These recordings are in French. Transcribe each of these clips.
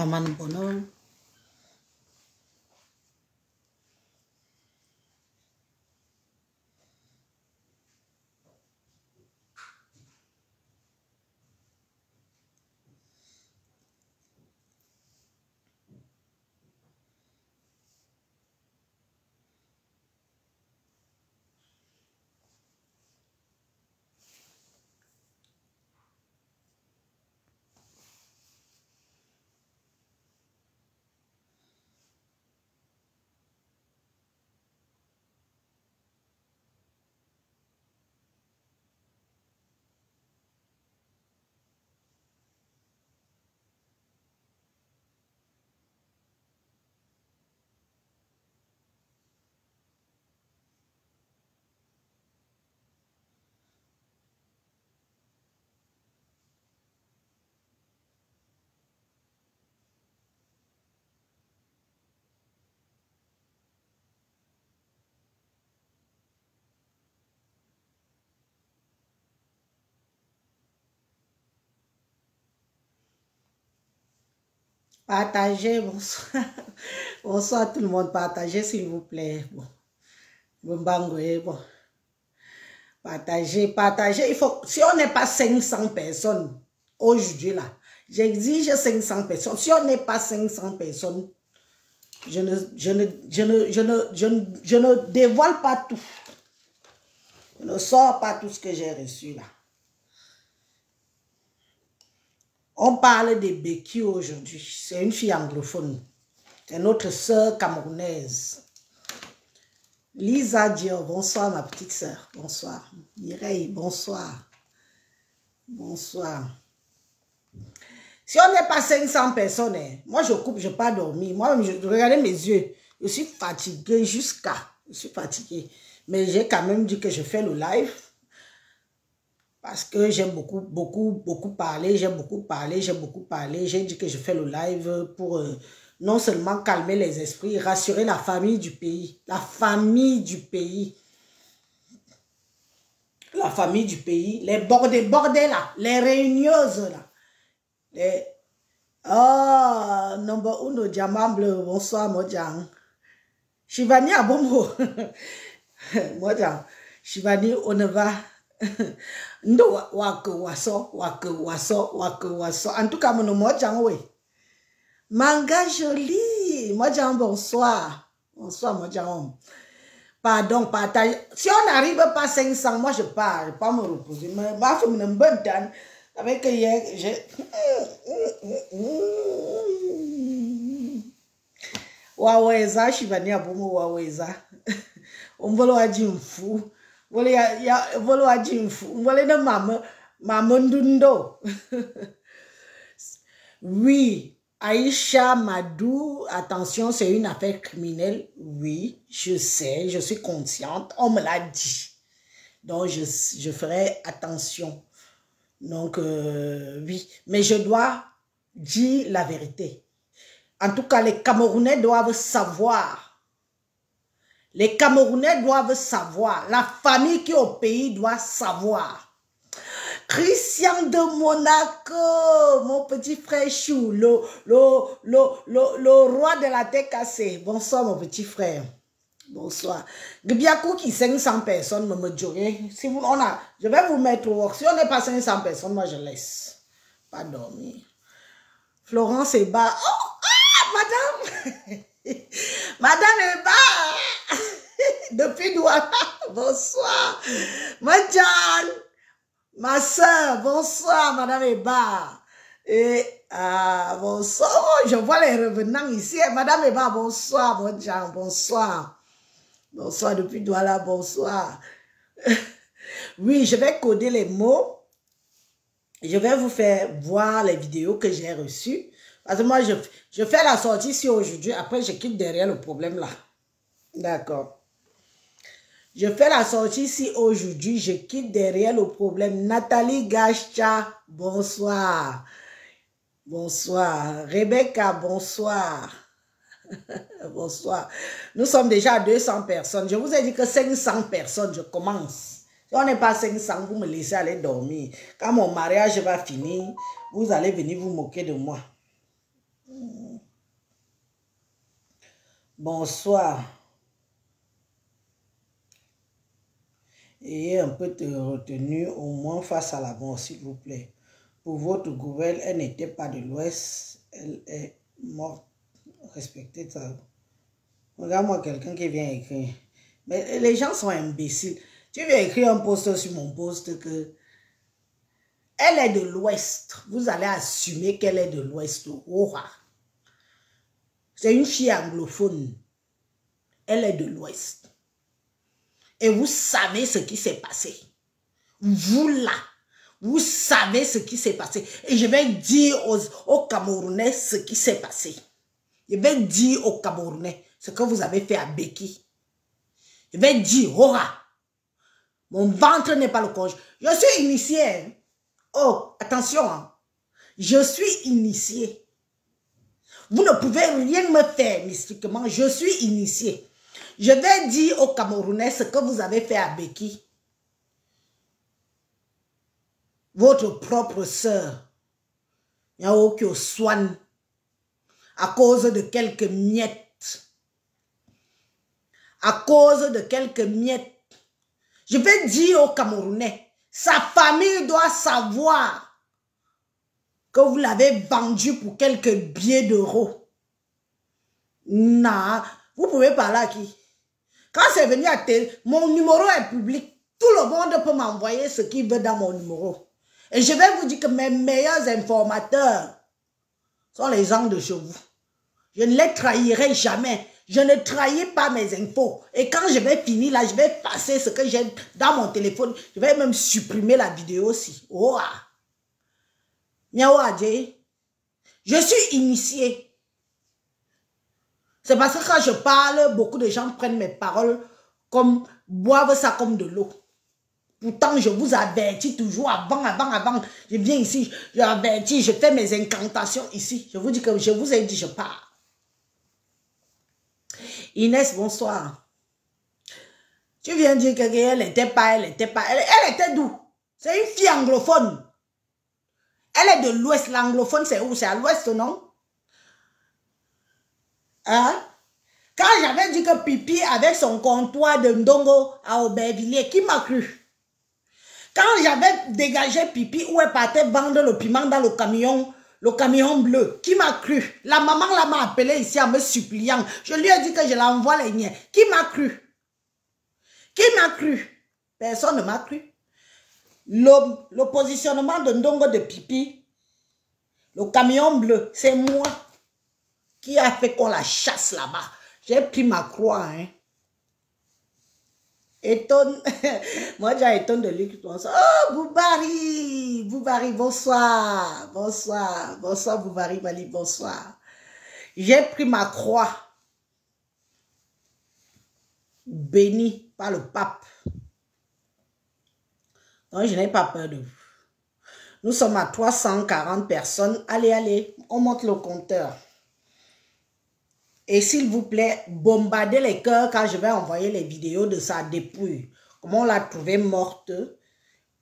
Maman bonhomme. Partagez, bonsoir. Bonsoir tout le monde, partagez s'il vous plaît. Bon. Bon. Partagez, partagez. Il faut, si on n'est pas 500 personnes aujourd'hui là, j'exige 500 personnes. Si on n'est pas 500 personnes, je ne, je ne, je ne, je ne, je ne, je ne dévoile pas tout. Je ne sors pas tout ce que j'ai reçu là. On parle de Becky aujourd'hui. C'est une fille anglophone. C'est notre sœur camerounaise. Lisa Dior, bonsoir ma petite sœur. Bonsoir. Mireille, bonsoir. Bonsoir. Si on n'est pas 500 personnes, hein, moi je coupe, je ne pas dormir. Moi, je, regardez mes yeux. Je suis fatiguée jusqu'à... Je suis fatiguée. Mais j'ai quand même dit que je fais le live parce que j'ai beaucoup, beaucoup, beaucoup parlé, j'ai beaucoup parlé, j'ai beaucoup parlé. J'ai dit que je fais le live pour euh, non seulement calmer les esprits, rassurer la famille du pays. La famille du pays. La famille du pays. Les bordés, bordés là. Les réunionneuses là. Oh, number uno, diamant bleu. Bonsoir, Mojang. Shivani Abombo. Mojang. Shivani, on va ndo wake waso wake waso wake waso. En tout cas mon mojang oui manga joli mojang bonsoir. Bonsoir mojang pardon partage. Si on n'arrive pas 500 moi je pars je pas me reposer. Mais ma femme me bonne temps avec hier j'ai waweza shivania bomo waweza. Umbolo ajimfu Ya, ya wa jimfu. Oui, Aïcha Madou, attention, c'est une affaire criminelle. Oui, je sais, je suis consciente. On me l'a dit. Donc, je, je ferai attention. Donc, euh, oui. Mais je dois dire la vérité. En tout cas, les Camerounais doivent savoir les Camerounais doivent savoir. La famille qui est au pays doit savoir. Christian de Monaco, mon petit frère Chou, le, le, le, le, roi de la tête cassée. Bonsoir, mon petit frère. Bonsoir. Gbiakou qui 500 personnes me me Si on a, je vais vous mettre au work. Si on n'est pas 500 personnes, moi je laisse. Pas dormir. Florence est bas. Oh, ah, madame. madame bas. Depuis Douala. Bonsoir. Madjane. Ma soeur, bonsoir, Madame Eba. Et ah, bonsoir. Oh, je vois les revenants ici. Madame Eba, bonsoir, Madjane, bonsoir. Bonsoir depuis Douala, bonsoir. oui, je vais coder les mots. Je vais vous faire voir les vidéos que j'ai reçues. Parce que moi, je, je fais la sortie ici aujourd'hui. Après, je quitte derrière le problème là. D'accord. Je fais la sortie ici aujourd'hui. Je quitte derrière le problème. Nathalie Gacha, bonsoir. Bonsoir. Rebecca, bonsoir. bonsoir. Nous sommes déjà à 200 personnes. Je vous ai dit que 500 personnes, je commence. Si on n'est pas 500, vous me laissez aller dormir. Quand mon mariage va finir, vous allez venir vous moquer de moi. Bonsoir. Ayez un peu de retenue, au moins face à la mort, s'il vous plaît. Pour votre gouverne, elle n'était pas de l'Ouest, elle est morte. Respectez ça. Regarde-moi quelqu'un qui vient écrire. Mais les gens sont imbéciles. Tu viens écrire un post sur mon post que elle est de l'Ouest. Vous allez assumer qu'elle est de l'Ouest. C'est une fille anglophone. Elle est de l'Ouest. Et vous savez ce qui s'est passé. Vous là, vous savez ce qui s'est passé. Et je vais dire aux, Camerounais ce qui s'est passé. Je vais dire aux Camerounais ce que vous avez fait à Becky. Je vais dire, Aura, mon ventre n'est pas le conge. Je suis initié. Hein. Oh, attention, hein. je suis initié. Vous ne pouvez rien me faire mystiquement, je suis initié. Je vais dire aux Camerounais ce que vous avez fait à Becky. Votre propre sœur, aucun Swan, à cause de quelques miettes. À cause de quelques miettes. Je vais dire aux Camerounais, sa famille doit savoir que vous l'avez vendu pour quelques billets d'euros. Non, vous pouvez parler à qui? Quand c'est venu à télé, mon numéro est public. Tout le monde peut m'envoyer ce qu'il veut dans mon numéro. Et je vais vous dire que mes meilleurs informateurs sont les gens de chez vous. Je ne les trahirai jamais. Je ne trahis pas mes infos. Et quand je vais finir là, je vais passer ce que j'ai dans mon téléphone. Je vais même supprimer la vidéo aussi. Oh. Je suis initié. C'est parce que quand je parle, beaucoup de gens prennent mes paroles comme, boivent ça comme de l'eau. Pourtant, je vous avertis toujours avant, avant, avant. Je viens ici, je avertis, je fais mes incantations ici. Je vous dis que je vous ai dit, je pars. Inès, bonsoir. Tu viens dire qu'elle n'était pas, elle n'était pas. Elle, était d'où? C'est une fille anglophone. Elle est de l'ouest. L'anglophone, c'est où? C'est à l'ouest, non? Hein? Quand j'avais dit que Pipi avec son comptoir de Ndongo à Aubervilliers, qui m'a cru? Quand j'avais dégagé Pipi où elle partait vendre le piment dans le camion le camion bleu, qui m'a cru? La maman là m'a appelé ici en me suppliant. Je lui ai dit que je l'envoie les miens. Qui m'a cru? Qui m'a cru? Personne ne m'a cru. Le, positionnement de Ndongo de Pipi, le camion bleu, c'est moi qui a fait qu'on la chasse là-bas. J'ai pris ma croix, hein. Étonne, moi j'ai étonne de lui. Oh, Boubari, Boubari, bonsoir, bonsoir, bonsoir Boubari, Bali, bonsoir. J'ai pris ma croix, bénie par le pape. Donc je n'ai pas peur de vous. Nous sommes à 340 personnes. Allez, allez, on monte le compteur. Et s'il vous plaît, bombardez les cœurs quand je vais envoyer les vidéos de sa dépouille. Comment on l'a trouvée morte,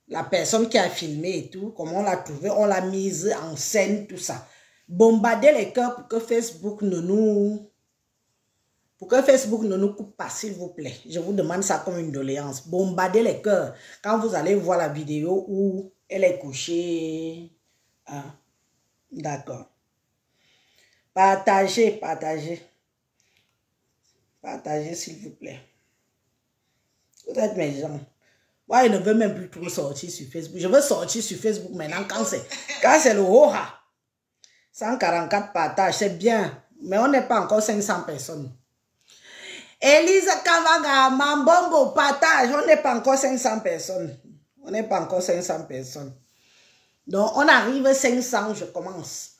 la personne qui a filmé et tout, comment on l'a trouvée, on l'a mise en scène, tout ça. Bombardez les cœurs pour que Facebook ne nous... Pour que Facebook ne nous coupe pas, s'il vous plaît? Je vous demande ça comme une doléance. Bombardez les cœurs quand vous allez voir la vidéo où elle est couchée. Ah, D'accord. Partagez, partagez. Partagez, s'il vous plaît. Vous êtes mes gens. Moi, je ne veux même plus trop sortir sur Facebook. Je veux sortir sur Facebook maintenant quand c'est quand c'est le HOHA. 144 partages, c'est bien. Mais on n'est pas encore 500 personnes. Elisa Kavaga, Mambombo, partage. On n'est pas encore 500 personnes. On n'est pas encore 500 personnes. Donc, on arrive à 500, je commence.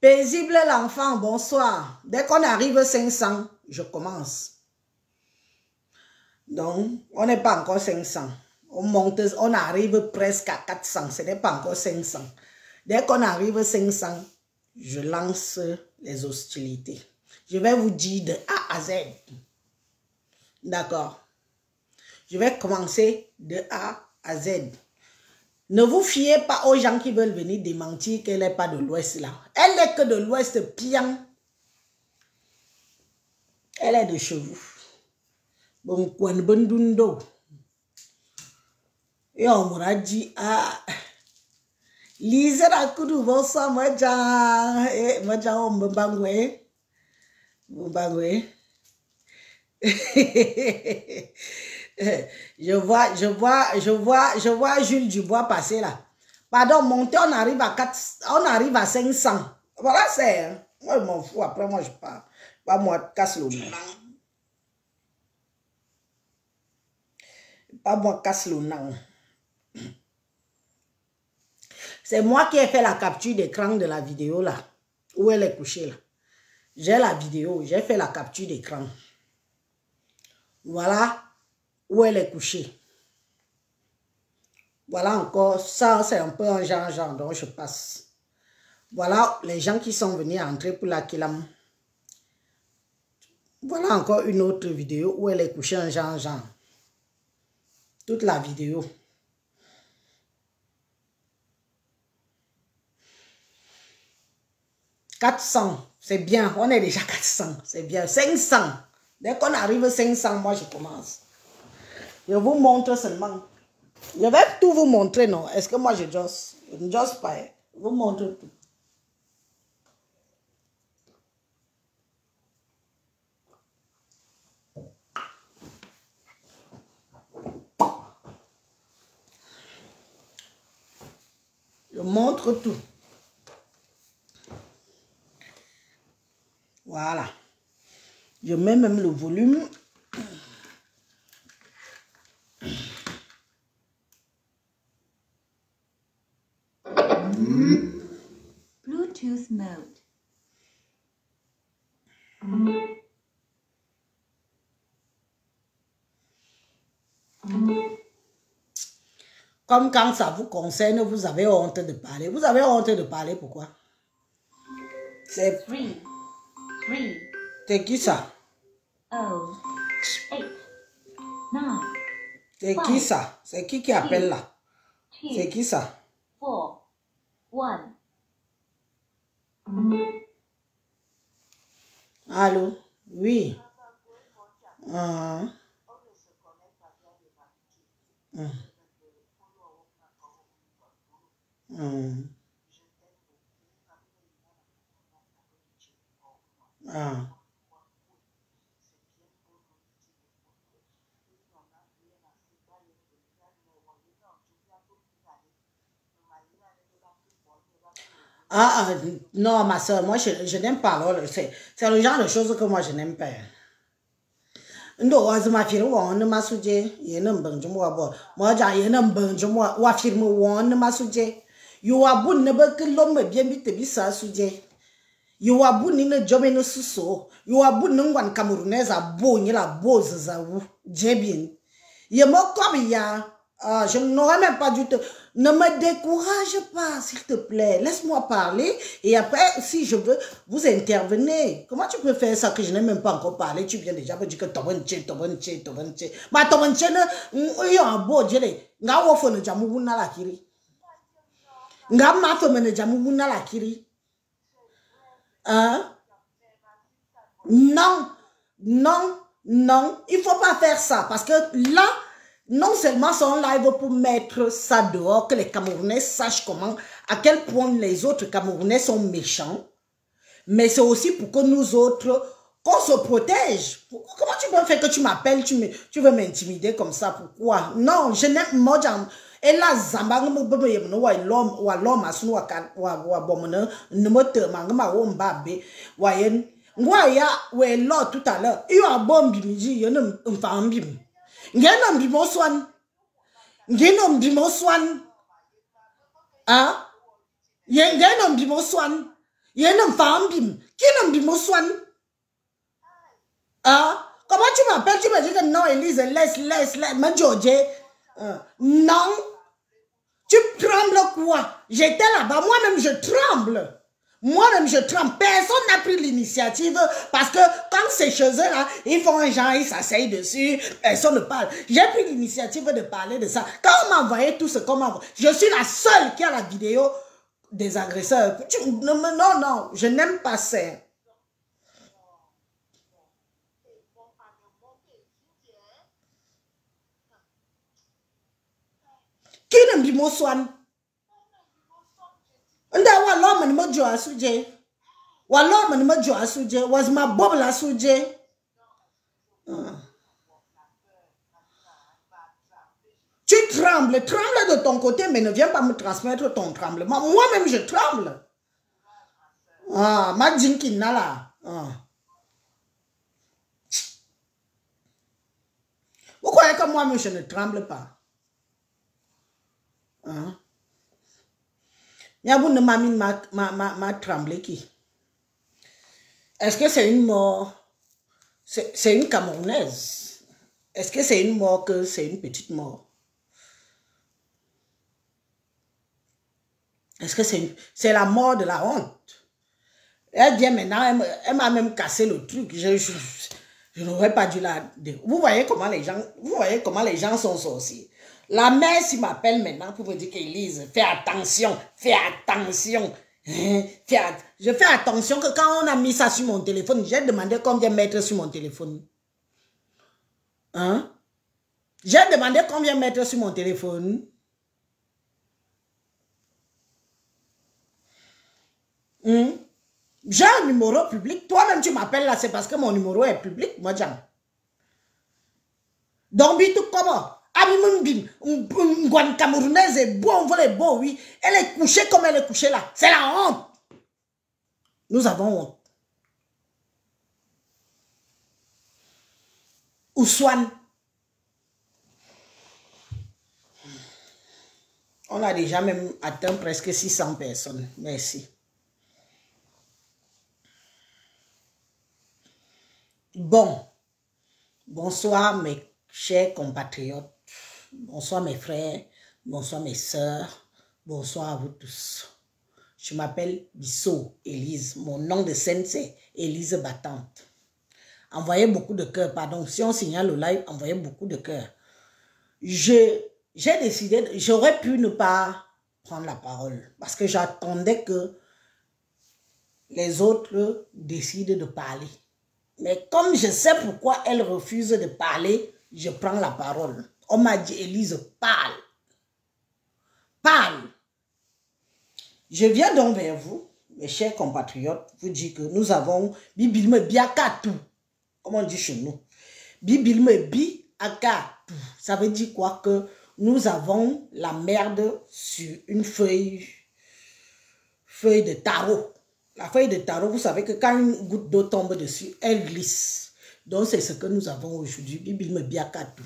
Paisible l'enfant, bonsoir. Dès qu'on arrive à 500, je commence. Donc, on n'est pas encore 500. On monte, on arrive presque à 400. Ce n'est pas encore 500. Dès qu'on arrive à 500, je lance les hostilités. Je vais vous dire de A à Z. D'accord. Je vais commencer de A à Z. Ne vous fiez pas aux gens qui veulent venir démentir qu'elle n'est pas de l'Ouest là. Elle n'est que de l'Ouest pian. Elle est de chez vous. Bon, Kwan Bundundo. Et on m'aura dit, ah, Lisa la kudu vosa maja, eh, maja o mbangwe. Mbangwe. je vois, je vois, je vois, je vois Jules Dubois passer là. Pardon, monter, on arrive à 4, on arrive à 500. Voilà, c'est, hein. moi je m'en fous, après moi je pars. Pas moi, casse le nom. Pas moi, casse le nom. C'est moi qui ai fait la capture d'écran de la vidéo là, où elle est couchée là. J'ai la vidéo, j'ai fait la capture d'écran. Voilà où elle est couchée. Voilà encore, ça c'est un peu un genre-genre, donc je passe. Voilà les gens qui sont venus entrer pour la Kilam. Voilà encore une autre vidéo où elle est couchée en genre-genre. Toute la vidéo. « 400, c'est bien. On est déjà 400, c'est bien. 500. Dès qu'on arrive à 500, moi je commence. Je vous montre seulement. Je vais tout vous montrer, non? Est-ce que moi je josse? Je ne josse pas. Je vous montre tout. Je montre tout. Voilà. Je mets même le volume. Bluetooth mode. Comme quand ça vous concerne, vous avez honte de parler. Vous avez honte de parler, pourquoi? C'est Three, three, c'est qui ça? oh, eight, nine, C'est qui ça? C'est qui qui appelle là? C'est qui ça? four, one. Allô? Oui. Ah. Hum. Hum. Ah. Ah, ah, non, ma soeur, moi, je, je n'aime pas. alors, C'est c'est le genre de choses que moi, je n'aime pas. ndo wazima firi won ma suje ye nan banjum wa bo mo ja ye nan banjum wa wa firi mo won ma suje yo wa bun ne ba kilo me bien bi te bi sa suje yo wa bun ni ne jome no suso yo wa bun ni ngwan camerounaise a bo ni la bo za wu jebien ye mo comme ya ah, je n'aurais même pas dû te... Ne me décourage pas, s'il te plaît. Laisse-moi parler. Et après, si je veux, vous intervenez. Comment tu peux faire ça que je n'ai même pas encore parlé? Tu viens déjà me dire que tobonche, tobonche. Ma tobonche, ne, jamu kiri. Jamu kiri. Hein? Non, non, non. Il faut pas faire ça. Parce que là, non seulement c'est un live pour mettre ça dehors, que les Camerounais sachent comment, à quel point les autres Camerounais sont méchants, mais c'est aussi pour que nous autres, qu'on se protège. Comment tu peux faire que tu m'appelles, tu, me, tu veux m'intimider comme ça, pourquoi? Non, je n'aime, moi, j'en- et là, zamba, nga mo bebe yem no wa lom, wa lom asu wa kan, wa, wa bomene, ne me te ma, nga ma wo mba be, wa yen, ngwa ya, we lo tout à l'heure, iyo a bombi miji, yen mfa mbim. Ngena mbimo swan. Ngena mbimo swan. Ah? Ye ngena mbimo swan. Yena mfa mbim. Kina mbimo swan? Ah? Comment tu m'appelles? Tu me dis que non, Elise, laisse, laisse, laisse. Mais George, euh, non. Tu trembles quoi? J'étais là-bas. Moi-même, je tremble. Moi-même, je tremble. Personne n'a pris l'initiative parce que quand c'est chez eux, là, ils font un genre, ils s'asseyent dessus, personne ne parle. J'ai pris l'initiative de parler de ça. Quand on m'a envoyé tout ce qu'on m'a envoyé, je suis la seule qui a la vidéo des agresseurs. non, non, je n'aime pas ça. Ne dit swan? Nda wa lo man mo jo asuje. Wa lo man. Was ma asuje. Tu trembles, tremble de ton côté, mais ne viens pas me transmettre ton tremblement. Moi-même, je tremble. Ah, ma jinkin là. Ah. Vous croyez que moi-même, je ne tremble pas? Hein? Yabou ne m'a mis ma, ma, ma, tremblé qui? Est-ce que c'est une mort? C'est une Camerounaise. Est-ce que c'est une mort que c'est une petite mort? Est-ce que c'est la mort de la honte? Elle vient maintenant, elle, m'a même cassé le truc. Je, je, je n'aurais pas dû la... Vous voyez comment les gens, vous voyez comment les gens sont sorciers. La mère, s'il m'appelle maintenant pour vous dire qu'Élise, fais attention, fais attention. Hein, je fais attention que quand on a mis ça sur mon téléphone, j'ai demandé combien mettre sur mon téléphone. Hein? J'ai demandé combien mettre sur mon téléphone. Hein? J'ai un numéro public. Toi-même, tu m'appelles là, c'est parce que mon numéro est public, moi, j'en. Donc, tout comment? Abimumbim, une camerounaise est beau, on voit les oui. Elle est couchée comme elle est couchée là. C'est la honte. Nous avons honte. Ouswan. On a déjà même atteint presque 600 personnes. Merci. Bon. Bonsoir mes chers compatriotes. Bonsoir mes frères, bonsoir mes sœurs, bonsoir à vous tous. Je m'appelle Bissot Élise. Mon nom de scène, c'est Élise Battante. Envoyez beaucoup de cœurs, pardon. Si on signale le live, envoyez beaucoup de cœurs. J'ai décidé, j'aurais pu ne pas prendre la parole parce que j'attendais que les autres décident de parler. Mais comme je sais pourquoi elles refusent de parler, je prends la parole. On m'a dit, Élise, parle. Parle. Je viens donc vers vous, mes chers compatriotes, vous dire que nous avons Bibilme Biakatou. Comment on dit chez nous? Bibilme Biakatou. Ça veut dire quoi? Que nous avons la merde sur une feuille, feuille de tarot. La feuille de tarot, vous savez que quand une goutte d'eau tombe dessus, elle glisse. Donc c'est ce que nous avons aujourd'hui. Bibilme Biakatou.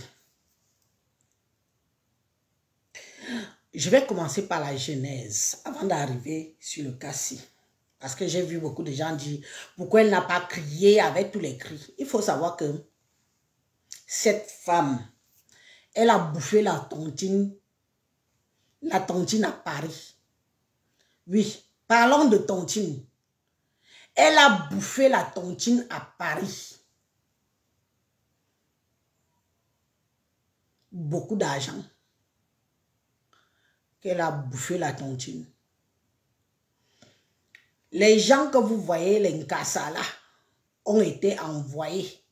Je vais commencer par la genèse avant d'arriver sur le cassis. Parce que j'ai vu beaucoup de gens dire pourquoi elle n'a pas crié avec tous les cris? Il faut savoir que cette femme, elle a bouffé la tontine, la tontine à Paris. Oui, parlons de tontine. Elle a bouffé la tontine à Paris. Beaucoup d'argent qu'elle a bouffé la tontine. Les gens que vous voyez, les Nkassa ont été envoyés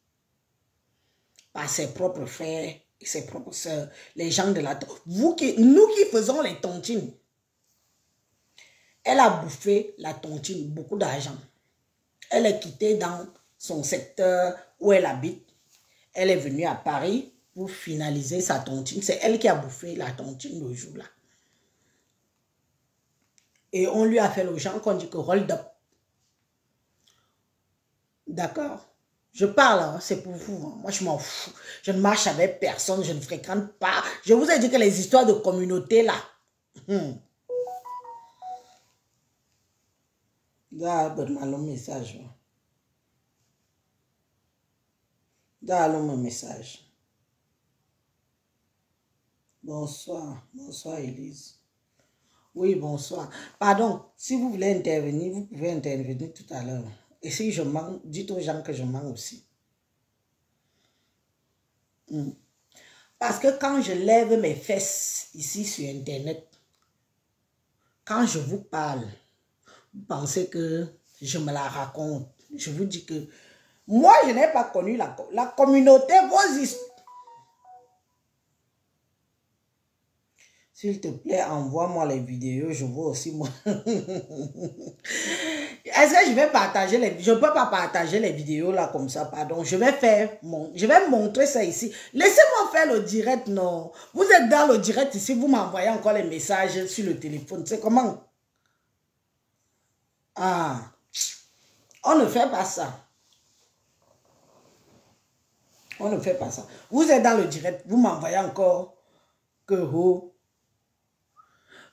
par ses propres frères et ses propres soeurs, les gens de la vous qui, Nous qui faisons les tontines, elle a bouffé la tontine, beaucoup d'argent. Elle est quittée dans son secteur où elle habite. Elle est venue à Paris pour finaliser sa tontine. C'est elle qui a bouffé la tontine le jour-là. Et on lui a fait le gens qu'on dit que hold up. D'accord? Je parle, hein, c'est pour vous. Hein. Moi, je m'en fous. Je ne marche avec personne, je ne fréquente pas. Je vous ai dit que les histoires de communauté, là. Hmm. Donne-moi message. Donne-moi le message. Bonsoir. Bonsoir, Elise. Oui, bonsoir. Pardon, si vous voulez intervenir, vous pouvez intervenir tout à l'heure. Et si je mens, dites aux gens que je mens aussi. Hmm. Parce que quand je lève mes fesses ici sur Internet, quand je vous parle, vous pensez que je me la raconte. Je vous dis que moi, je n'ai pas connu la, la communauté, vos histoires. S'il te plaît, envoie-moi les vidéos, je vois aussi moi. Est-ce que je vais partager les Je ne peux pas partager les vidéos là comme ça, pardon. Je vais faire mon... Je vais montrer ça ici. Laissez-moi faire le direct, non. Vous êtes dans le direct ici, vous m'envoyez encore les messages sur le téléphone. C'est comment? Ah. On ne fait pas ça. On ne fait pas ça. Vous êtes dans le direct, vous m'envoyez encore que vous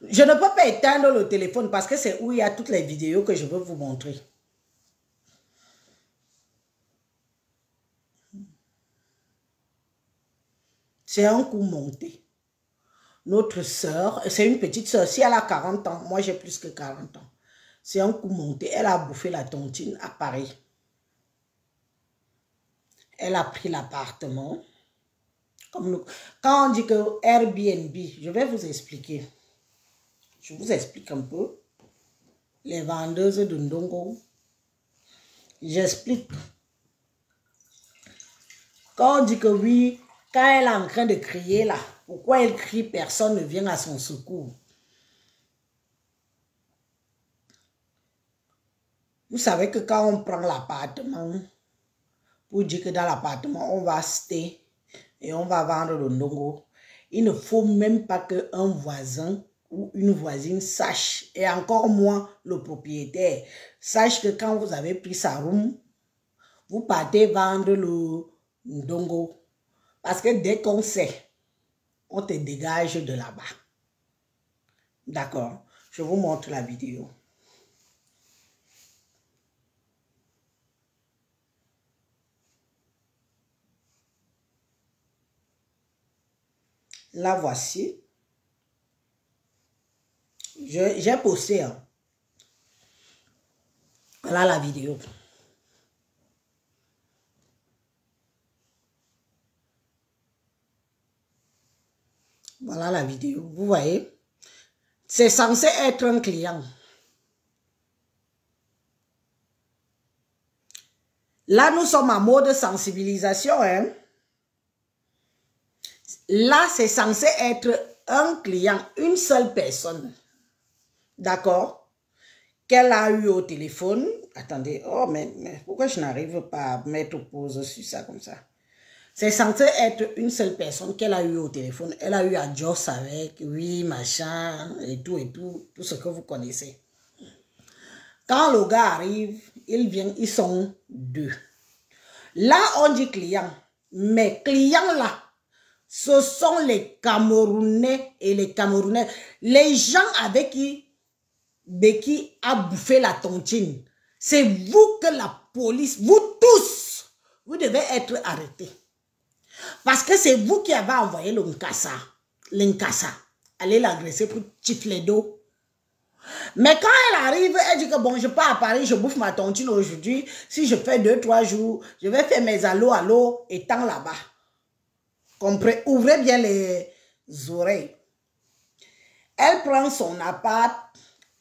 je ne peux pas éteindre le téléphone parce que c'est où il y a toutes les vidéos que je veux vous montrer. C'est un coup monté. Notre soeur, c'est une petite soeur, si elle a 40 ans, moi j'ai plus que 40 ans. C'est un coup monté. Elle a bouffé la tontine à Paris. Elle a pris l'appartement. Quand on dit que Airbnb, je vais vous expliquer. Je vous explique un peu. Les vendeuses de Ndongo. J'explique. Quand on dit que oui, quand elle est en train de crier là, pourquoi elle crie, personne ne vient à son secours? Vous savez que quand on prend l'appartement, pour dire que dans l'appartement, on va acheter et on va vendre le ndongo, il ne faut même pas qu'un voisin une voisine sache, et encore moins le propriétaire, sache que quand vous avez pris sa room, vous partez vendre le ndongo. Parce que dès qu'on sait, on te dégage de là-bas. D'accord Je vous montre la vidéo. La voici. J'ai posté. Hein. Voilà la vidéo. Voilà la vidéo. Vous voyez? C'est censé être un client. Là, nous sommes en mode sensibilisation. Hein? Là, c'est censé être un client, une seule personne. D'accord Qu'elle a eu au téléphone. Attendez, oh, mais, pourquoi je n'arrive pas à mettre pause sur ça comme ça? C'est censé être une seule personne qu'elle a eu au téléphone. Elle a eu à Joss avec, oui, machin, et tout, et tout, tout ce que vous connaissez. Quand le gars arrive, il vient, ils sont deux. Là, on dit client. Mais client là, ce sont les Camerounais et les Camerounais. Les gens avec qui Becky a bouffé la tontine. C'est vous que la police, vous tous, vous devez être arrêtés. Parce que c'est vous qui avez envoyé l'Inkasa. L'Inkasa. Allez l'agresser pour les d'eau. Mais quand elle arrive, elle dit que bon, je pars à Paris, je bouffe ma tontine aujourd'hui. Si je fais deux, trois jours, je vais faire mes allo allo étant là-bas. Comprenez, ouvrez bien les oreilles. Elle prend son appart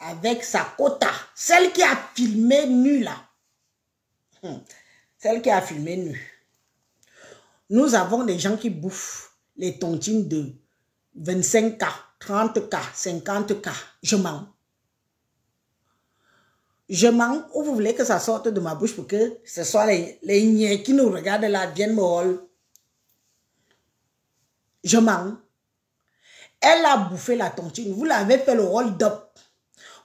avec sa quota. Celle qui a filmé nu là. Hmm. Celle qui a filmé nu. Nous avons des gens qui bouffent les tontines de 25K, 30K, 50K. Je mens. Je mens ou vous voulez que ça sorte de ma bouche pour que ce soit les, les qui nous regardent là viennent me Je mens. Elle a bouffé la tontine. Vous l'avez fait le hold-up.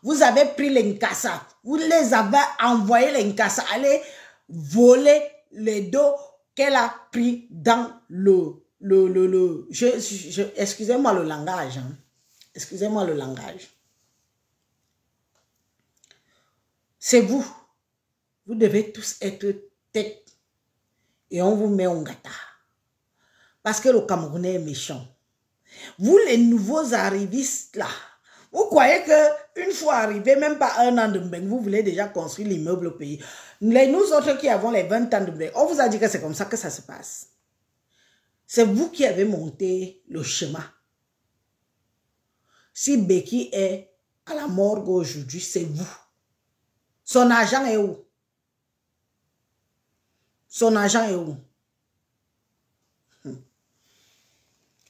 Vous avez pris l'incassa. Vous les avez envoyés l'incassa. Allez voler les dos qu'elle a pris dans le... le, le, le Excusez-moi le langage. Hein. Excusez-moi le langage. C'est vous. Vous devez tous être tête. Et on vous met en gata. Parce que le Camerounais est méchant. Vous, les nouveaux arrivistes là, Vous croyez que une fois arrivé, même pas un an de Mbeng, vous voulez déjà construire l'immeuble au pays. Les nous autres qui avons les 20 ans de Mbeng, on vous a dit que c'est comme ça que ça se passe. C'est vous qui avez monté le chemin. Si Becky est à la morgue aujourd'hui, c'est vous. Son argent est où? Son argent est où? Hmm.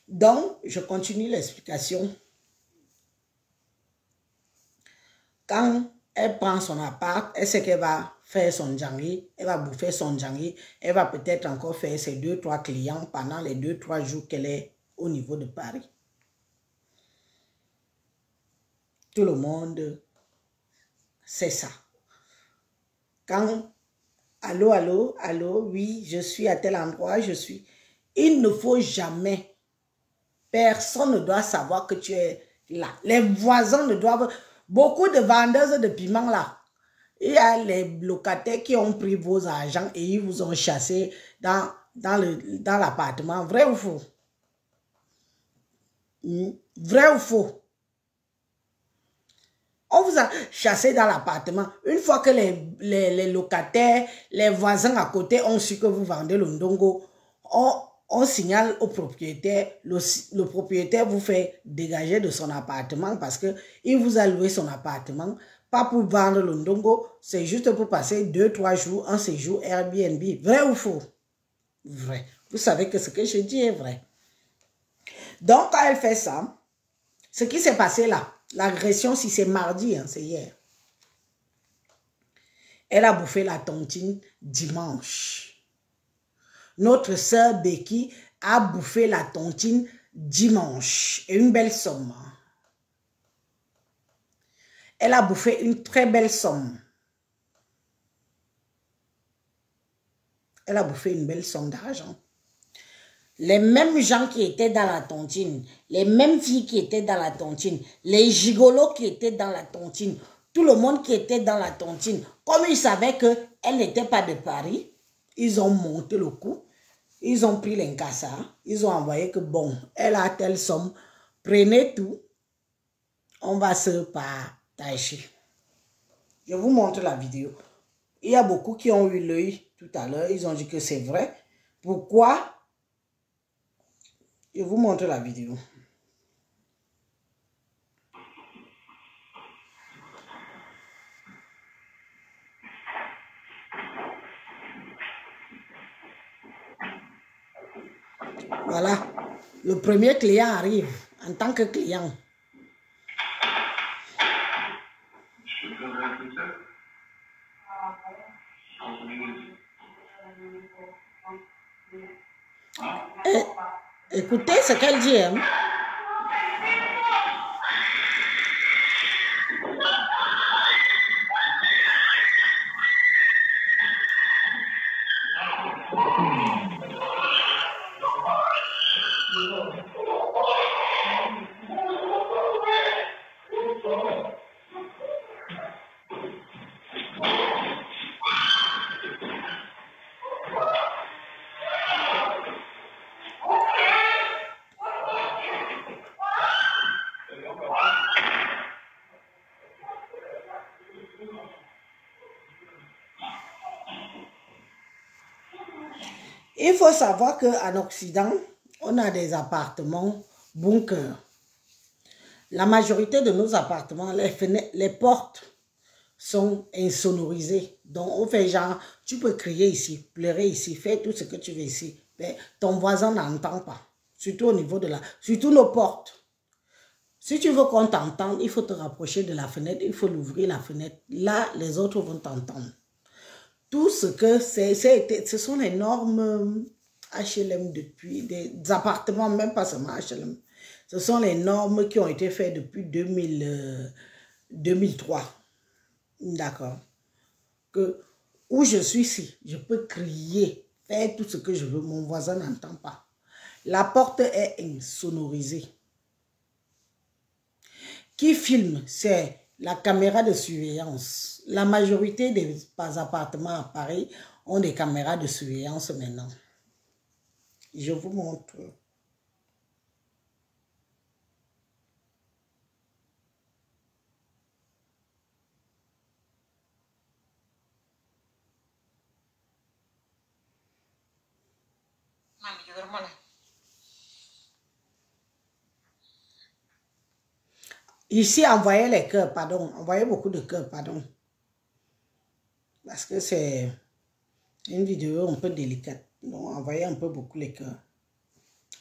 Donc, je continue l'explication. Quand elle prend son appart, elle sait qu'elle va faire son djangi, elle va bouffer son djangi, elle va peut-être encore faire ses deux, trois clients pendant les deux, trois jours qu'elle est au niveau de Paris. Tout le monde sait ça. Quand, allô, allô, allô, oui, je suis à tel endroit, je suis... Il ne faut jamais, personne ne doit savoir que tu es là. Les voisins ne doivent Beaucoup de vendeuses de piments là, il y a les locataires qui ont pris vos argents et ils vous ont chassé dans, dans l'appartement. Dans Vrai ou faux? Hmm? Vrai ou faux? On vous a chassé dans l'appartement. Une fois que les, les, locataires, les voisins à côté ont su que vous vendez le ndongo, on, on signale au propriétaire, le, propriétaire vous fait dégager de son appartement parce que il vous a loué son appartement, pas pour vendre le ndongo, c'est juste pour passer deux, trois jours, un séjour Airbnb. Vrai ou faux? Vrai. Vous savez que ce que je dis est vrai. Donc, quand elle fait ça, ce qui s'est passé là, l'agression, si c'est mardi, hein, c'est hier, elle a bouffé la tontine dimanche. Notre sœur Becky a bouffé la tontine dimanche. Et une belle somme. Elle a bouffé une très belle somme. Elle a bouffé une belle somme d'argent. Les mêmes gens qui étaient dans la tontine, les mêmes filles qui étaient dans la tontine, les gigolos qui étaient dans la tontine, tout le monde qui était dans la tontine, comme ils savaient qu'elle n'était pas de Paris, ils ont monté le coup. Ils ont pris l'incassa. Ils ont envoyé que bon, elle a telle somme. Prenez tout. On va se partager. Je vous montre la vidéo. Il y a beaucoup qui ont eu l'œil tout à l'heure. Ils ont dit que c'est vrai. Pourquoi? Je vous montre la vidéo. Voilà. Le premier client arrive en tant que client. Eh, écoutez ce qu'elle dit. Hein. Faut savoir qu'en Occident, on a des appartements bunkers. La majorité de nos appartements, les, fenêtres, les portes sont insonorisées. Donc, on fait genre, tu peux crier ici, pleurer ici, faire tout ce que tu veux ici. Mais ton voisin n'entend pas. Surtout au niveau de la... Surtout nos portes. Si tu veux qu'on t'entende, il faut te rapprocher de la fenêtre, il faut l'ouvrir la fenêtre. Là, les autres vont t'entendre tout ce que c'est, ce sont les normes HLM depuis, des, appartements, même pas seulement HLM. Ce sont les normes qui ont été faites depuis 2000, 2003. Euh, D'accord. Que où je suis ici, je peux crier, faire tout ce que je veux, mon voisin n'entend pas. La porte est insonorisée. Qui filme, c'est la caméra de surveillance. La majorité des appartements à Paris ont des caméras de surveillance maintenant. Je vous montre. Ici, envoyez les cœurs, pardon. Envoyez beaucoup de cœurs, pardon. Parce que c'est une vidéo un peu délicate. Donc, envoyez un peu beaucoup les cœurs.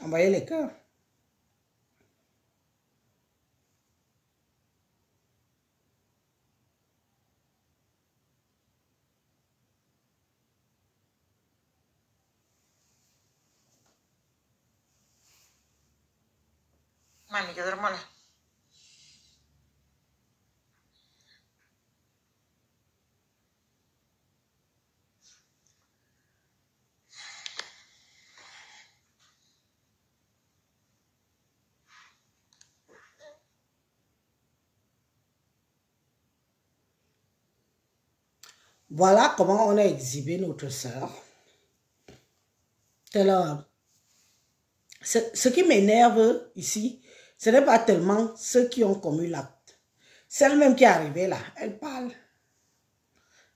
Envoyez les cœurs. Mami, yo duermo a las Voilà comment on a exhibé notre sœur. Ce, qui m'énerve ici, ce n'est pas tellement ceux qui ont commis l'acte. Celle même qui est arrivée là, elle parle.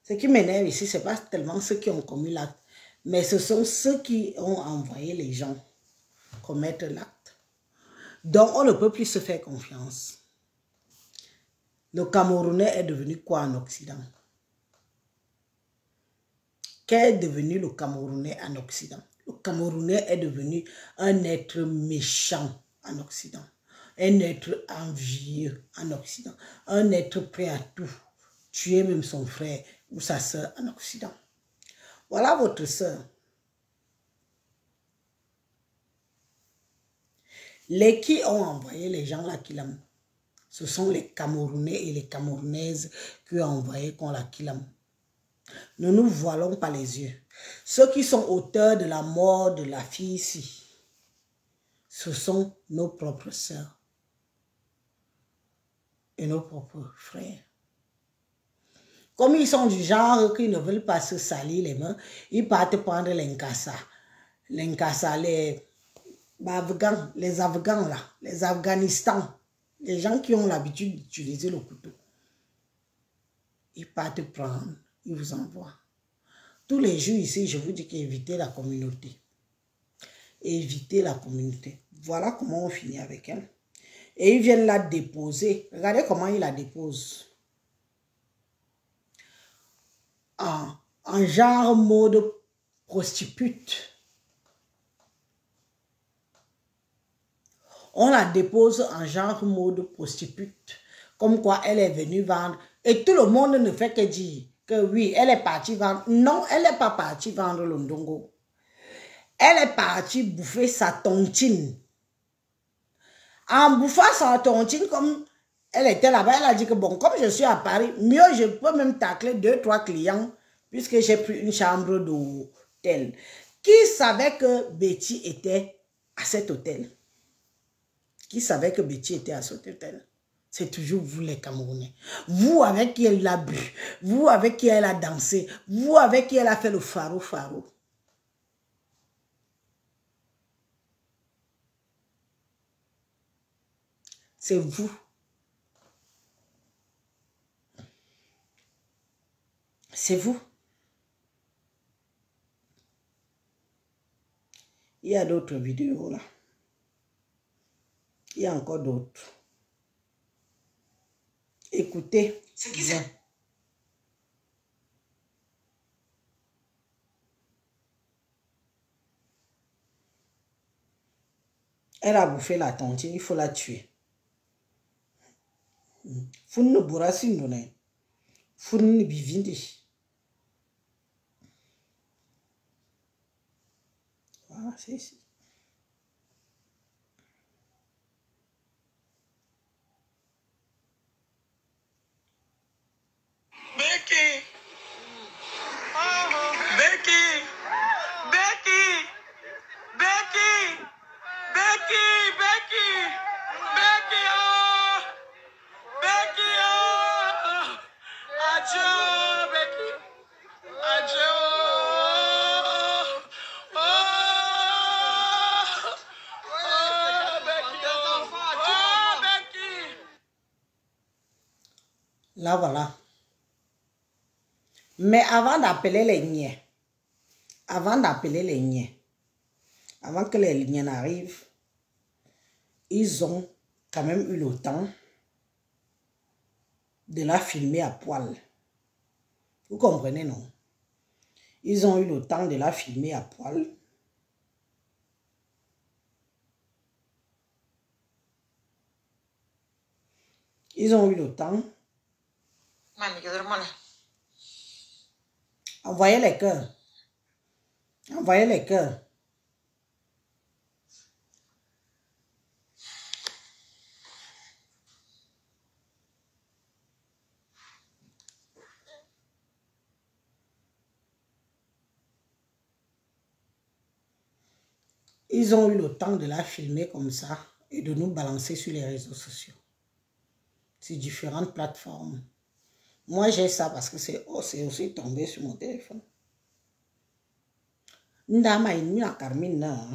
Ce qui m'énerve ici, ce n'est pas tellement ceux qui ont commis l'acte, mais ce sont ceux qui ont envoyé les gens commettre l'acte. Donc, on ne peut plus se faire confiance. Le Camerounais est devenu quoi en Occident? Qu'est devenu le Camerounais en Occident Le Camerounais est devenu un être méchant en Occident, un être envieux en Occident, un être prêt à tout, tuer même son frère ou sa soeur en Occident. Voilà votre soeur. Les qui ont envoyé les gens là qui l'aiment, ce sont les Camerounais et les Camerounaises qui ont envoyé qu'on la Kilam. Ne nous voilons pas les yeux. Ceux qui sont auteurs de la mort de la fille ici, ce sont nos propres sœurs et nos propres frères. Comme ils sont du genre qu'ils ne veulent pas se salir les mains, ils partent prendre l'incassa. L'incassa, les Afghans, les Afghans là, les Afghanistan, les gens qui ont l'habitude d'utiliser le couteau. Ils partent prendre vous envoie. Tous les jours ici, je vous dis qu'évitez la communauté. Évitez la communauté. Voilà comment on finit avec elle. Et ils viennent la déposer. Regardez comment ils la déposent. En, en genre mode prostitute. On la dépose en genre mode prostitute. Comme quoi elle est venue vendre. Et tout le monde ne fait que dire que oui, elle est partie vendre. Non, elle n'est pas partie vendre le ndongo. Elle est partie bouffer sa tontine. En bouffant sa tontine, comme elle était là-bas, elle a dit que bon, comme je suis à Paris, mieux je peux même tacler deux, trois clients, puisque j'ai pris une chambre d'hôtel. Qui savait que Betty était à cet hôtel? Qui savait que Betty était à cet hôtel? C'est toujours vous les Camerounais. Vous avec qui elle a bu. Vous avec qui elle a dansé. Vous avec qui elle a fait le faro faro. C'est vous. C'est vous. Il y a d'autres vidéos là. Il y a encore d'autres. Écoutez bien. Elle a bouffé la tontine, il faut la tuer. Funne burasi ndone. Funne bivindi. Voilà, c'est ici. Becky. Becky. Becky. Becky. Becky. Becky. Becky. Oh. Becky. Oh. Adieu, Becky. Adieu. Oh, Becky. Là. Mais avant d'appeler les niais, avant d'appeler les niais, avant que les lignes n'arrivent, ils ont quand même eu le temps de la filmer à poil. Vous comprenez, non? Ils ont eu le temps de la filmer à poil. Ils ont eu le temps. Mami, les cœurs. Ils ont eu le temps de la filmer comme ça et de nous balancer sur les réseaux sociaux. Sur différentes plateformes. Moi, j'ai ça parce que c'est oh, c'est aussi tombé sur mon téléphone. Ndama et à Carmine, hein.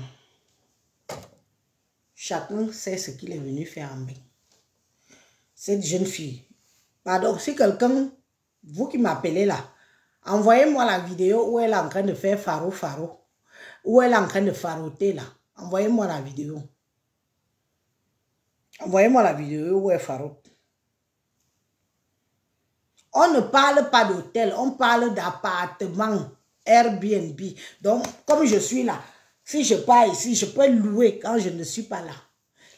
chacun sait ce qu'il est venu faire en bain. Cette jeune fille, pardon, si quelqu'un, vous qui m'appelez là, envoyez-moi la vidéo où elle est en train de faire faro faro, où elle est en train de faroter là. Envoyez-moi la vidéo. Envoyez-moi la vidéo où elle farote. On ne parle pas d'hôtel, on parle d'appartement, Airbnb. Donc, comme je suis là, si je pars ici, je peux louer quand je ne suis pas là.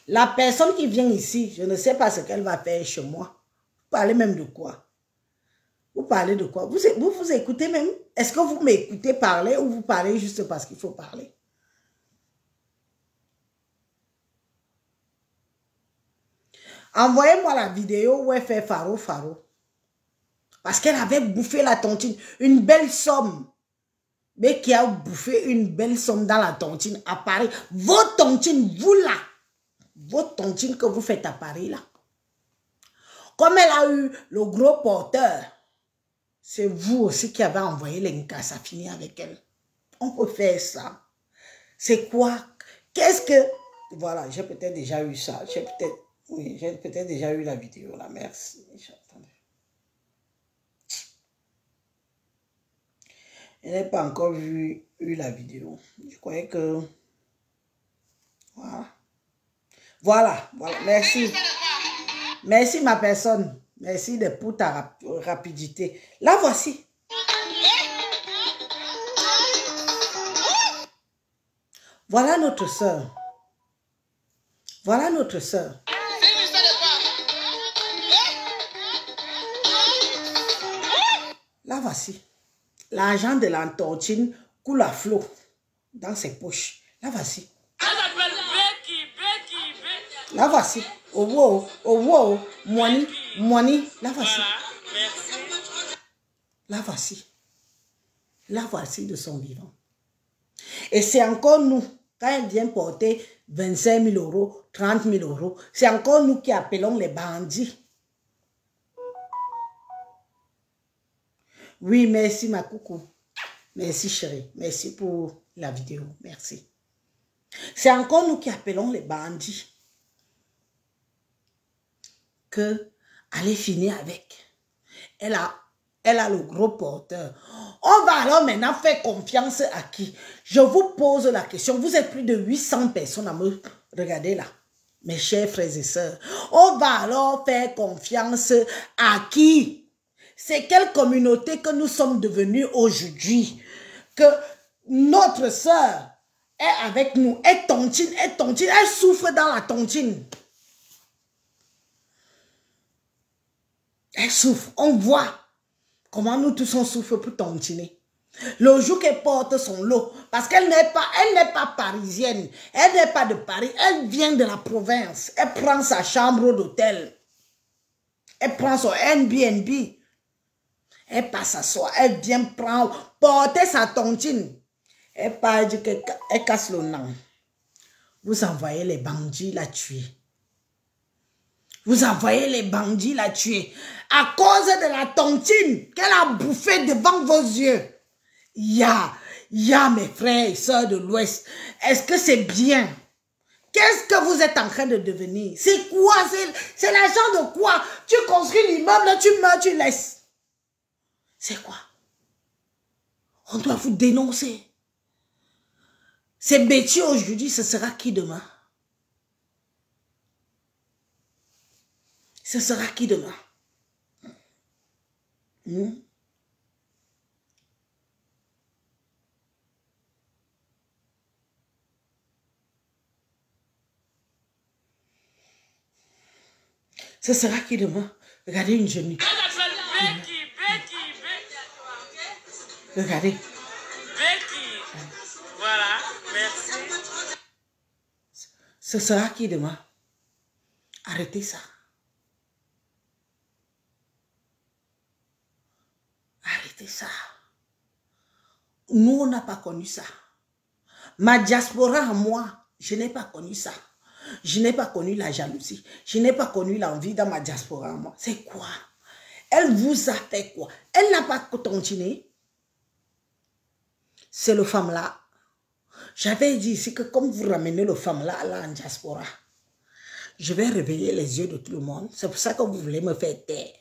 La personne qui vient ici, je ne sais pas ce qu'elle va faire chez moi. Vous parlez même de quoi? Vous parlez de quoi? Vous, vous écoutez même? Est-ce que vous m'écoutez parler ou vous parlez juste parce qu'il faut parler? Envoyez-moi la vidéo où elle fait faro faro. Parce qu'elle avait bouffé la tontine, une belle somme. Mais qui a bouffé une belle somme dans la tontine à Paris. Vos tontines, vous là. Vos tontines que vous faites à Paris là. Comme elle a eu le gros porteur, c'est vous aussi qui avez envoyé l'Inca, ça finit avec elle. On peut faire ça. C'est quoi? Qu'est-ce que... Voilà, j'ai peut-être déjà eu ça. J'ai peut-être... Oui, j'ai peut-être déjà eu la vidéo là. Merci. Je n'ai pas encore vu la vidéo. Je croyais que... Voilà. Voilà. Merci. Merci ma personne. Merci de, pour ta rap rapidité. La voici. Voilà notre soeur. Voilà notre soeur. La voici. L'argent de l'antortine coule à flot dans ses poches. La voici. La voici. Oh wow, oh wow, money, money. La voici. La voici. La voici de son vivant. Et c'est encore nous, quand elle vient porter 25 000 euros, 30 000 euros, c'est encore nous qui appelons les bandits. Oui, merci ma coucou. Merci chérie. Merci pour la vidéo. Merci. C'est encore nous qui appelons les bandits. Que allez finir avec. Elle a, elle a le gros porteur. On va alors maintenant faire confiance à qui? Je vous pose la question. Vous êtes plus de 800 personnes à me regarder là. Mes chers frères et sœurs. On va alors faire confiance à qui? C'est quelle communauté que nous sommes devenus aujourd'hui. Que notre sœur est avec nous, est tontine, est tontine, elle souffre dans la tontine. Elle souffre, on voit comment nous tous on souffre pour tontiner. Le jour qu'elle porte son lot, parce qu'elle n'est pas, n'est pas parisienne, elle n'est pas de Paris, elle vient de la province, elle prend sa chambre d'hôtel, elle prend son Airbnb, elle passe à soi, elle vient prendre, porter sa tontine. Elle parle elle casse le nom. Vous envoyez les bandits la tuer. Vous envoyez les bandits la tuer. À cause de la tontine qu'elle a bouffée devant vos yeux. Ya, ya mes frères et sœurs de l'Ouest. Est-ce que c'est bien? Qu'est-ce que vous êtes en train de devenir? C'est quoi? C'est l'argent de quoi? Tu construis l'immeuble, tu meurs, tu laisses. C'est quoi? On doit vous dénoncer. C'est Betty aujourd'hui, ce sera qui demain? Ce sera qui demain? Hmm? Ce sera qui demain? Regardez une jeune. Elle s'appelle Becky, Becky, Becky. Regardez. Voilà, merci. Ce sera qui demain? Arrêtez ça. Arrêtez ça. Nous, on n'a pas connu ça. Ma diaspora, moi, je n'ai pas connu ça. Je n'ai pas connu la jalousie. Je n'ai pas connu l'envie dans ma diaspora, moi. C'est quoi? Elle vous a fait quoi? Elle n'a pas continué. C'est le femme-là. J'avais dit ici que comme vous ramenez le femme-là là en diaspora, je vais réveiller les yeux de tout le monde. C'est pour ça que vous voulez me faire taire.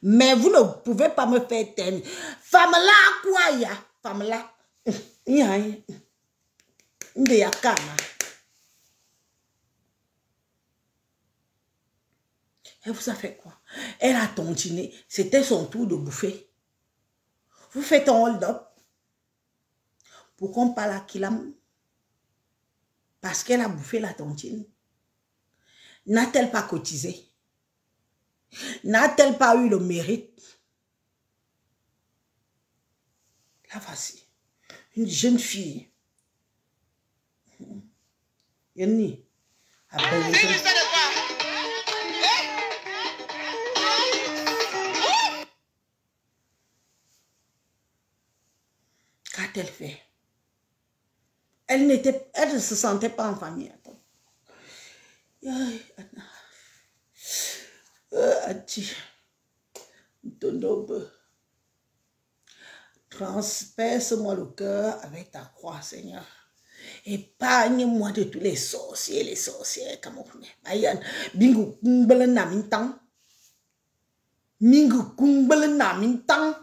Mais vous ne pouvez pas me faire taire. Femme-là, quoi y a Femme-là. Il y a un. Il y a un. Elle vous a fait quoi? Elle a tontiné. C'était son tour de bouffer. Vous faites un hold-up pour qu'on parle à Kilam. Parce qu'elle a bouffé la tontine. N'a-t-elle pas cotisé? N'a-t-elle pas eu le mérite? La voici. Une jeune fille. Appelle Qu'a-t-elle fait? Elle elle ne se sentait pas en famille. Euh. Transperce-moi le cœur avec ta croix, Seigneur. Épargne-moi de tous les sorciers, les sorcières camerounais. Mayan, bingo kumbele na mintang. Mingo kumbele na mintang.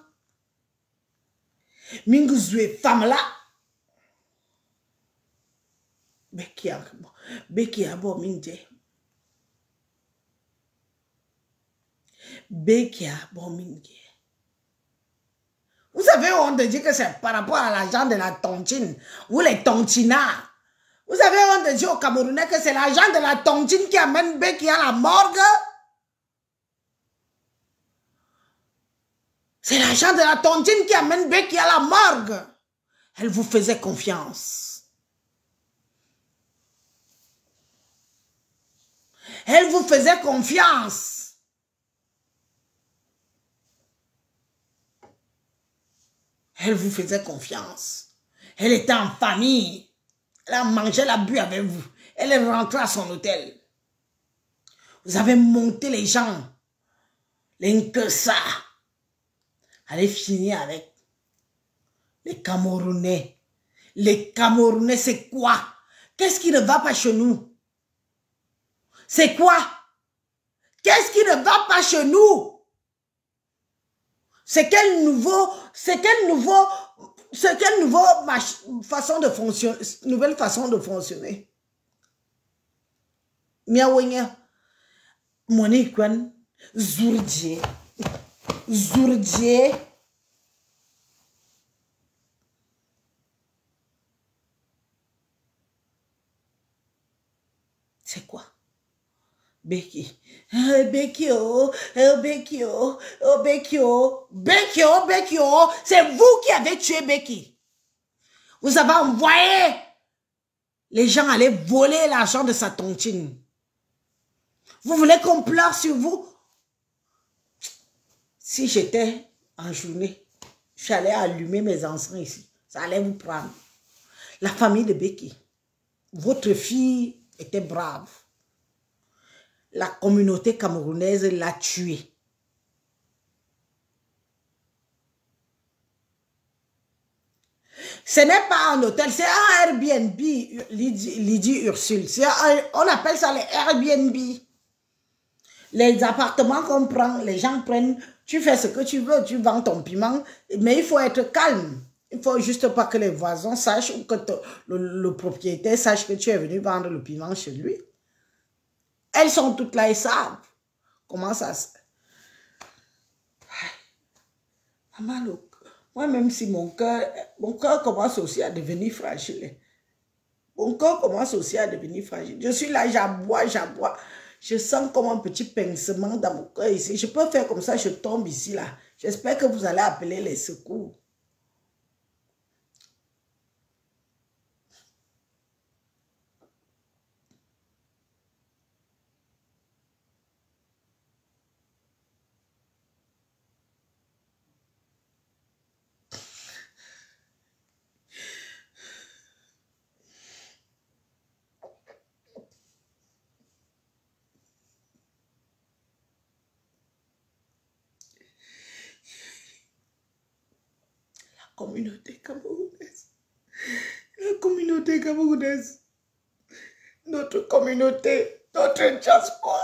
Mingo zwe femme là. Beki beki. Beki a bo minje. Vous avez honte de dire que c'est par rapport à l'argent de la tontine ou les tontinards. Vous avez honte de dire aux Camerounais que c'est l'argent de la tontine qui amène Beki à la morgue. C'est l'argent de la tontine qui amène Becky à la morgue. Elle vous faisait confiance. Elle vous faisait confiance. Elle vous faisait confiance. Elle était en famille. Elle a mangé, elle a bu avec vous. Elle est rentrée à son hôtel. Vous avez monté les gens. Les ça. Allez finir avec les Camerounais. Les Camerounais, c'est quoi? Qu'est-ce qui ne va pas chez nous? C'est quoi? Qu'est-ce qui ne va pas chez nous? C'est quel nouveau, c'est quel nouveau, c'est quelle nouveau façon de fonctionner, nouvelle façon de fonctionner? Miaouenya, Monique Kwan, Zourdie. Zourdier. C'est quoi Becky. Becky, oh, Becky, oh, Becky, oh, Becky, oh, Becky, oh. C'est vous qui avez tué Becky. Vous avez envoyé les gens aller voler l'argent de sa tontine. Vous voulez qu'on pleure sur vous? Si j'étais en journée, j'allais allumer mes encens ici. Ça allait vous prendre. La famille de Becky. Votre fille était brave. La communauté camerounaise l'a tuée. Ce n'est pas un hôtel, c'est un Airbnb, Lydie, Ursule. on appelle ça les Airbnb. Les appartements qu'on prend, les gens prennent, tu fais ce que tu veux, tu vends ton piment, mais il faut être calme. Il faut juste pas que les voisins sachent ou que le, le propriétaire sache que tu es venu vendre le piment chez lui. Elles sont toutes là, ils savent comment ça se... Maman, moi, même si mon cœur, mon cœur commence aussi à devenir fragile. Mon cœur commence aussi à devenir fragile. Je suis là, j'aboie, j'aboie. Je sens comme un petit pincement dans mon cœur ici. Je peux faire comme ça, je tombe ici, là. J'espère que vous allez appeler les secours. communauté camerounaise. La communauté camerounaise. Notre communauté, notre diaspora.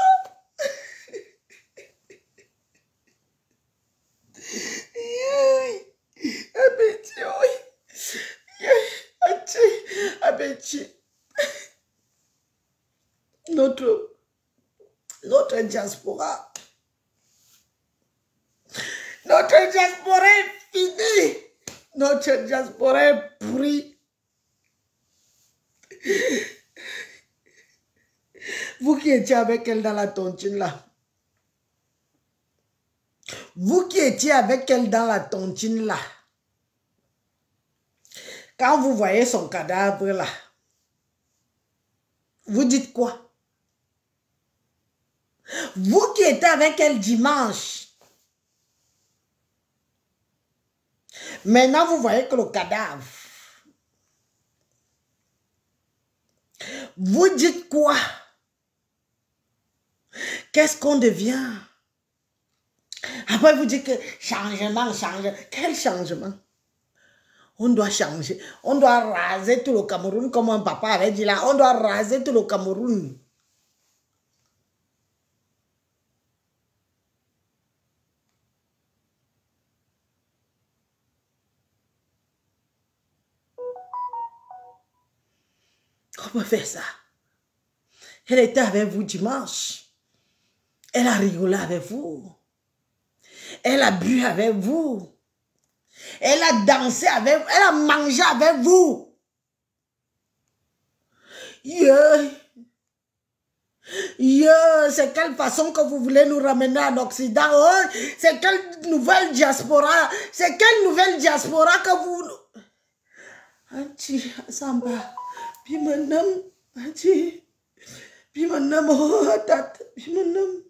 Yay. Abeti, oui. Yay. Ati, Abeti. Notre, notre diaspora. Notre diaspora est finie. Notre diaspora est pourrie. Vous qui avec elle dans la tontine là. Vous qui étiez avec elle dans la tontine là. Quand vous voyez son cadavre là, vous dites quoi? Vous qui étiez avec elle dimanche, Maintenant, vous voyez que le cadavre. Vous dites quoi? Qu'est-ce qu'on devient? Après, vous dites que changement, changement. Quel changement? On doit changer. On doit raser tout le Cameroun, comme un papa avait dit là. On doit raser tout le Cameroun. On peut faire ça? Elle était avec vous dimanche. Elle a rigolé avec vous. Elle a bu avec vous. Elle a dansé avec vous. Elle a mangé avec vous. Yeah. Yeah, c'est quelle façon que vous voulez nous ramener en Occident? Oh, c'est quelle nouvelle diaspora? C'est quelle nouvelle diaspora que vous... Anti, Samba, Bimanam, Anti, Bimanam, oh, Tat, Bimanam.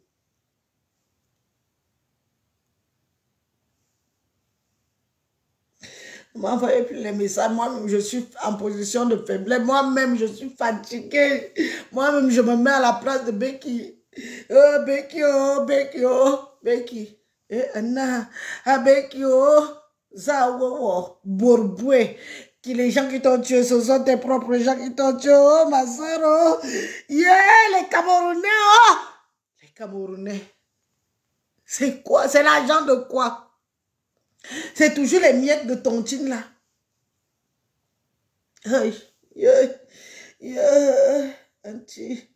M'envoyez plus les messages. Moi-même, je suis en position de faiblesse. Moi-même, je suis fatiguée. Moi-même, je me mets à la place de Becky. Oh, Becky, oh, Becky, oh, Becky. Eh, Anna, ah, Becky, oh, Zawo, Bourboué. Qui les gens qui t'ont tué, ce sont tes propres gens qui t'ont tué. Oh, ma soeur, oh. Yeah, les Camerounais, oh. Les Camerounais. C'est quoi? C'est l'argent de quoi? C'est toujours les miettes de tontine là. Aïe, aïe, aïe, auntie.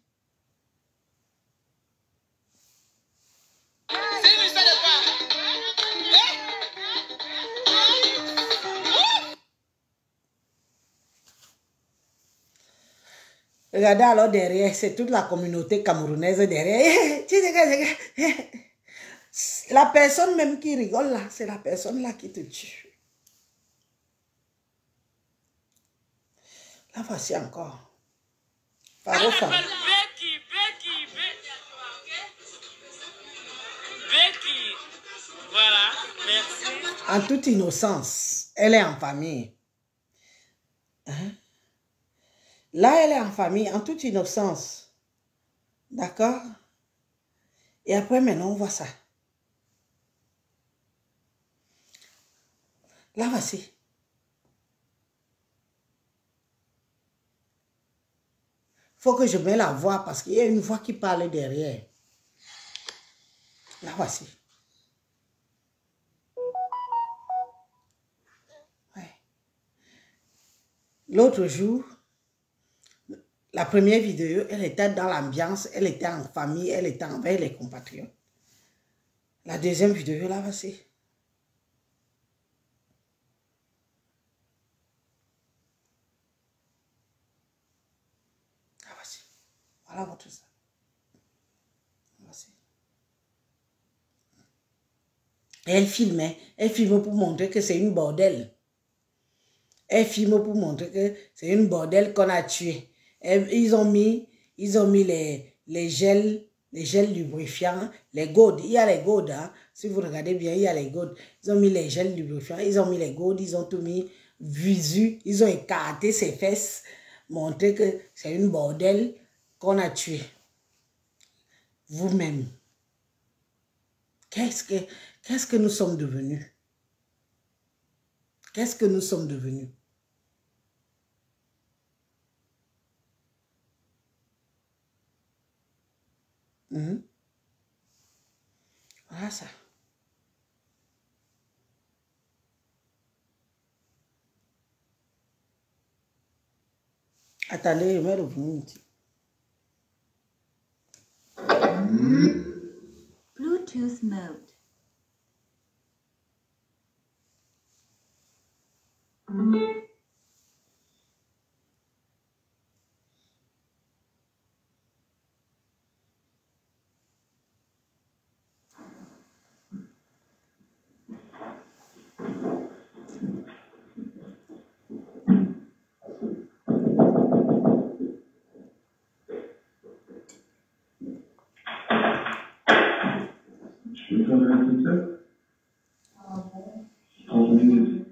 Regardez alors derrière, c'est toute la communauté camerounaise derrière. La personne même qui rigole là, c'est la personne là qui te tue. La voici encore. Becky, Becky. Becky. Voilà, merci. En toute innocence, elle est en famille. Hein? Là, elle est en famille, en toute innocence. D'accord? Et après, maintenant, on voit ça. Là, voici. faut que je mette la voix parce qu'il y a une voix qui parle derrière. Là, voici. Ouais. L'autre jour, la première vidéo, elle était dans l'ambiance, elle était en famille, elle était avec les compatriotes. La deuxième vidéo, là, voici. Ah, voici. Ça. Et elle filmait. Elle filmait pour montrer que c'est une bordelle. Elle filme pour montrer que c'est une bordelle qu'on a tué. ils ont mis, ils ont mis les, les gels, les gels lubrifiants, les godes. Il y a les godes, hein. Si vous regardez bien, il y a les godes. Ils ont mis les gels lubrifiants, ils ont mis les godes, ils ont tout mis visu, ils ont écarté ses fesses, montrer que c'est une bordelle qu'on a tué. Vous-même. Qu'est-ce que, qu'est-ce que nous sommes devenus? Qu'est-ce que nous sommes devenus? Voilà ça. Attendez, je vais revenir. Bluetooth mode. Je peux faire de la toute 30 minutes.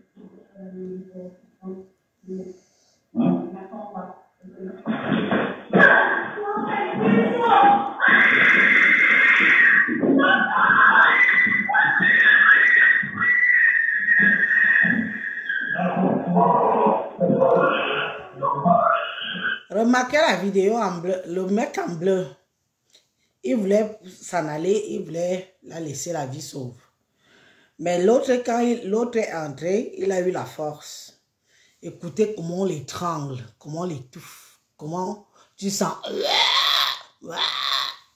Hein? Remarquez la vidéo en bleu, le mec en bleu. Il voulait s'en aller, il voulait la laisser la vie sauve. Mais l'autre, quand l'autre est entré, il a eu la force. Écoutez comment on l'étrangle, comment on l'étouffe, comment tu sens.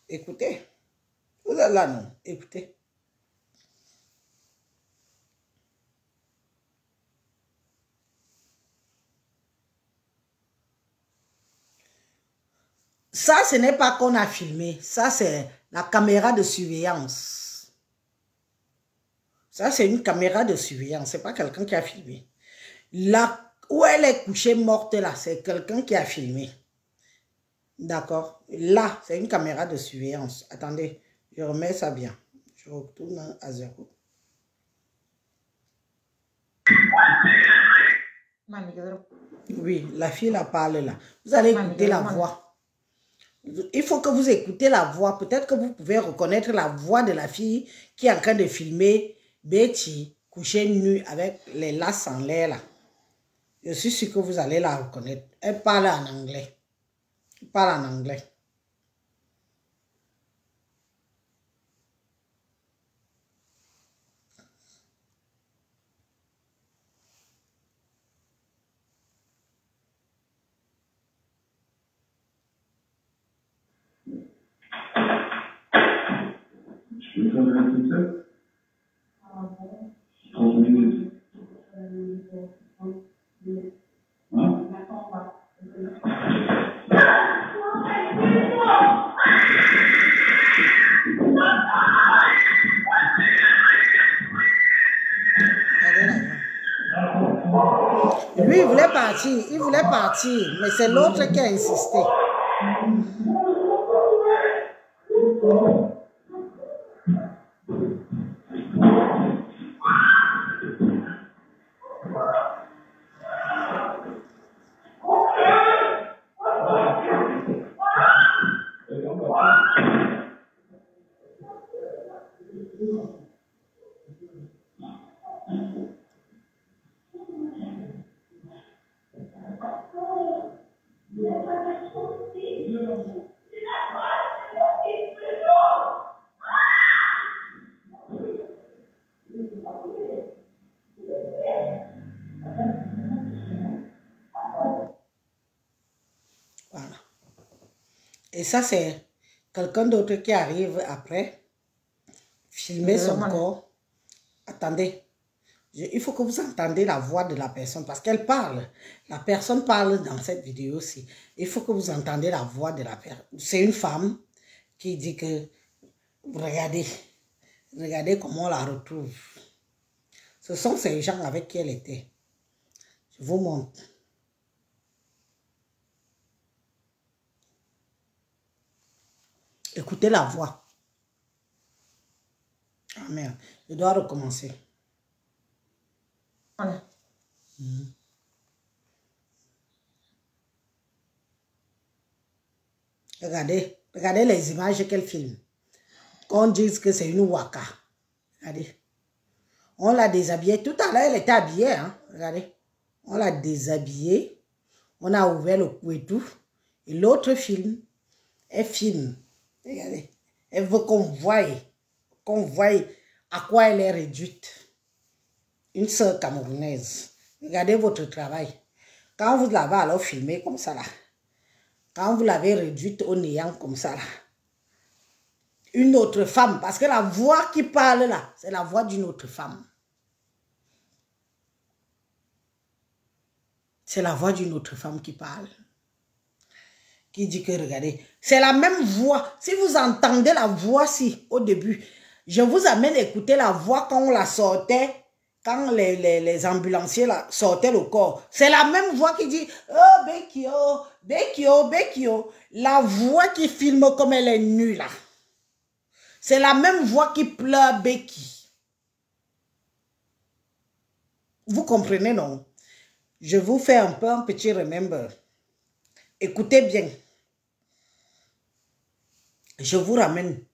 Écoutez. Vous êtes là, non? Écoutez. Ça, ce n'est pas qu'on a filmé. Ça, c'est la caméra de surveillance. Ça, c'est une caméra de surveillance. C'est pas quelqu'un qui a filmé. Là où elle est couchée morte, là, c'est quelqu'un qui a filmé. D'accord Là, c'est une caméra de surveillance. Attendez, je remets ça bien. Je retourne à zéro. Oui, la fille la parle là. Vous allez écouter la voix. Il faut que vous écoutez la voix. Peut-être que vous pouvez reconnaître la voix de la fille qui est en train de filmer Betty couchée nue avec les lasses en l'air là. Je suis sûr que vous allez la reconnaître. Elle parle en anglais. Elle parle en anglais. Je peux faire de la toute 30 minutes. Hein? Lui, il voulait partir. Il voulait partir. Mais c'est l'autre qui a insisté. Ça, c'est quelqu'un d'autre qui arrive après, filmer son Vraiment. corps. Attendez. Je- il faut que vous entendez la voix de la personne parce qu'elle parle. La personne parle dans cette vidéo aussi. Il faut que vous entendez la voix de la personne. C'est une femme qui dit que, regardez, regardez comment on la retrouve. Ce sont ces gens avec qui elle était. Je vous montre. Écoutez la voix. Ah merde, je dois recommencer. Voilà. Regardez, regardez les images qu'elle filme. Qu'on dise que c'est une waka. Regardez. On l'a déshabillée. Tout à l'heure, elle était habillée. Hein? Regardez. On l'a déshabillée. On a ouvert le cou et tout. Et l'autre filme, elle filme. Regardez. Elle veut qu'on voie, qu'on voie à quoi elle est réduite. Une sœur camerounaise. Regardez votre travail. Quand vous l'avez alors filmé comme ça là, quand vous l'avez réduite au néant comme ça là, une autre femme, parce que la voix qui parle là, c'est la voix d'une autre femme. C'est la voix d'une autre femme qui parle. Qui dit que, regardez, c'est la même voix. Si vous entendez la voix, si, au début, je vous amène écouter la voix quand on la sortait, quand les, ambulanciers la sortaient le corps. C'est la même voix qui dit, oh, Bekio, Bekio, Bekio. La voix qui filme comme elle est nue. C'est la même voix qui pleure Becky. Vous comprenez, non? Je vous fais un peu un petit remember. Écoutez bien. Je vous ramène.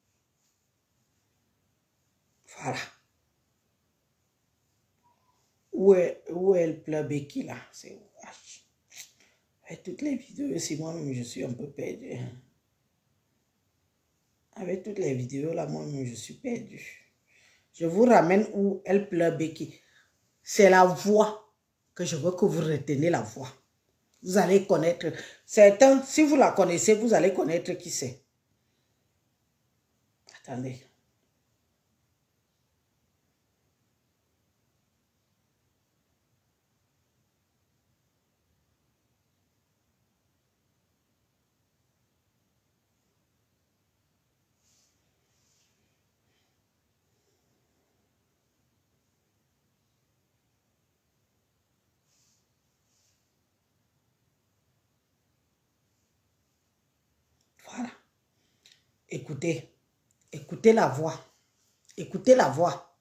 Voilà. Où, est, où est elle pleure Becky là? C'est? Ah, Avec toutes les vidéos, si moi-même je suis un peu perdu. Avec toutes les vidéos là, moi-même je suis perdu. Je vous ramène où elle pleure Becky. C'est la voix que je veux que vous retenez la voix. Vous allez connaître. Certains, si vous la connaissez, vous allez connaître qui c'est. Attendez. Écoutez. Écoutez la voix. Écoutez la voix.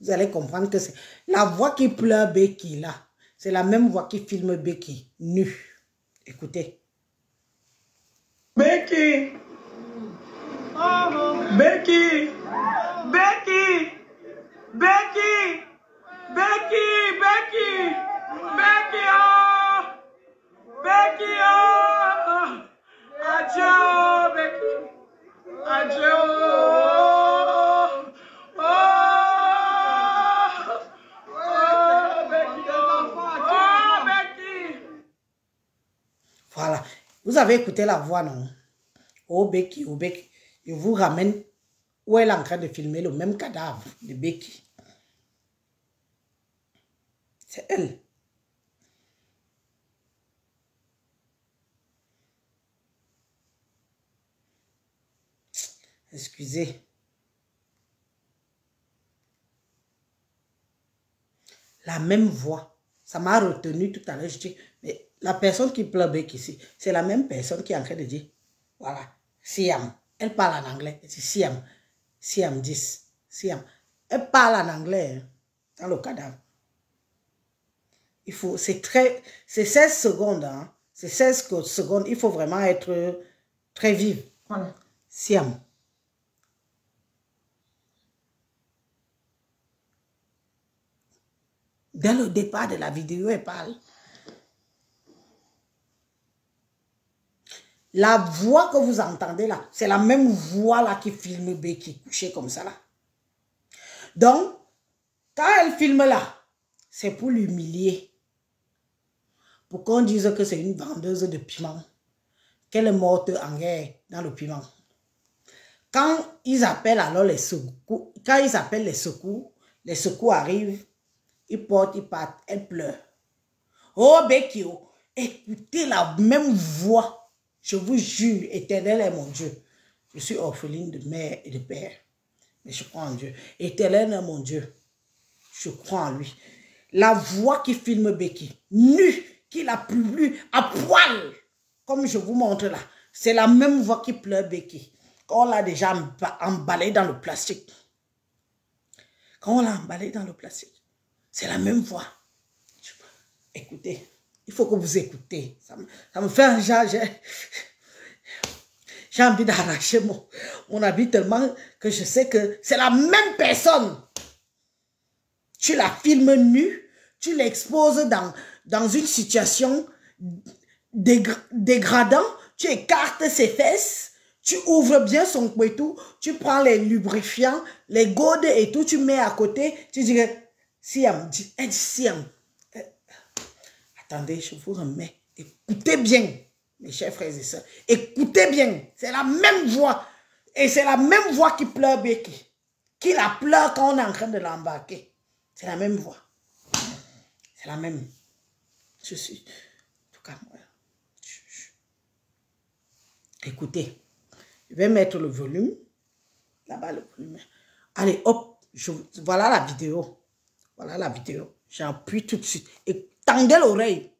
Vous allez comprendre que c'est la voix qui pleure Becky là. C'est la même voix qui filme Becky nue. Écoutez. Becky! Becky! Becky! Becky! Becky! Becky! Becky! Oh! Becky! Voilà. Vous avez écouté la voix, non? Oh Becky, oh Becky. Je vous ramène où elle est en train de filmer le même cadavre de Becky. C'est elle. Excusez. La même voix. Ça m'a retenu tout à l'heure. Je dis, mais la personne qui pleure ici, c'est la même personne qui est en train de dire, voilà, Siam. Elle parle en anglais. C'est Siam. Siam 10. Siam. Elle parle en anglais hein, dans le cadavre. Il faut, c'est très, c'est 16 secondes, hein. C'est 16 co- secondes. Il faut vraiment être très vive. Voilà. Siam. Le départ de la vidéo, elle parle. La voix que vous entendez là, c'est la même voix là qui filme Becky couché comme ça là. Donc, quand elle filme là, c'est pour l'humilier. Pour qu'on dise que c'est une vendeuse de piment. qu'elle est morte en guerre dans le piment. Quand ils appellent alors les secours, quand ils appellent les secours, les secours arrivent, ils portent, ils partent, elle pleure. Oh Bekio, écoutez la même voix. Je vous jure, éternel est mon Dieu. Je suis orpheline de mère et de père. Mais je crois en Dieu. Éternel est mon Dieu. Je crois en lui. La voix qui filme Becky, nue, qu'il a plu à poil, comme je vous montre là. C'est la même voix qui pleure Becky. Quand on l'a déjà emballé dans le plastique. Quand on l'a emballé dans le plastique. C'est la même voix. Écoutez, il faut que vous écoutez. Ça me, ça me fait un genre, j'ai envie d'arracher mon, mon habit tellement que je sais que c'est la même personne. Tu la filmes nue, tu l'exposes dans, dans une situation dégradante, tu écartes ses fesses, tu ouvres bien son tout, tu prends les lubrifiants, les godes et tout, tu mets à côté, tu dis, Siam, elle dit Siam. Euh, attendez, je vous remets. Écoutez bien, mes chers frères et sœurs. Écoutez bien, c'est la même voix. Et c'est la même voix qui pleure Becky. Qui la pleure quand on est en train de l'embarquer. C'est la même voix. C'est la même. Je suis. En tout cas, moi. Écoutez. Je vais mettre le volume. Là-bas, le volume. Allez, hop. Voilà la vidéo. Voilà la vidéo. J'appuie tout de suite. Et tendez l'oreille.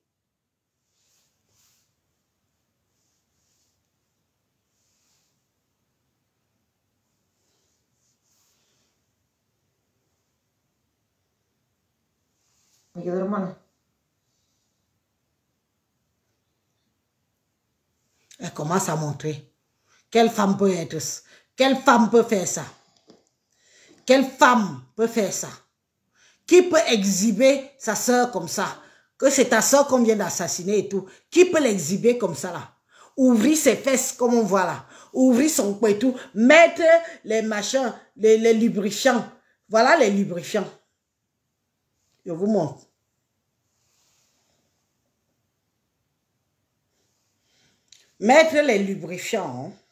Elle commence à montrer. Quelle femme peut être Quelle femme peut faire ça? Quelle femme peut faire ça? Qui peut exhiber sa soeur comme ça? Que c'est ta soeur qu'on vient d'assassiner et tout. Qui peut l'exhiber comme ça là? Ouvrir ses fesses comme on voit là. Ouvrir son cou et tout. Mettre les machins, les, les lubrifiants. Voilà les lubrifiants. Je vous montre. Mettre les lubrifiants. Hein.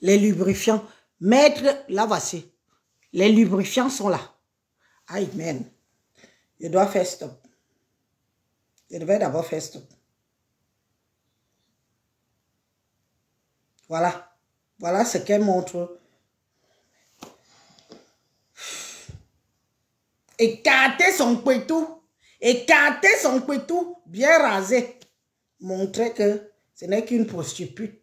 Les lubrifiants. Mettre, là voici. Les lubrifiants sont là. Amen. Je dois faire stop. Je devais d'abord faire stop. Voilà. Voilà ce qu'elle montre écarter son couteau, écarter son couteau, bien rasé, montrer que ce n'est qu'une prostituée.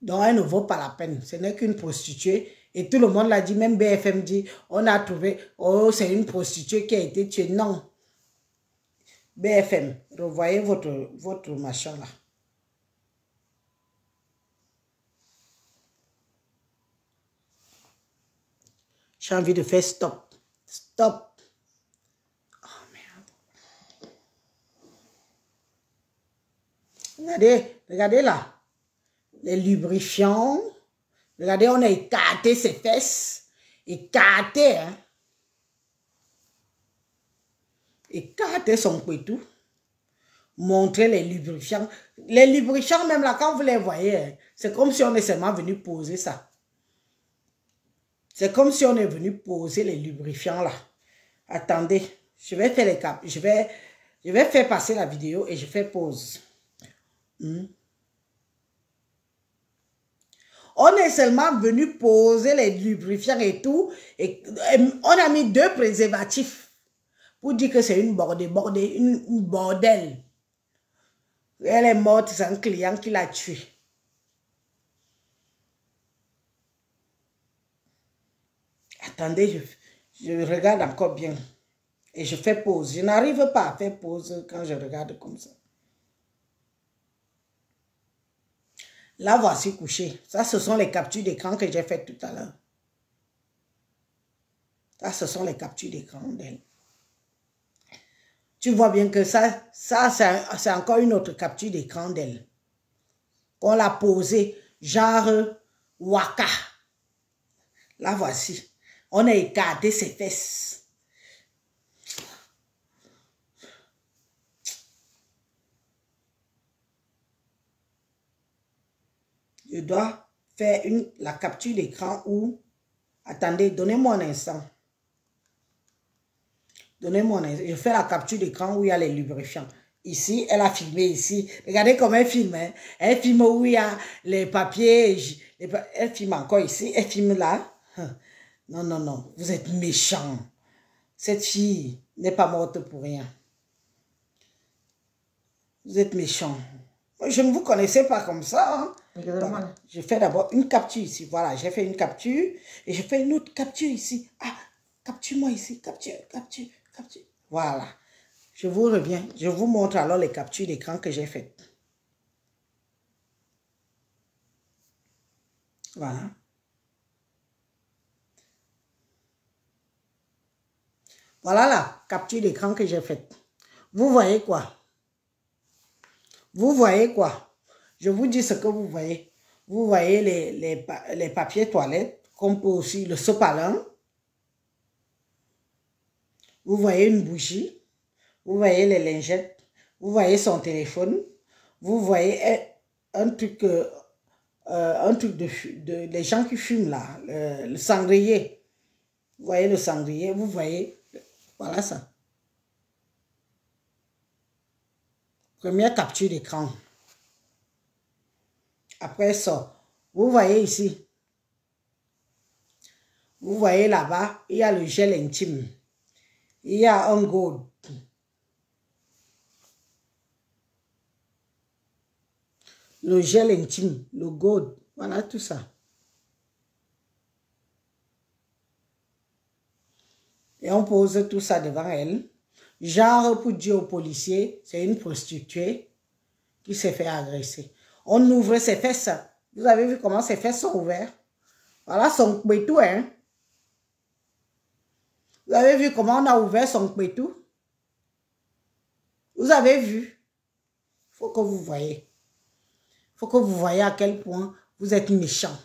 Donc, elle ne vaut pas la peine. Ce n'est qu'une prostituée. Et tout le monde l'a dit, même BFM dit, on a trouvé, oh, c'est une prostituée qui a été tuée. Non. BFM, revoyez votre, votre machin là. J'ai envie de faire stop. Stop. Oh merde. Regardez, regardez là. Les lubrifiants. Regardez, on a écarté ses fesses. Écarté, hein. Écarté son tout. Montrer les lubrifiants. Les lubrifiants, même là, quand vous les voyez, hein, c'est comme si on est seulement venu poser ça. C'est comme si on est venu poser les lubrifiants là. Attendez, je vais faire les cap. Je vais, je vais faire passer la vidéo et je fais pause. Hmm? On est seulement venu poser les lubrifiants et tout. Et, on a mis deux préservatifs pour dire que c'est une bordée, bordée, une, une bordelle. Elle est morte, c'est un client qui l'a tuée. Attendez, je, regarde encore bien. Et je fais pause. Je n'arrive pas à faire pause quand je regarde comme ça. Là, voici couché. Ça, ce sont les captures d'écran que j'ai faites tout à l'heure. Ça, ce sont les captures d'écran d'elle. Tu vois bien que ça, ça c'est encore une autre capture d'écran d'elle. Qu'on l'a posée, genre Waka. Là, voici. On a écarté ses fesses. Je dois faire une, la capture d'écran où... Attendez, donnez-moi un instant. Donnez-moi un instant. Je fais la capture d'écran où il y a les lubrifiants. Ici, elle a filmé ici. Regardez comment elle filme. hein. Elle filme où il y a les papiers. elle filme encore ici. Elle filme là. Hein. Non, non, non. Vous êtes méchant. Cette fille n'est pas morte pour rien. Vous êtes méchant. Je ne vous connaissais pas comme ça. hein. Je fais d'abord une capture ici. Voilà, j'ai fait une capture et je fais une autre capture ici. Ah, capture-moi ici. Capture, capture, capture. Voilà. Je vous reviens. Je vous montre alors les captures d'écran que j'ai faites. Voilà. Voilà la capture d'écran que j'ai faite. Vous voyez quoi? Vous voyez quoi? Je vous dis ce que vous voyez. Vous voyez les, les, pa- les papiers toilettes, comme peut aussi le sopalin. Vous voyez une bougie. Vous voyez les lingettes. Vous voyez son téléphone. Vous voyez un, un truc, euh, un truc de, de, les gens qui fument là, le, le. Vous voyez le cendrier. Vous voyez, voilà ça. Première capture d'écran. Après ça, vous voyez ici. Vous voyez là-bas, il y a le gel intime. Il y a un gold. Le gel intime, le gold. Voilà tout ça. Et on pose tout ça devant elle. Genre pour dire aux policiers, c'est une prostituée qui s'est fait agresser. On ouvre ses fesses. Vous avez vu comment ses fesses sont ouvertes? Voilà son kbetou, hein? Vous avez vu comment on a ouvert son kbetou? Vous avez vu? faut que vous voyez. faut que vous voyez à quel point vous êtes méchant.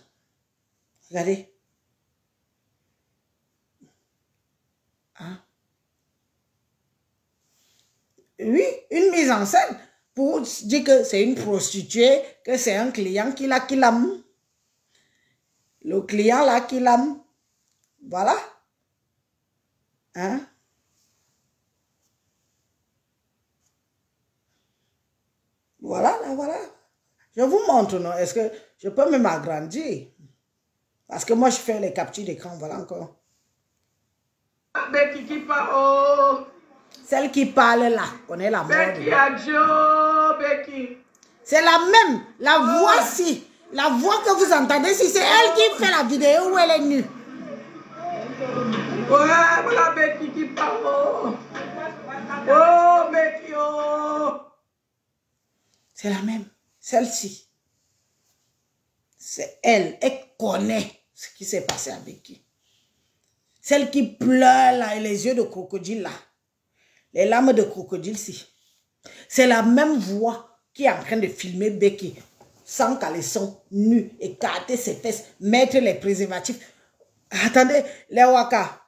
Regardez. Hein? Oui, une mise en scène pour dire que c'est une prostituée, que c'est un client qui l'a qui l'aime. Le client là qui l'aime. Voilà. Hein? Voilà, là, voilà. Je vous montre, non? Est-ce que je peux même agrandir? Parce que moi, je fais les captures d'écran, voilà encore. Qui parle. Oh, Celle qui parle là, on est la mort. Becky Becky. C'est la même. La voix-ci. La voix que vous entendez, si c'est elle qui fait la vidéo où elle est nue. Ouais, voilà Becky qui parle. Oh, oh Becky, oh. C'est la même. Celle-ci. C'est elle. Elle connaît ce qui s'est passé avec qui. Celle qui pleure là et les yeux de crocodile là. Les larmes de crocodile si. C'est la même voix qui est en train de filmer Becky. Sans caleçon, nu, écarter ses fesses, mettre les préservatifs. Attendez, les waka.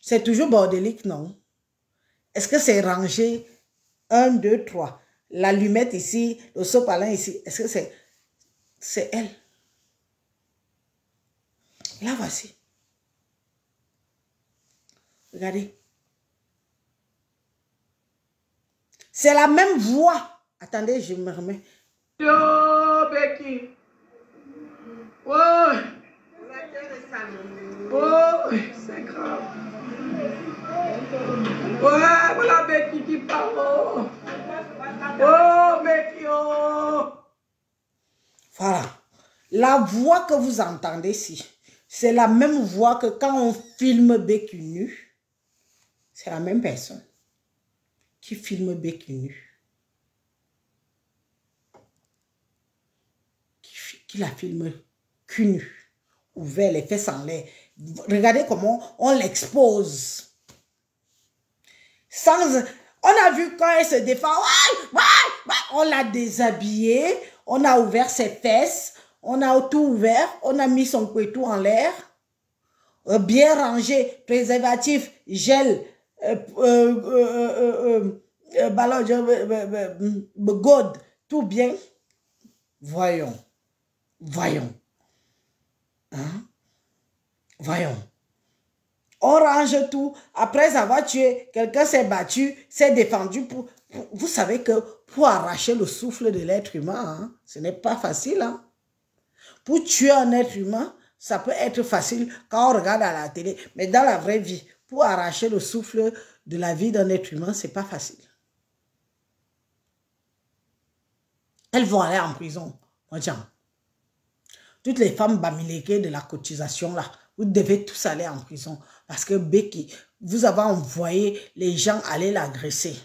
C'est toujours bordélique, non? Est-ce que c'est rangé? 1, 2, 3? L'allumette ici, le sopalin ici. Est-ce que c'est c'est elle? La voici. Regardez. C'est la même voix. Attendez, je me remets. Yo, Becky. Ouais. Oh, c'est grave. Ouais, voilà Becky qui parle. Oh, oh Becky, oh. Voilà. La voix que vous entendez ici, c'est la même voix que quand on filme Becky nu. C'est la même personne qui filme Becky nu. Qui, la filme cul nu. Ouvert, les fesses en l'air. Regardez comment on l'expose. Sans... On a vu quand elle se défend, on l'a déshabillée, on a ouvert ses fesses, on a tout ouvert, on a mis son couteau en l'air. euh, bien rangé, préservatif, gel, euh, euh, euh, euh, God, tout bien. Voyons, voyons. Hein? Voyons. On range tout. Après avoir tué, quelqu'un s'est battu, s'est défendu. Pour, pour- vous savez que pour arracher le souffle de l'être humain, hein, ce n'est pas facile. Hein? Pour tuer un être humain, ça peut être facile quand on regarde à la télé. Mais dans la vraie vie, pour arracher le souffle de la vie d'un être humain, c'est pas facile. Elles vont aller en prison. Toutes les femmes bamilékées de la cotisation, là, vous devez tous aller en prison. Parce que Becky, vous avez envoyé les gens aller l'agresser.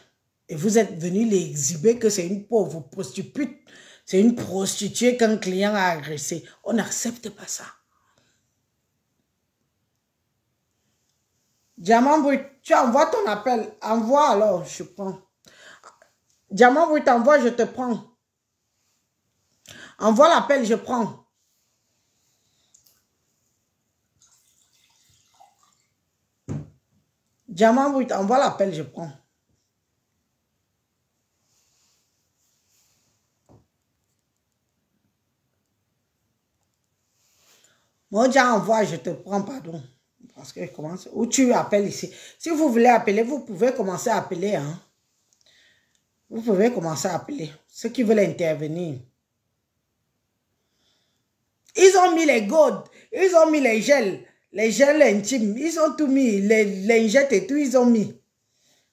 Et vous êtes venu les exhiber que c'est une pauvre prostituée. C'est une prostituée qu'un client a agressée. On n'accepte pas ça. Diamant Brut, tu envoies ton appel. Envoie alors, je prends. Diamant Brut, envoie, je te prends. Envoie l'appel, je prends. Diamant Brut, envoie l'appel, je prends. Moi, envoie, je te prends, pardon. Parce que je commence. Ou tu appelles ici. Si vous voulez appeler, vous pouvez commencer à appeler. Hein. Vous pouvez commencer à appeler. Ceux qui veulent intervenir. Ils ont mis les godes, ils ont mis les gels, les gels intimes, ils ont tout mis, les lingettes et tout, ils ont mis.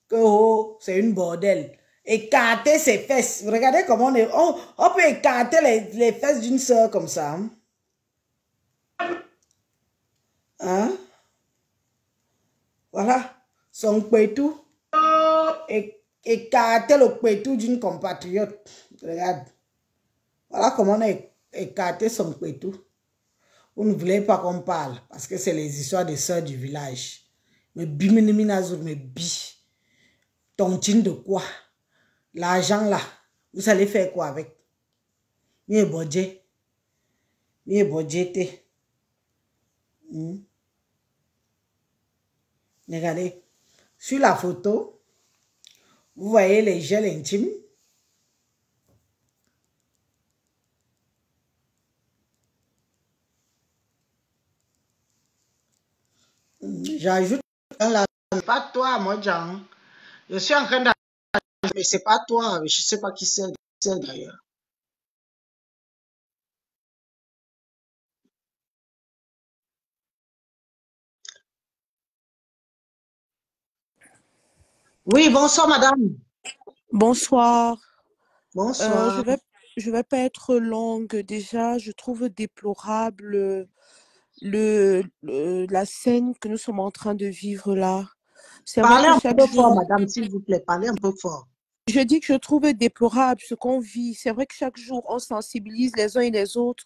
Que oh, c'est une bordel. Écarter ses fesses. Regardez comment on est. On, on peut écarter les, les fesses d'une soeur comme ça. Hein? Voilà. Son pétou. Écarter le pétou d'une compatriote. Regarde. Voilà comment on a écarté son pétou. Vous ne voulez pas qu'on parle parce que c'est les histoires des sœurs du village. Mais biminimina mais bi. Tontine de quoi? L'argent là, vous allez faire quoi avec? Mieux budget. Mieux budgeté. Hmm? Regardez. Sur la photo, vous voyez les gels intimes. J'ajoute là. Pas toi, moi, Jean. Je suis en train de... Mais c'est pas toi. Je sais pas qui c'est d'ailleurs. Oui, bonsoir, madame. Bonsoir. Euh, je Bonsoir. vais, je vais pas être longue. Déjà, je trouve déplorable le, le- la scène que nous sommes en train de vivre là. Parlez un peu fort, jour, madame, s'il vous plaît. Parlez un peu fort. je dis que je trouve déplorable ce qu'on vit. C'est vrai que chaque jour, on sensibilise les uns et les autres,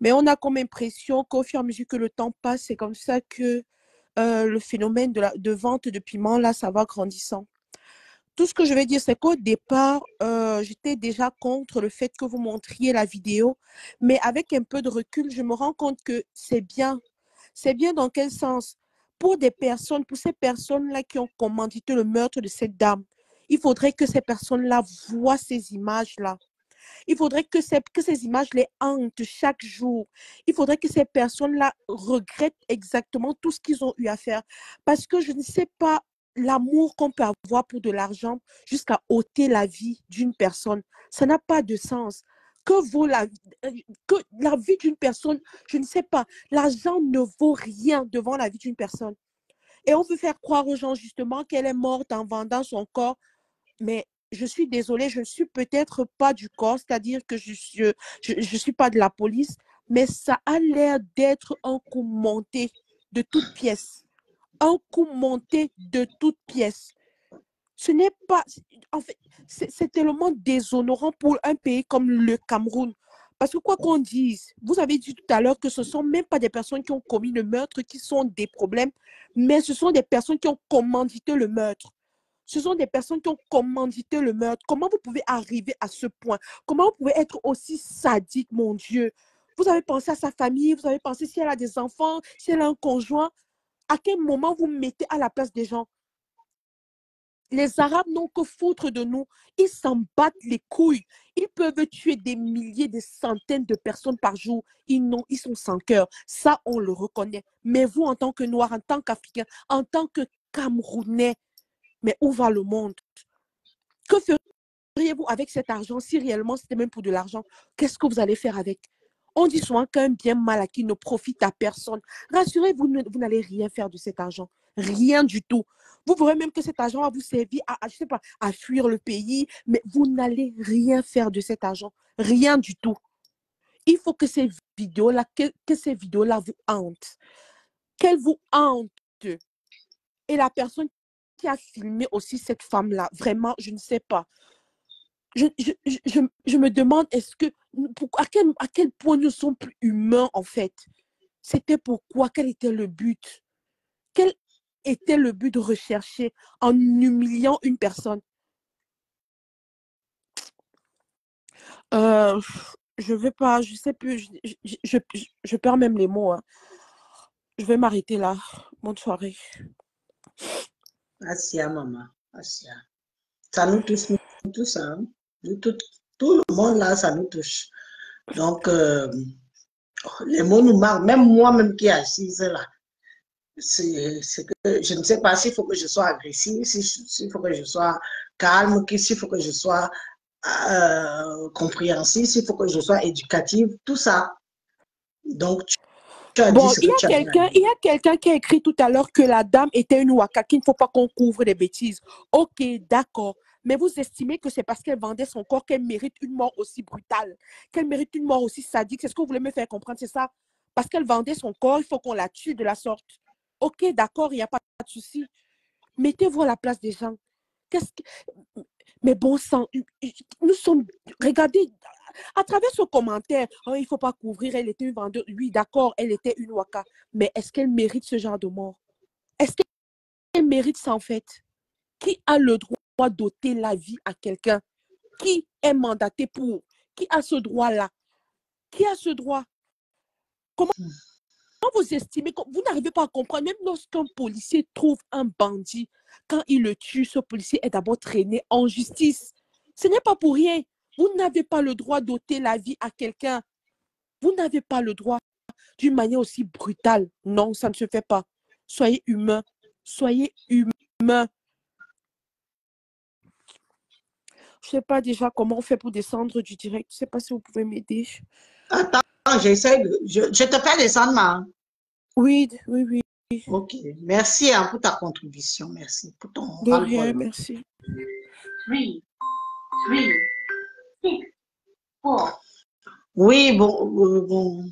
mais on a comme impression qu'au fur et à mesure que le temps passe, c'est comme ça que euh, le phénomène de, vente de piment, là, ça va grandissant. Tout ce que je vais dire, c'est qu'au départ, euh, j'étais déjà contre le fait que vous montriez la vidéo, mais avec un peu de recul, je me rends compte que c'est bien. C'est bien dans quel sens? Pour des personnes, pour ces personnes-là qui ont commandité le meurtre de cette dame, il faudrait que ces personnes-là voient ces images-là. Il faudrait que ces, que ces images les hantent chaque jour. Il faudrait que ces personnes-là regrettent exactement tout ce qu'ils ont eu à faire. Parce que je ne sais pas l'amour qu'on peut avoir pour de l'argent jusqu'à ôter la vie d'une personne. Ça n'a pas de sens. Que vaut la, euh, que la vie d'une personne? Je ne sais pas. L'argent ne vaut rien devant la vie d'une personne. Et on veut faire croire aux gens justement qu'elle est morte en vendant son corps. Mais je suis désolée, je ne suis peut-être pas du corps, c'est-à-dire que je suis, je, je suis pas de la police, mais ça a l'air d'être un coup monté de toutes pièces. Un coup monté de toutes pièces. Ce n'est pas, en fait, c'est tellement déshonorant pour un pays comme le Cameroun. Parce que quoi qu'on dise, vous avez dit tout à l'heure que ce ne sont même pas des personnes qui ont commis le meurtre qui sont des problèmes, mais ce sont des personnes qui ont commandité le meurtre. Ce sont des personnes qui ont commandité le meurtre. Comment vous pouvez arriver à ce point? Comment vous pouvez être aussi sadique, mon Dieu? Vous avez pensé à sa famille, vous avez pensé si elle a des enfants, si elle a un conjoint. À quel moment vous mettez à la place des gens? Les Arabes n'ont que foutre de nous. Ils s'en battent les couilles. Ils peuvent tuer des milliers, des centaines de personnes par jour. Ils, n'ont- ils sont sans cœur. Ça, on le reconnaît. Mais vous, en tant que Noirs, en tant qu'Africains, en tant que Camerounais, mais où va le monde? Que feriez-vous avec cet argent si réellement c'était même pour de l'argent? Qu'est-ce que vous allez faire avec? On dit souvent qu'un bien mal acquis ne profite à personne. Rassurez-vous, vous n'allez rien faire de cet argent. Rien du tout. Vous verrez même que cet argent va vous servir à fuir le pays, mais vous n'allez rien faire de cet argent. Rien du tout. Il faut que ces vidéos-là, que, que ces vidéos-là vous hantent. Qu'elles vous hantent. Et la personne qui a filmé aussi cette femme-là, vraiment, je ne sais pas. Je, je, je, je, me demande, est-ce que, à, quel, à quel point nous sommes plus humains, en fait? C'était pourquoi? Quel était le but? Quel était le but de rechercher en humiliant une personne? Euh, Je vais pas, je sais plus, je- je perds même les mots. hein. Je vais m'arrêter là. Bonne soirée. Asia, maman. Asia. Ça nous touche, nous tous, hein. Nous, tout, tout le monde là, ça nous touche. Donc, euh, les mots nous marquent. Même moi-même qui est assise là, c'est que je ne sais pas s'il faut que je sois agressive, si- s'il faut que je sois calme, s'il faut que je sois euh, compréhensive, s'il faut que je sois éducative, tout ça. Donc, tu, Bon, y a quelqu'un, il y a quelqu'un qui a écrit tout à l'heure que la dame était une waka, qu'il ne faut pas qu'on couvre des bêtises. Ok, d'accord. Mais vous estimez que c'est parce qu'elle vendait son corps qu'elle mérite une mort aussi brutale, qu'elle mérite une mort aussi sadique. C'est ce que vous voulez me faire comprendre, c'est ça? Parce qu'elle vendait son corps, il faut qu'on la tue de la sorte. Ok, d'accord, il n'y a pas de souci. Mettez-vous à la place des gens. Qu'est-ce que... Mais bon sang, nous sommes... Regardez, à travers ce commentaire, oh, il ne faut pas couvrir, elle était une vendeuse. Oui, d'accord, elle était une waka. Mais est-ce qu'elle mérite ce genre de mort? Est-ce qu'elle mérite ça en fait? Qui a le droit d'ôter la vie à quelqu'un? Qui est mandaté pour? Qui a ce droit-là? Qui a ce droit? Comment vous estimez, que- vous n'arrivez pas à comprendre, même lorsqu'un policier trouve un bandit, quand il le tue, ce policier est d'abord traîné en justice. Ce n'est pas pour rien. Vous n'avez pas le droit d'ôter la vie à quelqu'un. Vous n'avez pas le droit d'une manière aussi brutale. Non, ça ne se fait pas. Soyez humain. Soyez humain. Je ne sais pas déjà comment on fait pour descendre du direct. Je ne sais pas si vous pouvez m'aider. Attends, j'essaie de. Je, je te fais descendre, ma. Oui, oui, oui. Ok. Merci hein, pour ta contribution. Merci pour ton De rien, merci. three, three, six, four, Oui, bon, bon.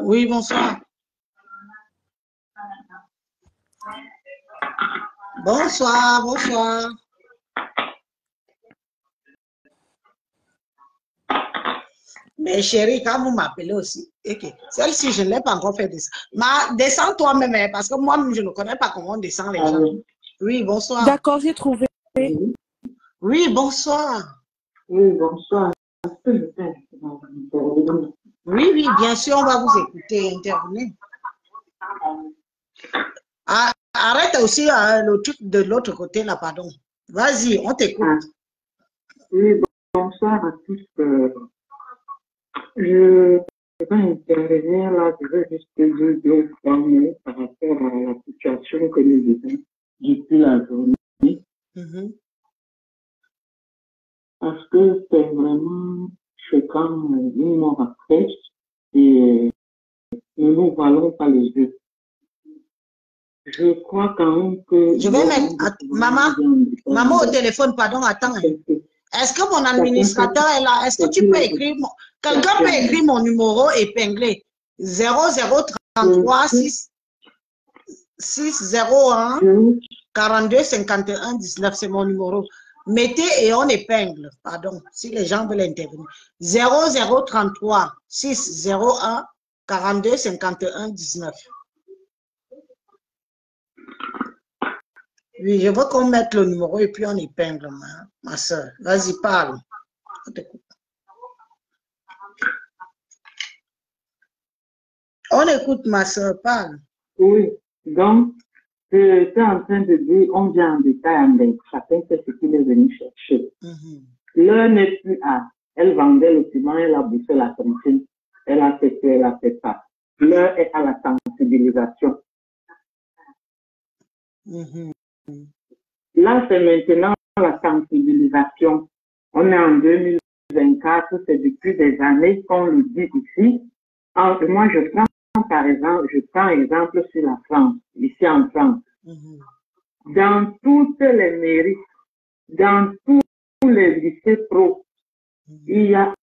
Oui, bonsoir. Bonsoir, bonsoir. Mais chérie, quand vous m'appelez aussi, ok, celle-ci, je ne l'ai pas encore fait descendre. Ma, descends toi-même, hein, parce que moi-même, je ne connais pas comment on descend les gens. Oui, bonsoir. D'accord, j'ai trouvé. Oui, bonsoir. Oui, bonsoir. Est-ce que je peux intervenir? Oui, oui, bien sûr, on va vous écouter, intervenir. Ah, arrête aussi hein, le truc de l'autre côté, là, pardon. Vas-y, on t'écoute. Oui, bonsoir à tous. euh, Je vais intervenir là, je vais juste dire deux, trois mots par rapport à la situation que nous vivons depuis la journée, Mhm. Parce que c'est vraiment choquant, une mort après, et ne nous voilons pas les yeux. Je crois quand même que... Je vais mettre, maman, maman au téléphone, pardon, attends. Est-ce que mon administrateur est là? Est-ce que tu peux écrire mon... Quelqu'un peut écrire mon numéro épinglé? 0033 6 601 42 51 19, c'est mon numéro. Mettez et on épingle, pardon, si les gens veulent intervenir. 0033 601 42 51 19. Oui, je veux qu'on mette le numéro et puis on épingle, ma, soeur. Vas-y, parle. On écoute ma soeur, parle. Oui, donc, je suis en train de dire, on vient en détail avec chacun sait ce qu'il est venu chercher. Mhm. L'heure n'est plus à. Elle vendait le ciment, elle a bouffé la cantine. Elle a fait ce, elle a fait ça. L'heure est à la sensibilisation. Mhm. Là, c'est maintenant la sensibilisation. On est en 2024, c'est depuis des années qu'on le dit ici. En- moi, je prends par exemple, je prends exemple sur la France, ici en France. Mhm. Dans toutes les mairies, dans tous les lycées pro, il y a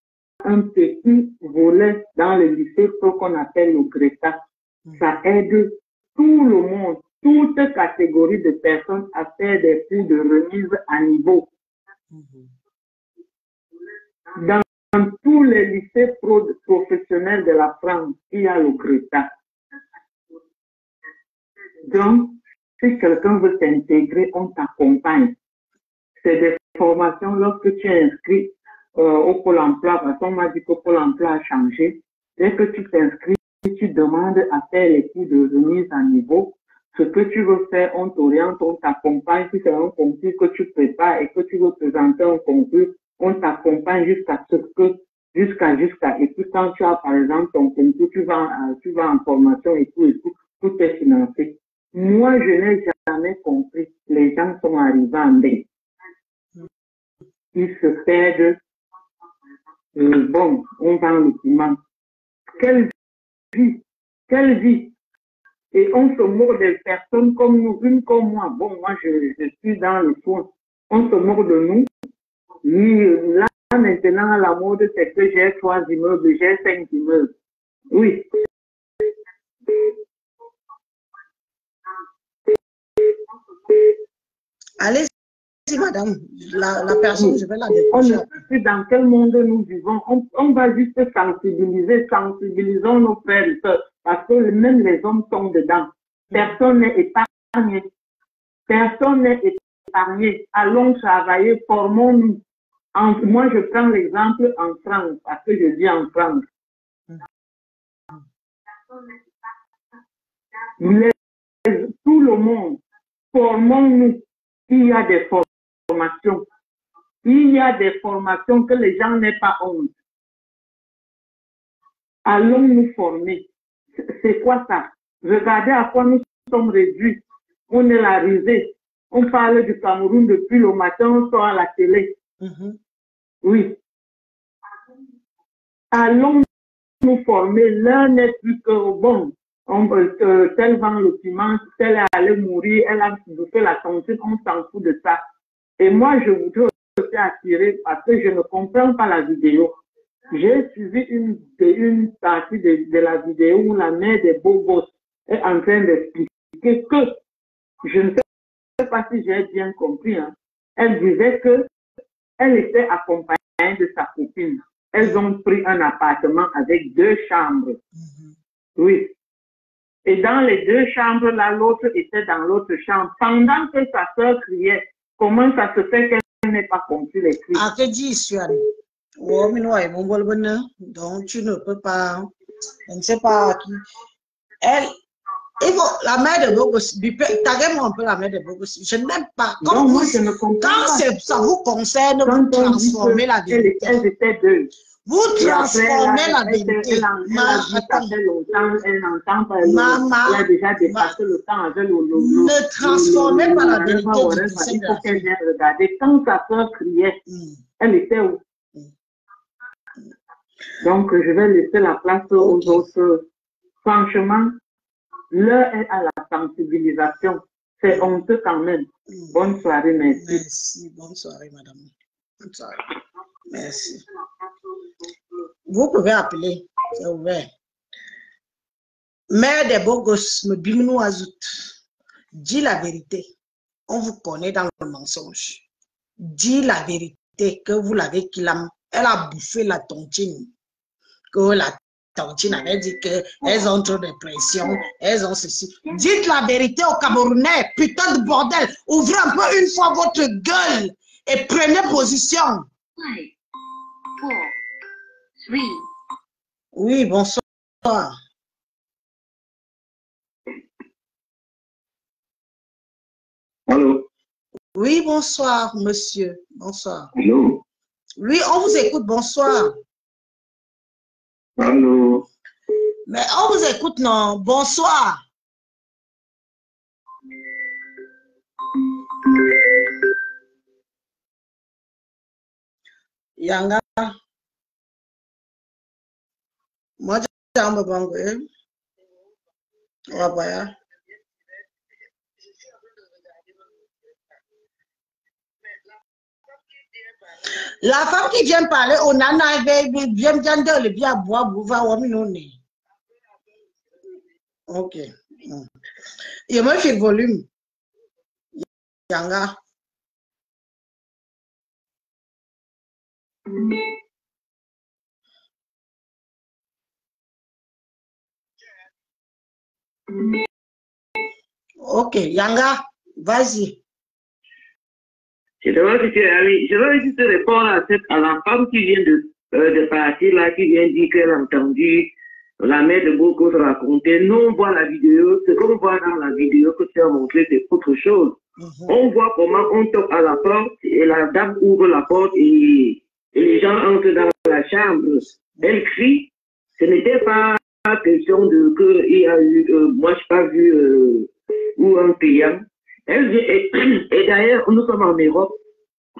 un petit volet dans le lycée pro qu'on appelle le Greta. Ça aide tout le monde, toute catégorie de personnes à faire des cours de remise à niveau. Dans tous les lycées pro- professionnels de la France, il y a le Greta. Donc, si quelqu'un veut t'intégrer, on t'accompagne. C'est des formations lorsque tu es inscrit euh, au Pôle emploi, parce qu'on m'a dit que Pôle emploi a changé. Dès que tu t'inscris, tu demandes à faire les cours de remise à niveau. Ce que tu veux faire, on t'oriente, on t'accompagne. Si c'est un concours que tu prépares et que tu veux présenter un concours, on t'accompagne jusqu'à ce que, jusqu'à, jusqu'à, et puis quand tu as, par exemple, ton tu vas, euh, tu vas en formation et tout, et tout, tout est financé. Moi, je n'ai jamais compris. Les gens sont arrivés en bain. Ils se perdent. Euh, bon, on vend le piment. Quelle vie, quelle vie. Et on se moque des personnes comme nous, une comme moi. Bon, moi, je, je suis dans le soin. On se moque de nous. Oui, là, maintenant, la mode, c'est que j'ai trois immeubles, j'ai cinq immeubles. Oui. Allez-y, madame. La, la personne, je vais la On décrocher. ne sait plus dans quel monde nous vivons. On, on va juste sensibiliser, sensibilisons nos frères parce que même les hommes sont dedans. Personne n'est épargné. Personne n'est épargné. Allons travailler, formons-nous. Moi, je prends l'exemple en France, parce que je vis en France. Tout le monde, formons-nous. Il y a des formations. Il y a des formations que les gens n'aient pas honte. Allons nous former? C'est- quoi ça? Regardez à quoi nous sommes réduits. On est la risée. On parle du Cameroun depuis le matin, on sort à la télé. Mhm. Oui. Allons nous former. L'un n'est plus que bon? On, euh, tel vend le piment, tel est allé mourir, elle a bouffé la tontine, on s'en fout de ça. Et moi, je voudrais aussi attirer parce que je ne comprends pas la vidéo. J'ai suivi une, une partie de, la vidéo où la mère des gosses est en train d'expliquer que, je ne sais pas si j'ai bien compris, hein, elle disait que elle était accompagnée de sa copine. Elles ont pris un appartement avec deux chambres. Oui. Et dans les deux chambres, là, l'autre était dans l'autre chambre. Pendant que sa soeur criait, comment ça se fait qu'elle n'ait pas compris les cris? Ah, que Suan? Oh. Donc, tu ne peux pas. Je ne sais pas qui. Elle. Faut, la mère de Bogos, taguez-moi un peu la mère de Bogos. Je n'aime pas. Quand, Non, moi, vous- je ne comprends quand pas. c'est- ça vous concerne, Quand vous transformez la vérité. elles étaient deux. Vous Et transformez la vérité. elle, n'entend pas. Maman, elle a déjà dépassé le temps avec le. ne transformez pas la vérité Il faut qu'elle vienne regarder. Quand sa soeur criait, Hmm. elle était où? Mm. Donc, je vais laisser la place aux autres. Franchement, l'heure est à la sensibilisation. C'est honteux quand même. Hmm. Bonne soirée, merci. Merci. Bonne soirée, madame. Bonne soirée. Merci. Vous pouvez appeler. C'est ouvert. Mère des beaux gosses, me bimnou azout. Dis la vérité. On vous connaît dans le mensonge. Dis la vérité que vous l'avez qu'il a. Elle a bouffé la tontine. Que la Tontine avait dit qu'elles ont trop de pression, elles ont ceci. Dites la vérité aux Camerounais, putain de bordel. Ouvrez un peu une fois votre gueule et prenez position. Oui, bonsoir. Allô? Oui, bonsoir, monsieur. Bonsoir. Allô? Oui, on vous écoute. Bonsoir. Allô? Mais on vous écoute, non? Bonsoir. Yanga. Moi, jambo bango, eh? Wabaya. La femme qui vient parler au nana, elle vient dire le bien boire, boire, waminouni. Ok. Mm. Il me fait volume. Yanga. Ok, Yanga, vas-y. Je demande si tu es allé. Je veux juste répondre à, cette, à la femme qui vient de, euh, de partir là, qui vient dire qu'elle a entendu la mère de Boko raconter. Nous, on voit la vidéo. Ce qu'on voit dans la vidéo que tu as montré, c'est autre chose. Mhm. On voit comment on toque à la porte et la dame ouvre la porte et, et les gens entrent dans la chambre. Elle crie. Ce n'était pas question de que il y a eu, euh, moi je n'ai pas vu euh, ou un client. Elle, et, et d'ailleurs, nous sommes en Europe.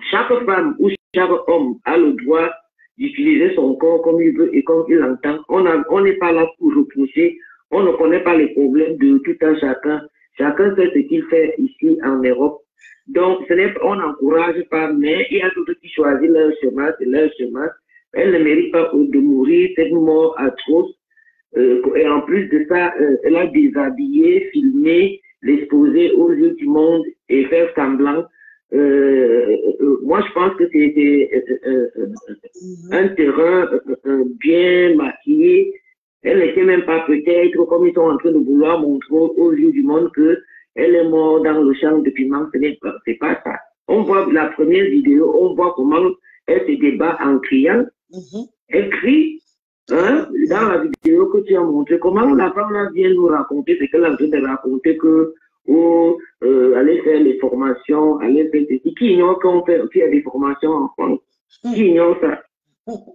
Chaque femme ou chaque homme a le droit d'utiliser son corps comme il veut et comme il entend. On n'est pas là pour repousser. On ne connaît pas les problèmes de tout un chacun. Chacun fait ce qu'il fait ici en Europe. Donc, on n'encourage pas, mais il y a d'autres qui choisissent leur chemin, c'est leur chemin. Elle ne mérite pas de mourir cette mort atroce. Euh, et en plus de ça, euh, elle a déshabillé, filmé, l'exposer aux yeux du monde et faire semblant. Euh, euh, moi, je pense que c'était euh, euh, un terrain bien maquillé. Elle n'était même pas peut-être, comme ils sont en train de vouloir montrer aux yeux du monde que elle est morte dans le champ de piment. Ce n'est pas, pas ça. On voit la première vidéo, on voit comment elle se débat en criant. Mhm. Elle crie, hein, dans la vidéo que tu as montré, comment la femme là vient nous raconter ce qu'elle est en train de raconter que, ou, euh, aller faire les formations, aller faire ceci. Qui ignore qu'on fait, qu'il y a des formations en France? Qui ignore ça?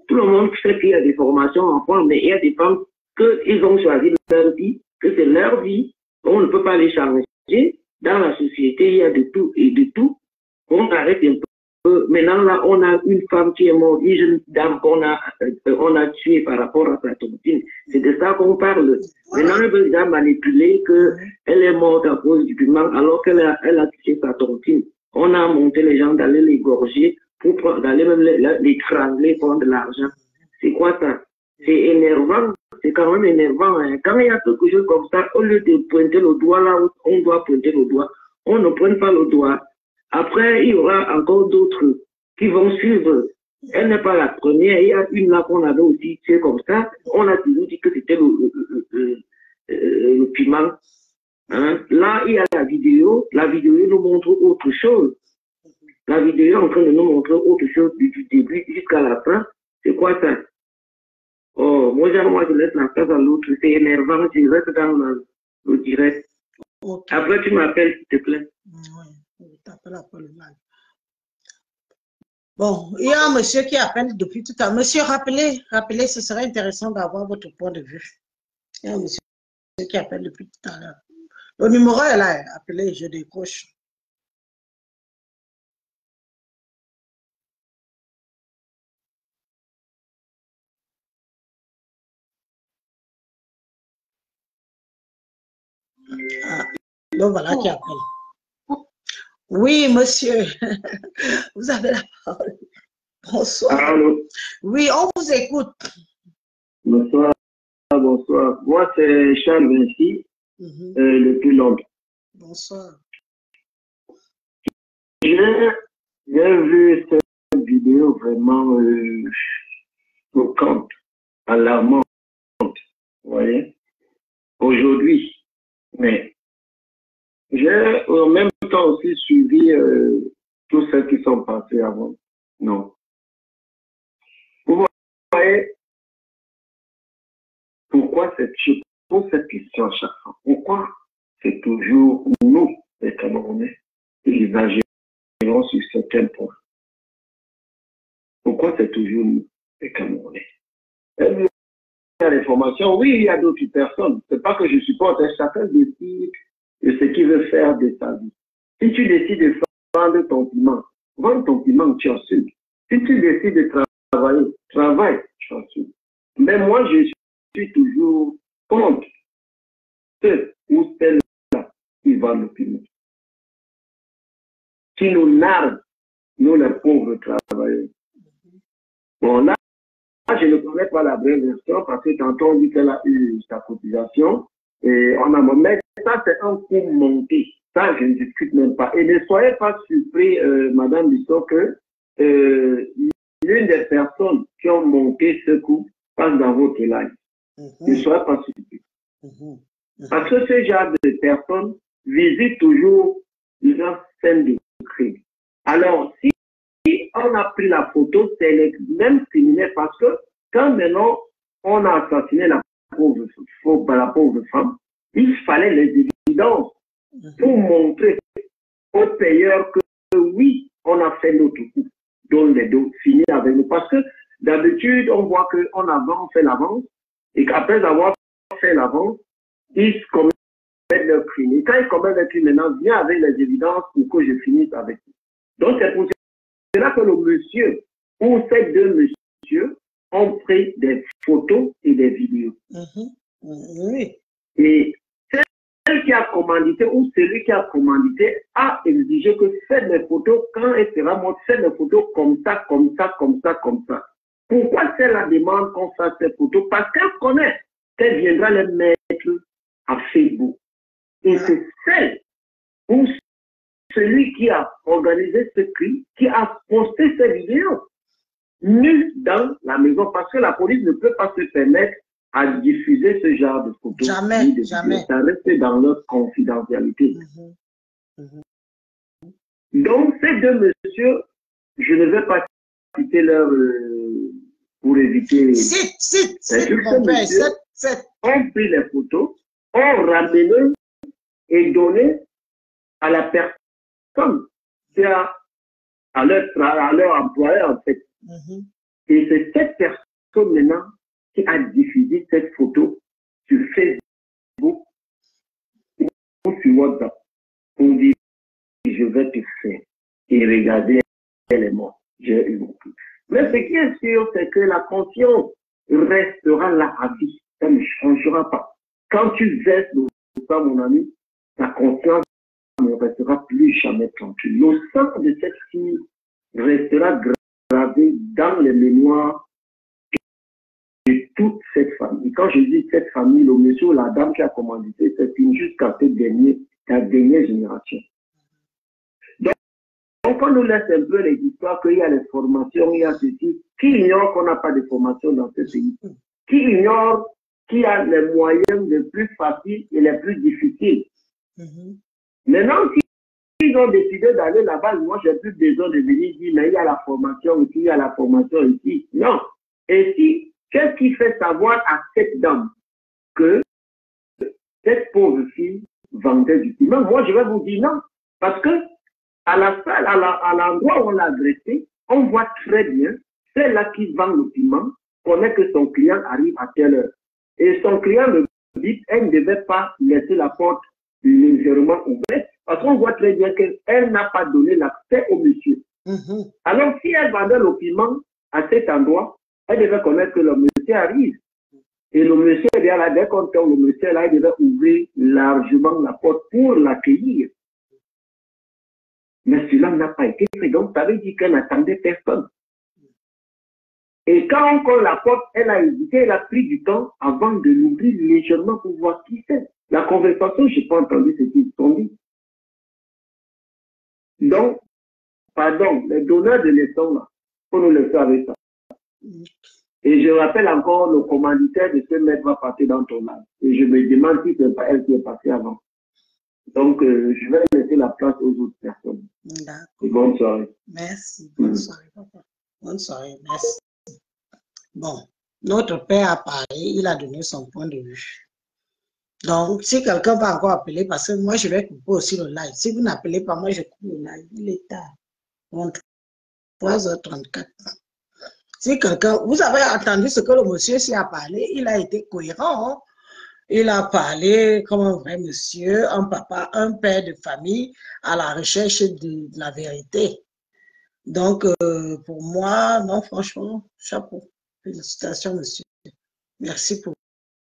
Tout le monde sait qu'il y a des formations en France, mais il y a des femmes qu'ils ont choisi leur vie, que c'est leur vie. On ne peut pas les changer. Dans la société, il y a de tout et de tout. On arrête un peu. Maintenant, là, on a une femme qui est morte, une jeune dame qu'on a, euh, on a tuée par rapport à sa tontine. C'est de ça qu'on parle. Maintenant, elle veut déjà manipuler qu'elle est morte à cause du piment alors qu'elle a, elle a tué sa tontine. On a monté les gens d'aller l'égorger pour prendre- d'aller même les- les- l'étrangler, prendre de l'argent. C'est quoi ça? C'est énervant. C'est quand même énervant. hein. Quand il y a quelque chose comme ça, au lieu de pointer le doigt là où on doit pointer le doigt, on ne pointe pas le doigt. Après, il y aura encore d'autres qui vont suivre. Elle n'est pas la première. Il y a une là qu'on avait aussi tuée comme ça. On a toujours dit que c'était le, le- le- le- le piment. Hein? Là, il y a la vidéo. La vidéo nous montre autre chose. La vidéo est en train de nous montrer autre chose du, du début jusqu'à la fin. C'est quoi ça? Oh, moi, moi, je laisse la place à l'autre. C'est énervant. Je reste dans le, direct. Après, tu m'appelles, s'il te plaît. Ouais, je t'appelle après le live. Bon, il y a un monsieur qui appelle depuis tout à l'heure. Monsieur, rappelez, rappelez, ce serait intéressant d'avoir votre point de vue. Il y a un monsieur qui appelle depuis tout à l'heure. Le numéro est là, appelez, je décroche. Ah, donc voilà qui appelle. Oui, monsieur. Vous avez la parole. Bonsoir. Allô? Oui, on vous écoute. Bonsoir. Bonsoir. Moi, c'est Charles Vinci, Mhm. euh, depuis Londres. Bonsoir. J'ai vu cette vidéo vraiment euh, choquante, alarmante, vous voyez, aujourd'hui. Mais j'ai en même aussi suivi euh, tous ceux qui sont passés avant. Non. Vous voyez, pourquoi cette, je pose cette question à chaque fois. Pourquoi c'est toujours nous, les Camerounais, exagérons sur certains points? Pourquoi c'est toujours nous, les Camerounais? Et a l'information, oui, il y a d'autres personnes. C'est pas que je supporte, chacun décide de ce qu'il veut faire de sa vie. Si tu décides de vendre ton piment, vends ton piment, tu su. Si tu décides de travailler, travaille, tu su. Mais moi, je suis toujours contre ceux ou celles-là qui vendent le piment. Qui nous narrent, nous les pauvres travailleurs. Bon, là, je ne connais pas la vraie version parce que tantôt on dit qu'elle a eu sa cotisation et on a mais ça c'est un coup monté. Ça, je ne discute même pas. Et ne soyez pas surpris, euh, Madame Bissot, que euh, l'une des personnes qui ont monté ce coup passe dans votre live. Ne soyez pas surpris. Mhm. Parce que ce genre de personnes visitent toujours les scènes de crime. Alors, si si on a pris la photo, c'est les mêmes criminels parce que quand maintenant on a assassiné la pauvre, la pauvre femme, il fallait les évidences pour montrer aux payeurs que oui, on a fait notre coup, dont les dos finir avec nous. Parce que d'habitude, on voit qu'on avance, fait l'avance, et qu'après avoir fait l'avance, ils commettent leur crime. Et quand ils commettent leur crime, maintenant, viens avec les évidences pour que je finisse avec eux. Donc, c'est pour cela que le monsieur ou ces deux messieurs ont pris des photos et des vidéos. Mhm. Oui. Et celle qui a commandité ou celui qui a commandité a exigé que faites les photos quand elle sera morte, faites les photos comme ça, comme ça, comme ça, comme ça. Pourquoi c'est la demande qu'on fasse ces photos? Parce qu'elle connaît qu'elle viendra les mettre à Facebook. Et c'est celle ou celui qui a organisé ce cri, qui a posté ces vidéos nues dans la maison, parce que la police ne peut pas se permettre à diffuser ce genre de photos. Jamais, vidéos. jamais. Ça reste dans leur confidentialité. Mhm. Donc, ces deux messieurs, je ne vais pas citer leur... euh, pour éviter... Cite, cite, cite, mon père, cite, cite. ont pris les photos, ont ramené et donné à la personne, c'est à, à leur, à leur employeur en fait. Mhm. Et c'est cette personne maintenant qui a diffusé cette photo sur Facebook ou sur WhatsApp pour dire je vais te faire. Et regardez, elle est morte. J'ai eu mon coup. Mais ce qui est sûr, c'est que la conscience restera là à vie. Ça ne changera pas. Quand tu verses le sang, mon ami, ta conscience ne restera plus jamais tranquille. Le sang de cette fille restera gravé dans les mémoires de toute cette famille. Quand je dis cette famille, le monsieur ou la dame qui a commandité, c'est une jusqu'à cette dernière, la dernière génération. Donc, donc, on nous laisse un peu les histoires qu'il y a les formations, il y a ceci. Qui ignore qu'on n'a pas de formation dans ce pays Qui ignore qui a les moyens les plus faciles et les plus difficiles. Maintenant, si ils ont décidé d'aller là-bas, moi, j'ai plus besoin de venir dire, mais il y a la formation ici, il y a la formation ici. Non. Et si, qu'est-ce qui fait savoir à cette dame que cette pauvre fille vendait du piment? Moi, je vais vous dire non. Parce que, à la salle, à l'endroit où on l'a agressé, on voit très bien, celle-là qui vend le piment connaît que son client arrive à telle heure. Et son client le dit, elle ne devait pas laisser la porte légèrement ouverte, parce qu'on voit très bien qu'elle n'a pas donné l'accès au monsieur. Mhm. Alors, si elle vendait le piment à cet endroit, elle devait connaître que le monsieur arrive. Et le monsieur, est là, dès qu'on le monsieur, là, il devait ouvrir largement la porte pour l'accueillir. Mais cela n'a pas été fait. Donc, ça veut dire qu'elle n'attendait personne. Et quand on colle la porte, elle a hésité, elle a pris du temps avant de l'ouvrir légèrement pour voir qui c'est. La conversation, je n'ai pas entendu ce qu'ils se sont dit. Donc, pardon, les donneurs de leçons, là, faut nous laisser avec ça. Et je rappelle encore, le commanditaire de ce maître va passer dans ton âge. Et je me demande si ce n'est pas elle qui est passée avant. Donc, euh, je vais laisser la place aux autres personnes. D'accord. Bonne soirée. Merci. Bonne soirée, papa. Bonne soirée. Merci. Bon, notre père a parlé, il a donné son point de vue. Donc, si quelqu'un va encore appeler, parce que moi, je vais couper aussi le live. Si vous n'appelez pas, moi, je coupe le live. Il est tard. Bon, 3h34. Si quelqu'un, vous avez entendu ce que le monsieur s'y a parlé, il a été cohérent. Il a parlé comme un vrai monsieur, un papa, un père de famille à la recherche de, la vérité. Donc, euh, pour moi, non, franchement, chapeau. Félicitations, monsieur. Merci pour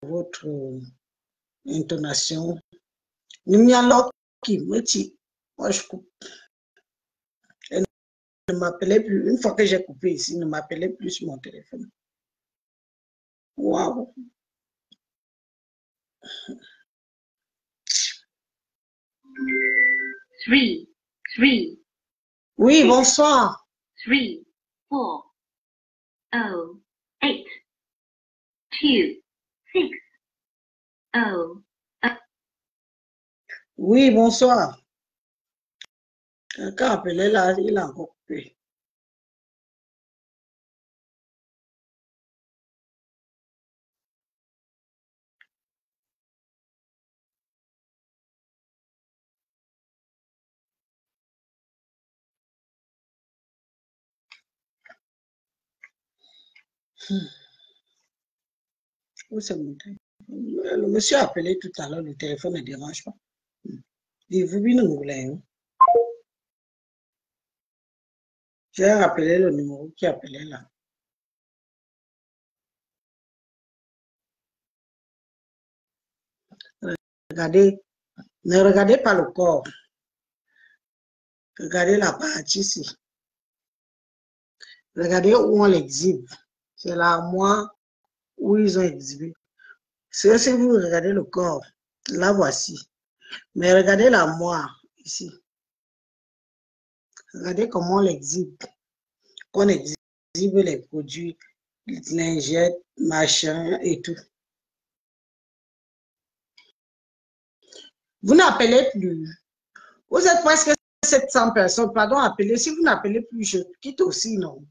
votre euh, intonation. Moi je coupe. Ne m'appelez plus. Une fois que j'ai coupé ici, ne m'appelez plus sur mon téléphone. Waouh. three, three, Oui, bonsoir. three, four, oh, eight, two, six, oh, Oui, bonsoir. Quelqu'un a appelé là, il a encore coupé. Où c'est mon téléphone? Le monsieur a appelé tout à l'heure, le téléphone ne dérange pas. Dis-vous bien, nous voulons. J'ai rappelé le numéro qui appelait là. Regardez, ne regardez pas le corps. Regardez la partie ici. Regardez où on l'exhibe. C'est l'armoire où ils ont exhibé. Si vous regardez le corps, là voici. Mais regardez l'armoire ici. Regardez comment on l'exhibe. On exhibe les produits, lingettes, machin et tout. Vous n'appelez plus. Vous êtes presque 700 personnes. Pardon, appelez. Si vous n'appelez plus, je quitte aussi, non.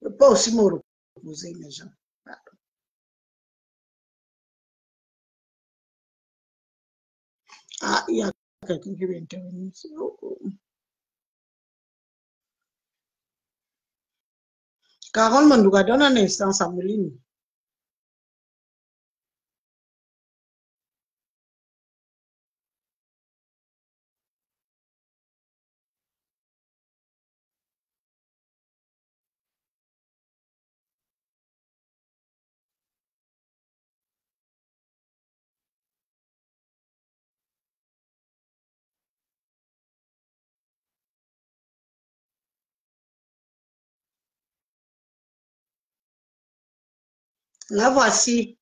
Je peux pas aussi me reposer, les gens. Pardon. Ah, il y a quelqu'un qui veut intervenir. Oh, oh. Carole Mandouga, donne un instant, Samueline. La voici.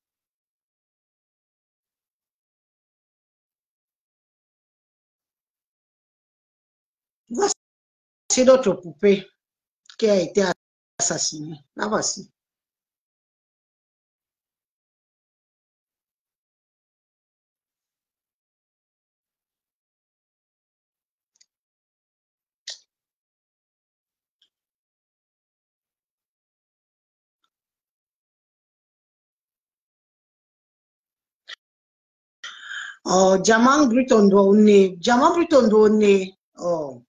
Voici d'autres poupées qui a été assassinée. La voici. Oh, diamant brut on doit au nez. Diamant brut on doit au nez. Oh.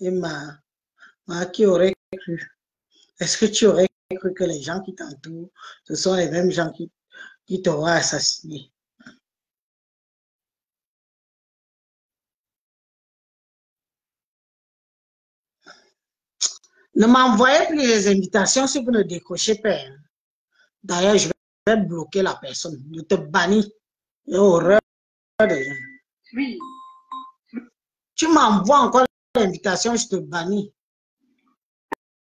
Et ma, ma, qui aurait cru? Est-ce que tu aurais cru que les gens qui t'entourent, ce sont les mêmes gens qui, qui t'auraient assassiné? Ne m'envoyez plus les invitations si vous ne décrochez pas. hein. D'ailleurs, je vais bloquer la personne. Je te bannis. J'ai horreur des gens. three, Tu m'envoies encore l'invitation, je te bannis.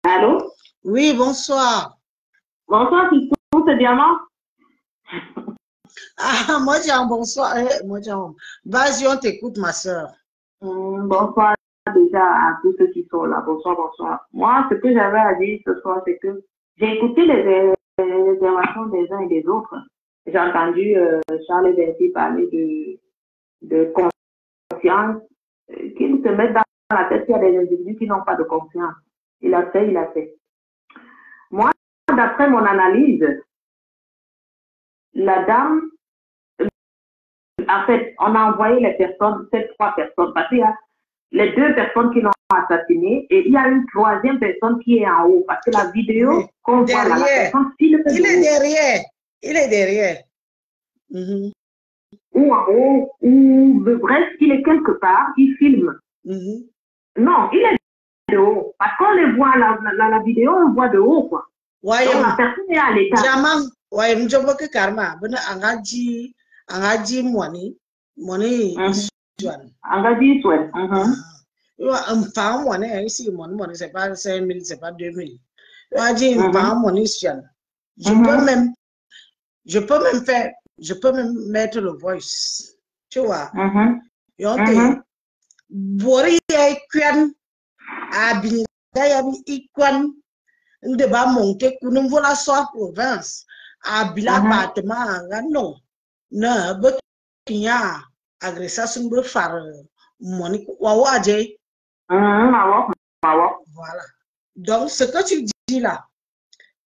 Allô? Oui, bonsoir. Bonsoir, Fiston, c'est Diamant. Ah, moi j'ai un bonsoir. Eh, moi j'ai un... Vas-y, on t'écoute, ma soeur. Hum, bonsoir déjà à tous ceux qui sont là. Bonsoir, bonsoir. Moi, ce que j'avais à dire ce soir, c'est que j'ai écouté les, les des uns et des autres. J'ai entendu euh, Charles Berti parler de, de confiance, euh, se mettent dans la tête qu'il y a des individus qui n'ont pas de confiance. Il a fait, il a fait. Moi, d'après mon analyse, la dame, en fait, on a envoyé les personnes, ces trois personnes, parce qu'il y a les deux personnes qui l'ont assassiné et il y a une troisième personne qui est en haut, parce que la vidéo qu'on voit là, la personne filme Il est derrière. Il est derrière. Mhm, ou en haut, ou bref, il est quelque part, il filme. mhm. Non, il est de haut. Parce qu'on les voit, la, la, la vidéo, on voit de haut, quoi. Waye Donc la personne est à l'état. jama waye mjobo ke karma bana angaji angaji money money Mhm. juan. C'est pas 5000 c'est pas 2000. Waji un pound money juan. Je Mhm. peux même je peux même faire je peux même mettre le voice. Tu vois? Yonte bori ya ya nde ba monte kunum vola so province abila Mhm. appartement nga no na ba kinya agressa sun be far moni wa waje Mhm. Ma wa- ma wa. voilà donc ce que tu dis là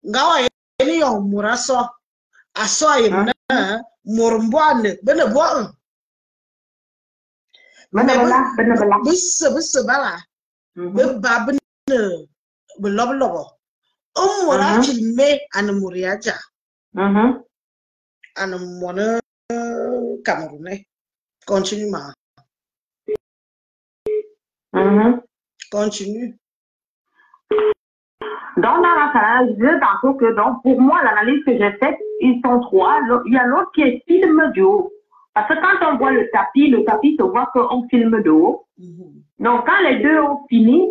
nga wa ni yo muraso aso Mhm. na mormbwane bene bo Bena bela, bena bela. bis bis bala be ba bene be lob lobo o mora Mhm. filme an moriaja Mhm. an mona camerounais continue ma Mhm. continue Donc, dans la salade, je disais tantôt que, donc, pour moi, l'analyse que j'ai faite, ils sont trois. Il y a l'autre qui est film de haut. Parce que quand on voit le tapis, le tapis se voit qu'on filme de haut. Mhm. Donc, quand les deux ont fini,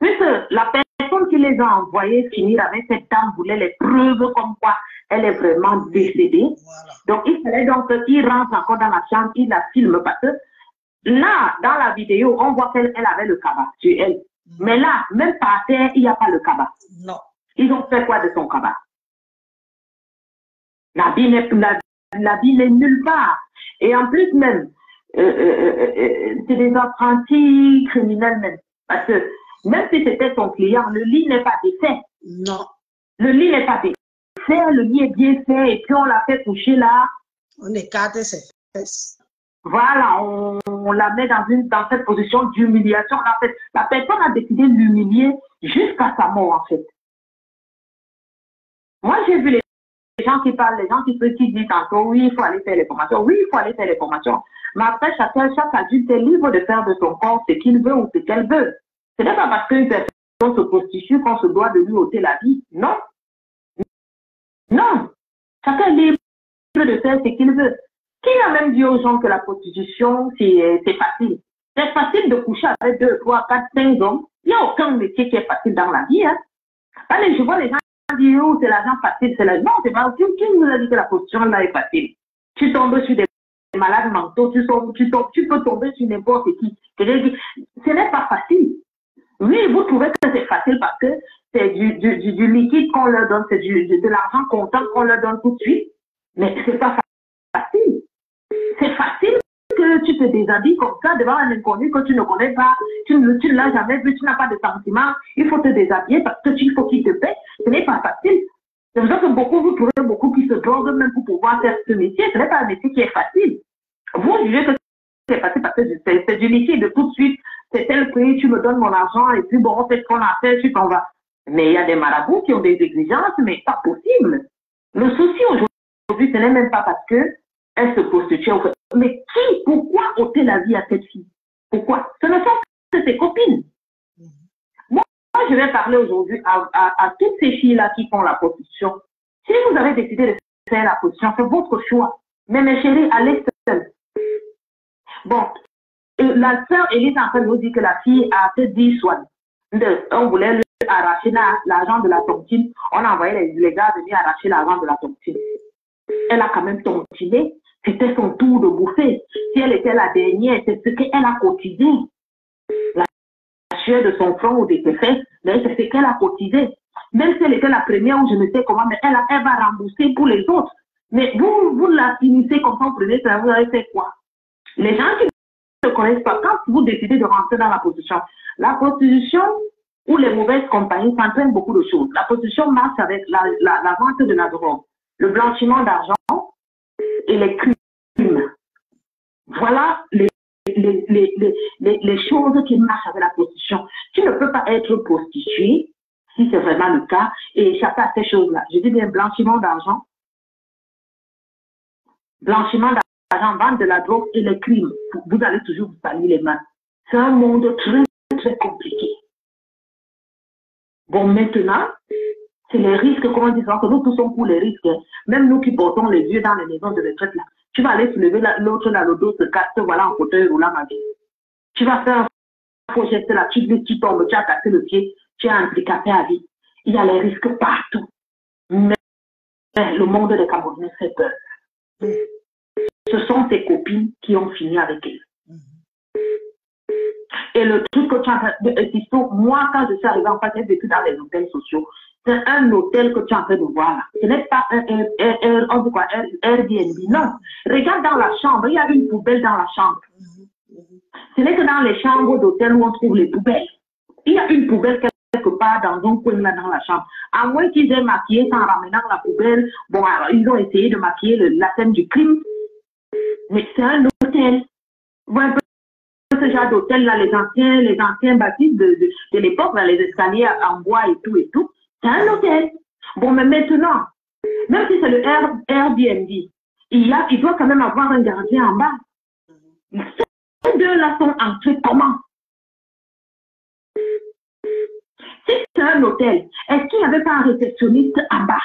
puisque la personne qui les a envoyés finir avec cette dame voulait les preuves comme quoi elle est vraiment décédée. voilà Donc, il fallait donc qu'il rentre encore dans la chambre, il la filme parce que là, dans la vidéo, on voit qu'elle elle avait le cabas sur elle. Mais là, même par terre, il n'y a pas le cabas. non Ils ont fait quoi de son cabas? La vie n'est la, la nulle part. Et en plus même, euh, euh, euh, c'est des apprentis criminels même. Parce que même si c'était son client, le lit n'est pas défait. non Le lit n'est pas défait, le lit est bien fait et puis on l'a fait coucher là. on écarte ses fesses Voilà, on, on la met dans, une, dans cette position d'humiliation. En fait, la personne a décidé de l'humilier jusqu'à sa mort, en fait. Moi, j'ai vu les gens qui parlent, les gens qui, qui disent tantôt, oui, il faut aller faire les formations, oui, il faut aller faire les formations. Mais après, chacun, chaque adulte est libre de faire de son corps ce qu'il veut ou ce qu'elle veut. Ce n'est pas parce qu'une personne se prostitue qu'on se doit de lui ôter la vie. Non. Non. Chacun est libre de faire ce qu'il veut. Qui a même dit aux gens que la prostitution, c'est c'est facile? C'est facile de coucher avec deux, trois, quatre, cinq hommes. Il n'y a aucun métier qui est facile dans la vie. Hein. Allez, je vois les gens dire, oh, c'est l'argent facile, c'est la... Non, c'est pas qui, qui nous a dit que la prostitution là est facile? Tu tombes sur des malades mentaux, tu, peux tomber sur n'importe qui. Ce n'est pas facile. Oui, vous trouvez que c'est facile parce que c'est du, du, du, liquide qu'on leur donne, c'est de, l'argent comptant qu'on leur donne tout de suite. Mais c'est pas facile. C'est facile que tu te déshabilles comme ça devant un inconnu que tu ne connais pas, tu ne l'as jamais vu, tu n'as pas de sentiments, il faut te déshabiller parce que tu faut qu'il te paie. Ce n'est pas facile. C'est pour ça que beaucoup, vous trouvez beaucoup qui se droguent même pour pouvoir faire ce métier. Ce n'est pas un métier qui est facile. Vous jugez que c'est facile parce que c'est du liquide tout de suite. C'est tel prix, tu me donnes mon argent et puis bon, on fait ce qu'on a fait, tu t'en vas. Mais il y a des marabouts qui ont des exigences, mais pas possible. Le souci aujourd'hui, ce n'est même pas parce que elle se prostitue. Mais qui, pourquoi ôter la vie à cette fille? Pourquoi? Ce ne sont que ses copines. Moi, je vais parler aujourd'hui à, toutes ces filles-là qui font la prostitution. Si vous avez décidé de faire la prostitution, c'est votre choix. Mais mes chéris, allez seul. Bon, la sœur Élise en train de nous dire que la fille a fait 10 soins. On voulait lui arracher la- l'argent de la tontine. On a envoyé les, gars venir arracher l'argent de la tontine. Elle a quand même tontiné. C'était son tour de bouffer. Si elle était la dernière, c'est ce qu'elle a cotisé. La sueur de son front ou de ses fesses, mais c'est ce qu'elle a cotisé. Même si elle était la première je ne sais comment, mais elle, elle va rembourser pour les autres. Mais vous, vous la finissez comme ça, vous prenez ça, vous avez fait quoi? Les gens qui connaissent pas, quand vous décidez de rentrer dans la prostitution, la prostitution ou les mauvaises compagnies s'entraînent beaucoup de choses. La prostitution marche avec la, vente de la drogue, le blanchiment d'argent et les crimes. Voilà les, les, les, les, les, les choses qui marchent avec la prostitution. Tu ne peux pas être prostituée si c'est vraiment le cas et échapper à ces choses-là. Je dis bien blanchiment d'argent, blanchiment d'argent, vente de la drogue et les crimes. Vous allez toujours vous salir les mains. C'est un monde très, très compliqué. Bon, maintenant, c'est les risques, comment dire, que nous tous sommes pour les risques. Même nous qui portons les yeux dans les maisons de retraite, là. Tu vas aller soulever la- l'autre là, le dos se casse, voilà en fauteuil roulant, ma vie. Tu vas faire un faux geste là, tu, tu tombes, tu as cassé le pied, tu es handicapé à vie. Il y a les risques partout. Mais le monde des Camerounais fait peur. Ce sont tes copines qui ont fini avec elle. Et le truc que tu as en moi, quand je suis arrivée en fait, j'ai vécu dans les hôtels sociaux. C'est un hôtel que tu es en train de voir là. Ce n'est pas un, un- un- Airbnb. Non. Regarde dans la chambre, il y a une poubelle dans la chambre. Ce n'est que dans les chambres d'hôtel où on trouve les poubelles. Il y a une poubelle quelque part dans un coin là dans la chambre. À moins qu'ils aient maquillé sans ramenant la poubelle. Bon, alors, ils ont essayé de maquiller le- la scène du crime. Mais c'est un hôtel. Vous voyez ce genre d'hôtel là, les anciens, les anciens bâtiments de, de, de l'époque, là, les escaliers en bois et tout et tout, c'est un hôtel. Bon, mais maintenant, même si c'est le Air- Airbnb, il, y a, il doit quand même avoir un gardien en bas. Ces deux-là sont entrés comment? Si c'est un hôtel, est-ce qu'il n'y avait pas un réceptionniste en bas?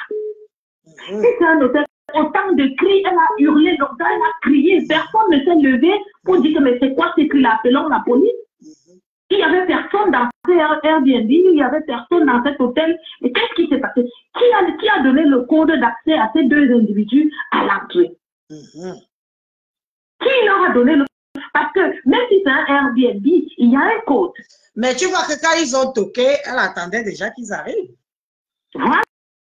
Si c'est un hôtel, autant de cris, elle a hurlé, donc elle a crié, personne ne s'est levé pour dire que mais c'est quoi ces cris-là, appelons la police. Il n'y avait personne dans ce Air- Airbnb, il n'y avait personne dans cet hôtel. Mais qu'est-ce qui s'est passé? Qui a, qui a donné le code d'accès à ces deux individus à l'entrée? Qui leur a donné le Parce que même si c'est un Airbnb, il y a un code. Mais tu vois que quand ils ont toqué, elle attendait déjà qu'ils arrivent. Voilà.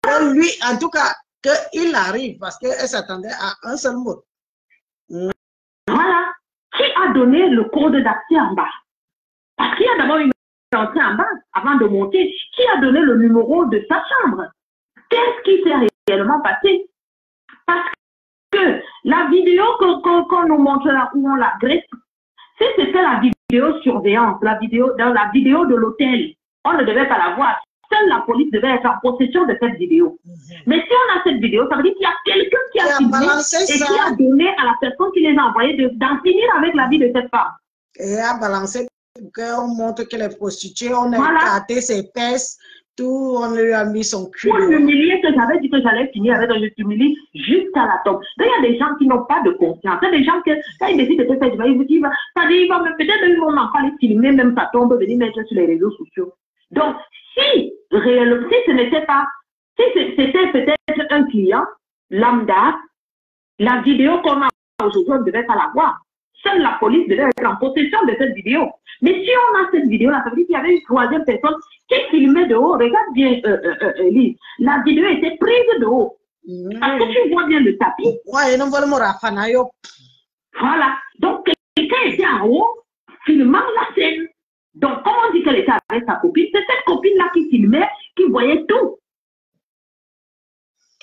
Que lui, en tout cas, qu'il arrive parce qu'elle s'attendait à un seul mot. Voilà. Qui a donné le code d'accès en bas? Parce qu'il y a d'abord une entrée en bas avant de monter. Qui a donné le numéro de sa chambre? Qu'est-ce qui s'est réellement passé? Parce que la vidéo qu'on nous montre là où on l'agresse, si c'était la vidéosurveillance, la vidéo, dans la vidéo de l'hôtel, on ne devait pas la voir. Seule la police devait être en possession de cette vidéo. Mais si on a cette vidéo, ça veut dire qu'il y a quelqu'un qui a filmé et ça. qui a donné à la personne qui les a envoyés de- d'en finir avec la vie de cette femme. Et a balancé pour qu'on montre qu'elle est prostituée, on a Voilà. écarté ses fesses, tout, on lui a mis son cul. Pour dehors. m'humilier, que j'avais dit que j'allais finir avec un je t'humilie jusqu'à la tombe. Donc, il y a des gens qui n'ont pas de confiance. Il y a des gens qui, quand ils décident de faire mal, ils vous disent, ça dit, il va me- peut-être ils vont m'en aller filmer, même sa tombe, venir mettre sur les réseaux sociaux. Donc, si, réellement, si ce n'était pas, si c'était peut-être un client lambda, la vidéo qu'on a aujourd'hui, on ne devait pas la voir. Seule la police devait être en possession de cette vidéo. Mais si on a cette vidéo-là, ça veut dire qu'il y avait une troisième personne qui filmait de haut. Regarde bien, euh, euh, euh, Elise. La vidéo était prise de haut. Parce que tu vois bien le tapis. Ouais, non. Voilà. Donc, quelqu'un était en haut, filmant la scène. Donc, comment on dit qu'elle était avec sa copine C'est cette copine-là qui filmait, qui voyait tout.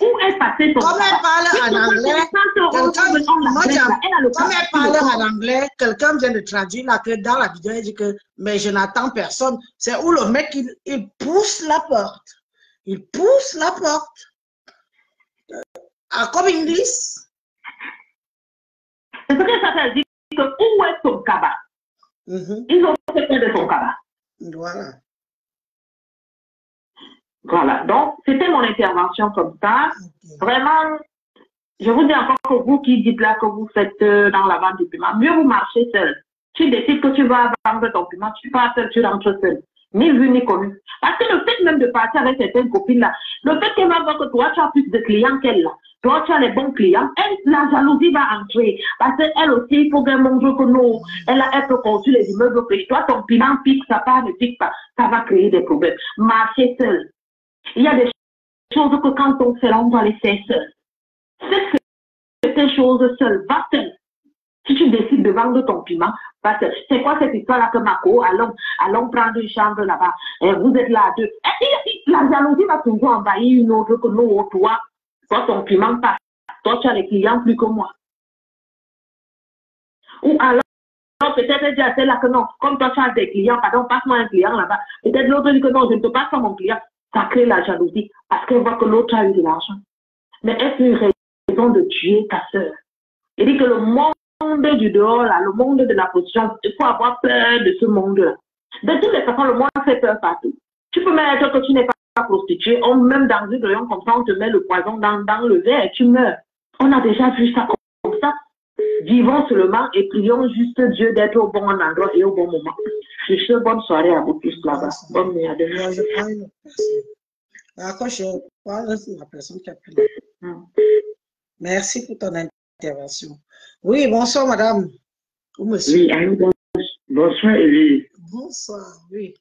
Où elle passait son Comme elle parle en quand anglais, elle elle Comme elle tabac sur parlait le en anglais, quelqu'un vient de traduire là que dans la vidéo, il dit que mais je n'attends personne. C'est où le mec il, il pousse la porte. Il pousse la porte. Euh, ah, comme disent. C'est ce que ça veut dire que où est son cabas? Mhm, Ils ont fait de son cabas. Voilà. Voilà. Donc, c'était mon intervention comme ça. Vraiment, je vous dis encore que vous qui dites là que vous faites euh, dans la vente du piment, mieux vous marchez seul. Tu décides que tu vas vendre ton piment, tu pars seul, tu rentres seul. Ni vu ni connu. Parce que le fait même de partir avec certaines copines là, le fait qu'elle va que toi tu as plus de clients qu'elle là, toi tu as les bons clients, elle, la jalousie va entrer. Parce qu'elle aussi, il faut qu'elle montre que nous, elle, a- elle peut construire les immeubles que toi ton piment pique, ça part, ne pique pas. Ça va créer des problèmes. Marcher seul. Il y a des choses que quand on fait, on doit les faire seul. Fais ces choses seul, va seul. Si tu décides de vendre ton piment, parce que c'est quoi cette histoire-là que Mako, allons, allons prendre une chambre là-bas, et vous êtes là à deux. Et, la jalousie va toujours envahir une autre que nous, toi, toi, ton piment passe. Toi, tu as les clients plus que moi. Ou alors, peut-être dit à celle-là que non, comme toi, tu as des clients, pardon, passe-moi un client là-bas. Peut-être l'autre dit que non, je ne te passe pas mon client. Ça crée la jalousie parce qu'elle voit que l'autre a eu de l'argent. Mais est-ce une raison de tuer ta sœur? Il dit que le monde du dehors, là, le monde de la position, il faut avoir peur de ce monde-là. De toutes les façons, le monde fait peur partout. Tu peux même être que tu n'es pas prostituée, on, même dans une rayon comme ça, on te met le poison dans, dans le verre et tu meurs. On a déjà vu ça comme ça. Vivons seulement et prions juste Dieu d'être au bon endroit et au bon moment. Je souhaite bonne soirée à vous tous là-bas. Bonne nuit à demain. Moi, je prends une personne. D'accord, je parle de la personne qui a pris. Hmm. Merci pour ton intervention. Oui, bonsoir, madame. Ou monsieur. Oui, allô, bon- bonsoir, Élie. Bonsoir, oui.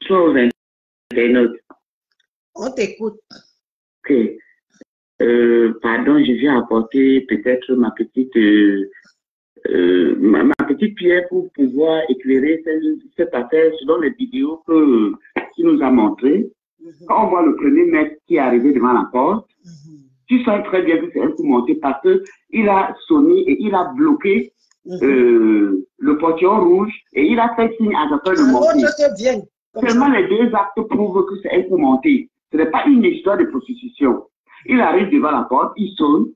Bonsoir aux internautes. On t'écoute. Ok. Euh, pardon, je viens apporter peut-être ma petite euh, euh, ma, ma petite pierre pour pouvoir éclairer cette, cette affaire selon les vidéos que qu'il nous a montrées. Quand on voit le premier mec qui est arrivé devant la porte, mhm, tu sens très bien que c'est un coup monté parce que il a sonné et il a bloqué mhm. euh, le portillon rouge et il a fait signe à soeur de Un monter. Seulement les deux actes prouvent que c'est un coup monté. Ce n'est pas une histoire de prostitution. Il arrive devant la porte, il sonne,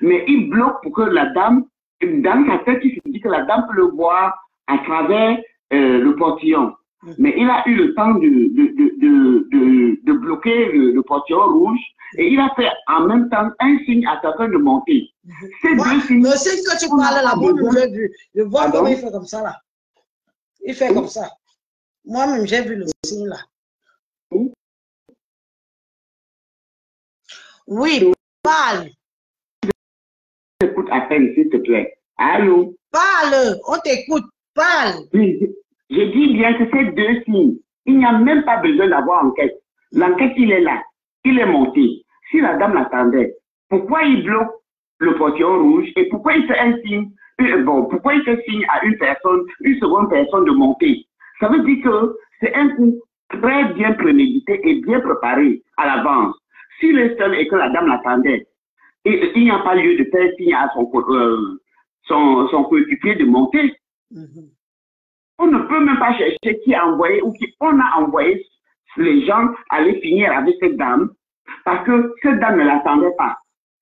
mais il bloque pour que la dame, dans sa tête, il se dit que la dame peut le voir à travers euh, le portillon. Mais il a eu le temps de, de, de, de, bloquer le, le portillon rouge et il a fait en même temps un signe à sa soeur de monter. Ces Moi, deux signes, le signe que tu parles là, j'ai vu. Je vois Pardon? comment il fait comme ça là. Il fait comme ça. Moi-même, j'ai vu le signe là. Oui. Oui, parle. écoute à peine, s'il te plaît. Allô? Parle. On t'écoute. Parle. Oui, je dis bien que ces deux signes, il n'y a même pas besoin d'avoir enquête. L'enquête, il est là. Il est monté. Si la dame l'attendait, pourquoi il bloque le portillon rouge et pourquoi il fait un signe, euh, bon, pourquoi il fait signe à une personne, une seconde personne de monter? Ça veut dire que c'est un coup très bien prémédité et bien préparé à l'avance. S'il est seul et que la dame l'attendait, et il n'y a pas lieu de faire signe à son, euh, son, coéquipier de monter, Mhm. On ne peut même pas chercher qui a envoyé ou qui on a envoyé les gens aller finir avec cette dame parce que cette dame ne l'attendait pas.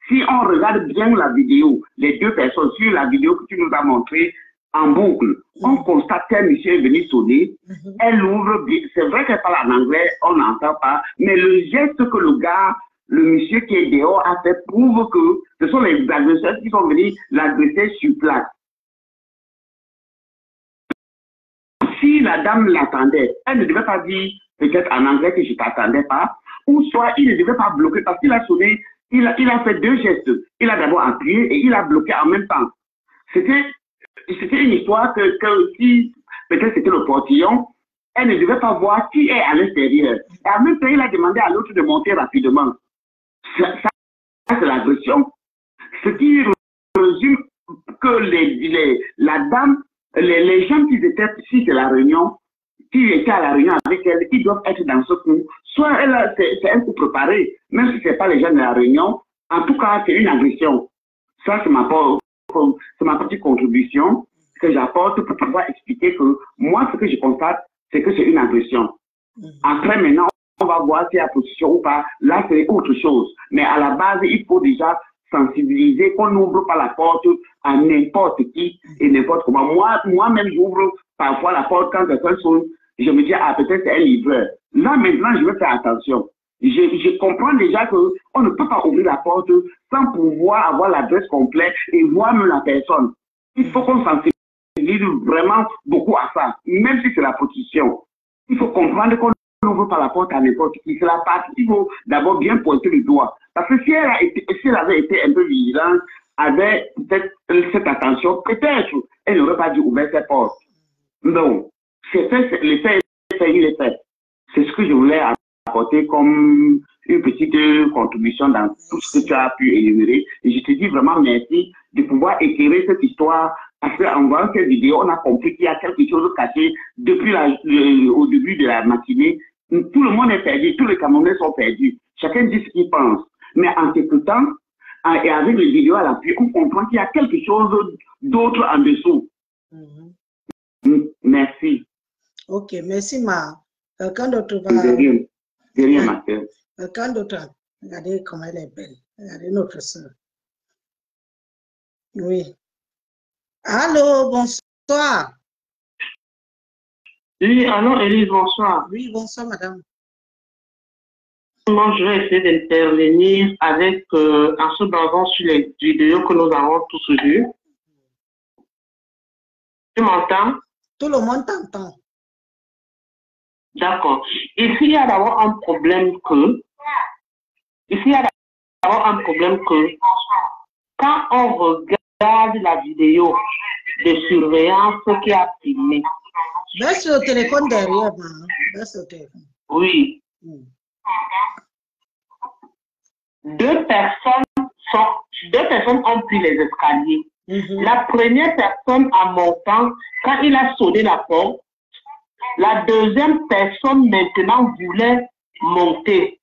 Si on regarde bien la vidéo, les deux personnes sur la vidéo que tu nous as montrée en boucle, on constate qu'un monsieur est venu sonner, Mhm. elle ouvre. C'est vrai qu'elle parle en anglais, on n'entend pas, mais le geste que le gars, le monsieur qui est dehors a fait prouve que ce sont les agresseurs qui sont venus l'agresser sur place. Si la dame l'attendait, elle ne devait pas dire peut-être en anglais que je ne t'attendais pas, ou soit il ne devait pas bloquer parce qu'il a sonné, il a, fait deux gestes. Il a d'abord appuyé et il a bloqué en même temps. C'était, une histoire que, que si peut-être c'était le portillon, elle ne devait pas voir qui est à l'intérieur. Et en même temps, il a demandé à l'autre de monter rapidement. Ça, c'est l'agression. Ce qui résume que les, la dame les, les gens qui étaient ici de la réunion, qui étaient à la réunion avec elle, ils doivent être dans ce coup. Soit elle, c'est un coup préparé, même si ce n'est pas les gens de la réunion. En tout cas, c'est une agression. Ça, c'est ma, petite contribution que j'apporte pour pouvoir expliquer que moi, ce que je constate, c'est que c'est une agression. Après, maintenant, on va voir si y a position ou pas. Là, c'est autre chose. Mais à la base, il faut déjà sensibiliser qu'on n'ouvre pas la porte à n'importe qui et n'importe comment. Moi, moi-même, j'ouvre parfois la porte quand quelqu'un sonne. Je me dis, ah, peut-être c'est un livreur. Là, maintenant, je vais faire attention. Je, je comprends déjà qu'on ne peut pas ouvrir la porte sans pouvoir avoir l'adresse complète et voir même la personne. Il faut qu'on sensibilise vraiment beaucoup à ça, même si c'est la position. Il faut comprendre qu'on n'ouvre pas la porte à la partie qu'il faut d'abord bien pointer le doigt. Parce que si elle, avait été un peu vigilante, avait peut-être cette attention, peut-être elle n'aurait pas dû ouvrir ses portes. Donc, c'est fait, le fait il fait. C'est ce que je voulais apporter comme une petite contribution dans tout ce que tu as pu énumérer. Et je te dis vraiment merci de pouvoir éclairer cette histoire Parce qu'en voyant cette vidéo, on a compris qu'il y a quelque chose caché depuis le- au début de la matinée. Tout le monde est perdu, tous les Camerounais sont perdus. Chacun dit ce qu'il pense. Mais en t'écoutant, et avec les vidéos à l'appui, on comprend qu'il y a quelque chose d'autre en dessous. Mhm. Mm, Merci. Ok, merci Ma. Quelqu'un d'autre va... De rien. De rien, ma sœur. Quelqu'un d'autre. Regardez comment elle est belle. Regardez notre soeur. Oui. Allô, bonsoir. Oui, alors Élise, bonsoir. Oui, bonsoir, madame. Moi, je vais essayer d'intervenir avec, euh, en se basant sur les vidéos que nous avons tous vues. Tu m'entends? Tout le monde t'entend. D'accord. Ici, il y a d'abord un problème que, ici, il y a d'abord un problème que, quand on regarde la vidéo de surveillance qui a filmé, Baisse le téléphone derrière, ma. Baisse le téléphone. oui, Mm. deux personnes sont, deux personnes ont pris les escaliers. Mhm. La première personne en montant, quand il a sonné la porte, la deuxième personne maintenant voulait monter.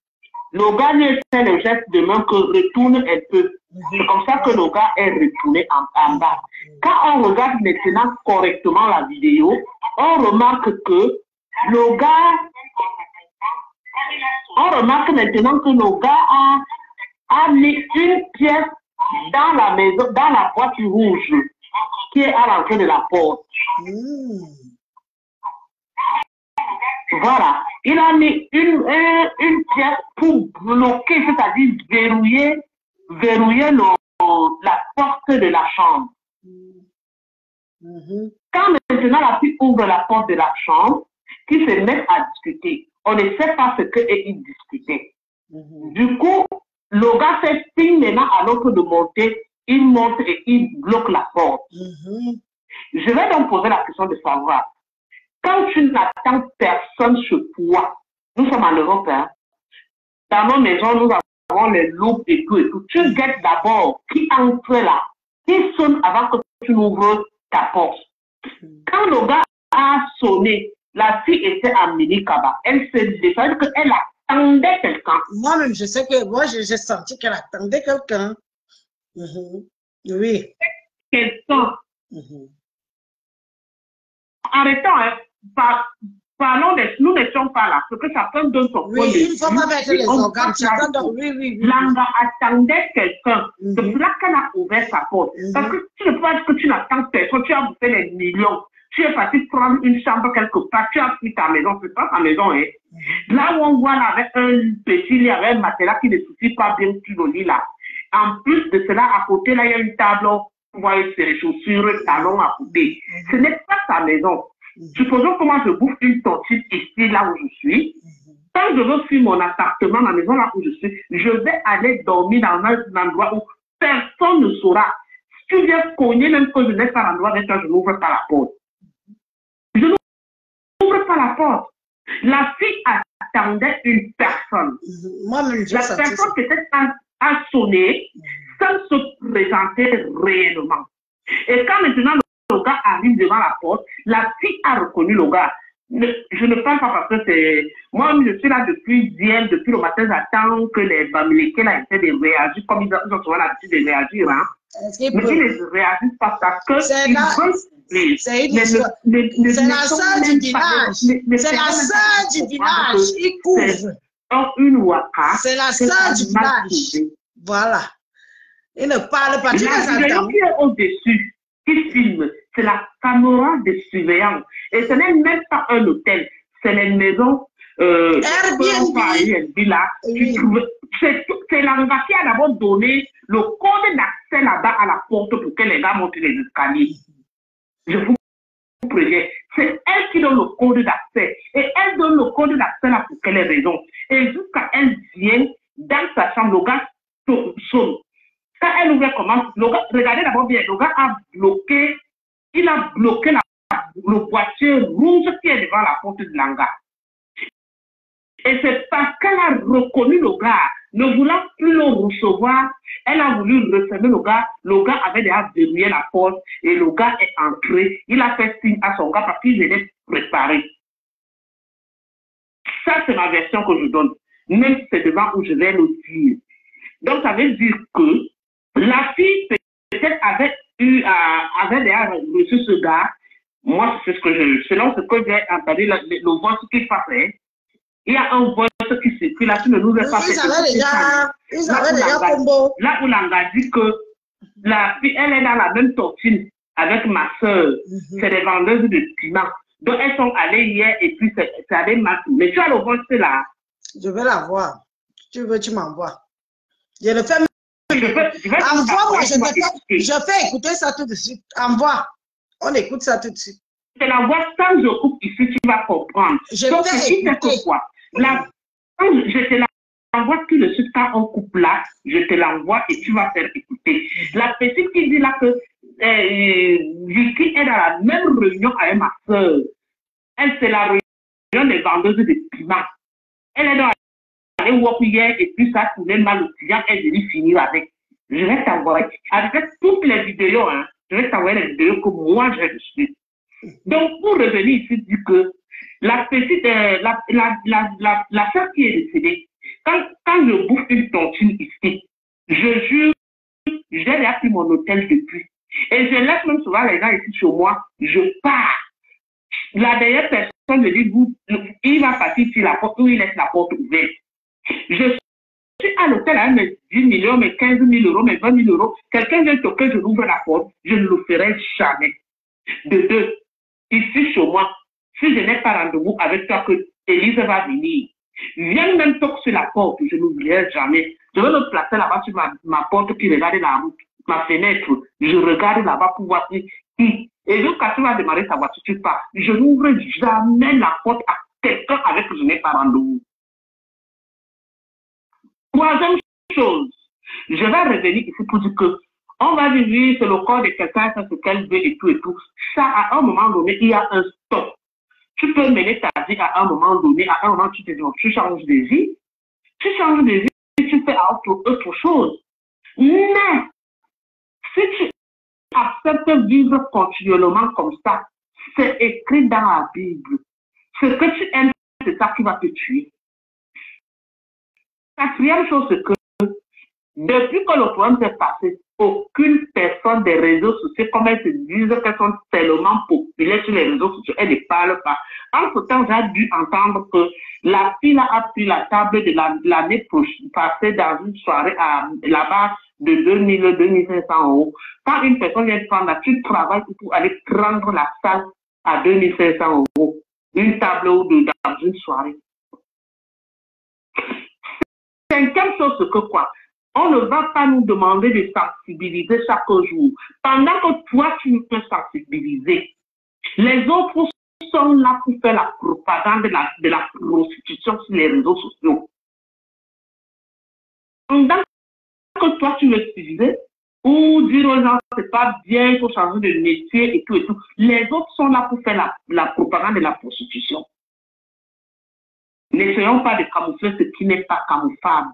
A fait le geste de main que retourne un peu. C'est comme ça que le gars est retourné en, bas. Quand on regarde maintenant correctement la vidéo, on remarque que le gars, on remarque maintenant que le gars a, mis une pièce dans la maison, dans la voiture rouge qui est à l'entrée de la porte. Voilà. Il a mis une, un- une pièce pour bloquer, c'est-à-dire verrouiller, verrouiller le- la porte de la chambre. Mhm. Quand maintenant la fille ouvre la porte de la chambre, qu'ils se mettent à discuter, on ne sait pas ce qu'ils discutaient. Mhm. Du coup, le gars fait signe maintenant à l'autre de monter, il monte et il bloque la porte. Mhm. Je vais donc poser la question de savoir, quand tu n'attends personne chez toi, nous sommes en Europe, hein, dans nos maisons, nous avons les loups et tout et tout. Tu guettes d'abord qui entre là, qui sonne avant que tu n'ouvres ta porte. Quand le gars a sonné, la fille était en mini-cabas. Elle s'est dit, ça veut dire qu'elle attendait quelqu'un. Moi-même, je sais que moi, j'ai senti qu'elle attendait quelqu'un. Mhm. Oui. Quelqu'un. Mhm. Arrêtons, hein. Par- parlons de, nous n'étions pas là, parce que chacun donne son point Oui, de il faut pas mettre les organes. Chacun donne- Oui, oui, oui. Langa attendait quelqu'un. Mhm. C'est pour là qu'elle a ouvert sa porte. Mhm. Parce que tu ne peux pas dire que tu n'attends personne, tu as bouffé les millions. Tu es parti prendre une chambre quelque part, tu as pris ta maison, c'est pas ta maison, hein. Là où on voit là avec un petit lit, avec un matelas qui ne suffit pas bien sur le lit là. En plus de cela, à côté là, il y a une table, vous voyez ses chaussures, talons à côté. Ce n'est pas ta maison. Supposons que moi je bouffe une tontine ici, là où je suis. Quand je veux fuir mon appartement, ma maison là où je suis, je vais aller dormir dans un endroit où personne ne saura. Si tu viens cogner, même que je n'ai pas l'endroit avec toi, je n'ouvre pas la porte. Je n'ouvre pas la porte. La fille attendait une personne. Mhm. Moi-même, j'ai La personne peut-être a, a sonné sans se présenter réellement. Et quand maintenant le gars arrive devant la porte, la fille a reconnu le gars. Je ne parle pas parce que c'est... Moi, je suis là depuis hier, depuis le matin, j'attends que les Bamileke là essaient de réagir comme ils ont, ils souvent l'habitude de réagir. Hein. Mais ils ne réagissent pas parce que C'est ils la- c'est la sœur du village. C'est la sœur du village. que Il couvre. c'est une waka. C'est la sœur du village. Voilà. Il ne parle pas. Tu les entends. qui est au-dessus, qui filme, c'est la caméra de surveillance. Et ce n'est même pas un hôtel, c'est les maisons. Euh, Airbnb. Airbnb là. Oui. C'est l'ANVA qui a d'abord donné le code d'accès là-bas à la porte pour que les gars montent les escaliers. Je vous préviens. C'est elle qui donne le code d'accès. Et elle donne le code d'accès là pour quelle raison Et jusqu'à elle vient dans sa chambre, le gars so- sonne. Quand elle ouvre comment le gars, regardez d'abord bien, le gars a bloqué, il a bloqué la, le boîtier rouge qui est devant la porte de l'hangar. Et c'est parce qu'elle a reconnu le gars ne voulant plus le recevoir, elle a voulu refermer le gars. Le gars avait déjà verrouillé la porte et le gars est entré. Il a fait signe à son gars parce qu'il venait préparer. Ça, c'est ma version que je donne. Même si c'est devant où je vais le dire. Donc, ça veut dire que la fille, peut-être, avait eu, euh, avait déjà reçu ce gars. Moi, c'est ce que je, selon ce que j'ai entendu, le, le, le voice qu'il passait, il y a un voice qui circule là, tu ne nous as pas fait Ils avaient écouter ça. déjà, ils Là avaient où déjà Langa- combo. Là où Langa dit que la fille, elle est dans la même tontine avec ma soeur. Mhm. C'est des vendeuses de piment. Donc, elles sont allées hier et puis c'est allé mal. Mais tu as le voice là. Je vais la voir. Tu veux, tu m'envoies. Je le fais. Je je Envoie-moi, je, écouter. je fais écouter ça tout de suite. Envoie. On écoute ça tout de suite. C'est la voix quand je coupe ici, tu vas comprendre. Je Donc, vais ce qui fait écouter. que quoi la, je te l'envoie tout de suite, quand on coupe là, je te l'envoie et tu vas faire écouter. La petite qui dit là que euh, Vicky est dans la même réunion avec ma soeur. Elle, c'est la réunion des vendeuses de piment. Elle est dans la walk hier et puis ça tournait mal au client, elle devait finir avec. Je vais t'envoyer, avec toutes les vidéos, hein, je vais t'envoyer les vidéos que moi j'ai reçues. Donc, pour revenir ici, dit que la petite, euh, la, la, la, la, la sœur qui est décédée, quand, quand je bouffe une tontine ici, je jure, j'ai déjà pris mon hôtel depuis. Et je laisse même souvent les gens ici chez moi, je pars. La dernière personne, je dis, vous, il va partir sur la porte ou il laisse la porte ouverte. Je suis à l'hôtel à mes 10 millions, mes 15 000 euros, mes 20 000 euros. Quelqu'un vient toquer, je l'ouvre la porte, je ne le ferai jamais. De deux, ici chez moi, si je n'ai pas rendez-vous avec toi que Élise va venir, viens même toquer sur la porte, je n'oublierai jamais. Je vais me placer là-bas sur ma, porte qui regarde la route, ma fenêtre. Je regarde là-bas pour voir qui. Et quand tu vas démarrer ta voiture, tu pars. Je n'ouvre jamais la porte à quelqu'un avec qui je n'ai pas rendez-vous. Troisième chose, je vais revenir ici pour dire que on va dire, oui, c'est le corps de quelqu'un, c'est ce qu'elle veut et tout et tout. Ça, à un moment donné, il y a un stop. Tu peux mener ta vie à un moment donné, à un moment, tu te dis, oh, tu changes de vie. Tu changes de vie, tu fais autre, autre chose. Mais, si tu acceptes vivre continuellement comme ça, c'est écrit dans la Bible. Ce que tu aimes, c'est ça qui va te tuer. Quatrième chose, c'est que depuis que le problème s'est passé, aucune personne des réseaux sociaux, comme elles se disent qu'elles sont tellement populaires sur les réseaux sociaux, elles ne parlent pas. En ce temps, j'ai dû entendre que la fille a pris la table de l'année prochaine, passée dans une soirée à là-bas de 2000, 2500 euros. Quand une personne vient prendre là, tu travailles pour aller prendre la salle à 2500 euros. Une table ou deux dans une soirée. Cinquième chose, que quoi? On ne va pas nous demander de sensibiliser chaque jour. Pendant que toi, tu nous peux sensibiliser, les autres sont là pour faire la propagande de la, prostitution sur les réseaux sociaux. Pendant que toi, tu veux utiliser, ou dire aux gens, c'est pas bien, il faut changer de métier et tout et tout, les autres sont là pour faire la propagande de la prostitution. N'essayons pas de camoufler ce qui n'est pas camouflable.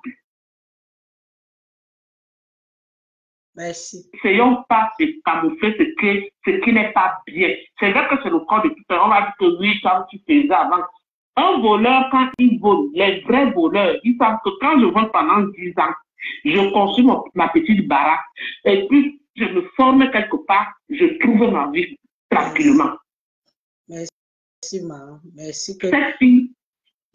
Merci. Essayons pas de camoufler ce qui, ce qui n'est pas bien. C'est vrai que c'est le corps de tout le monde. On va dire que oui, quand tu faisais avant. Un voleur, quand il vole, les vrais voleurs, ils savent que quand je vole pendant 10 ans, je construis mon- ma petite baraque et puis je me forme quelque part, je trouve ma vie tranquillement. Merci, maman. Merci que. Cette fille, Merci.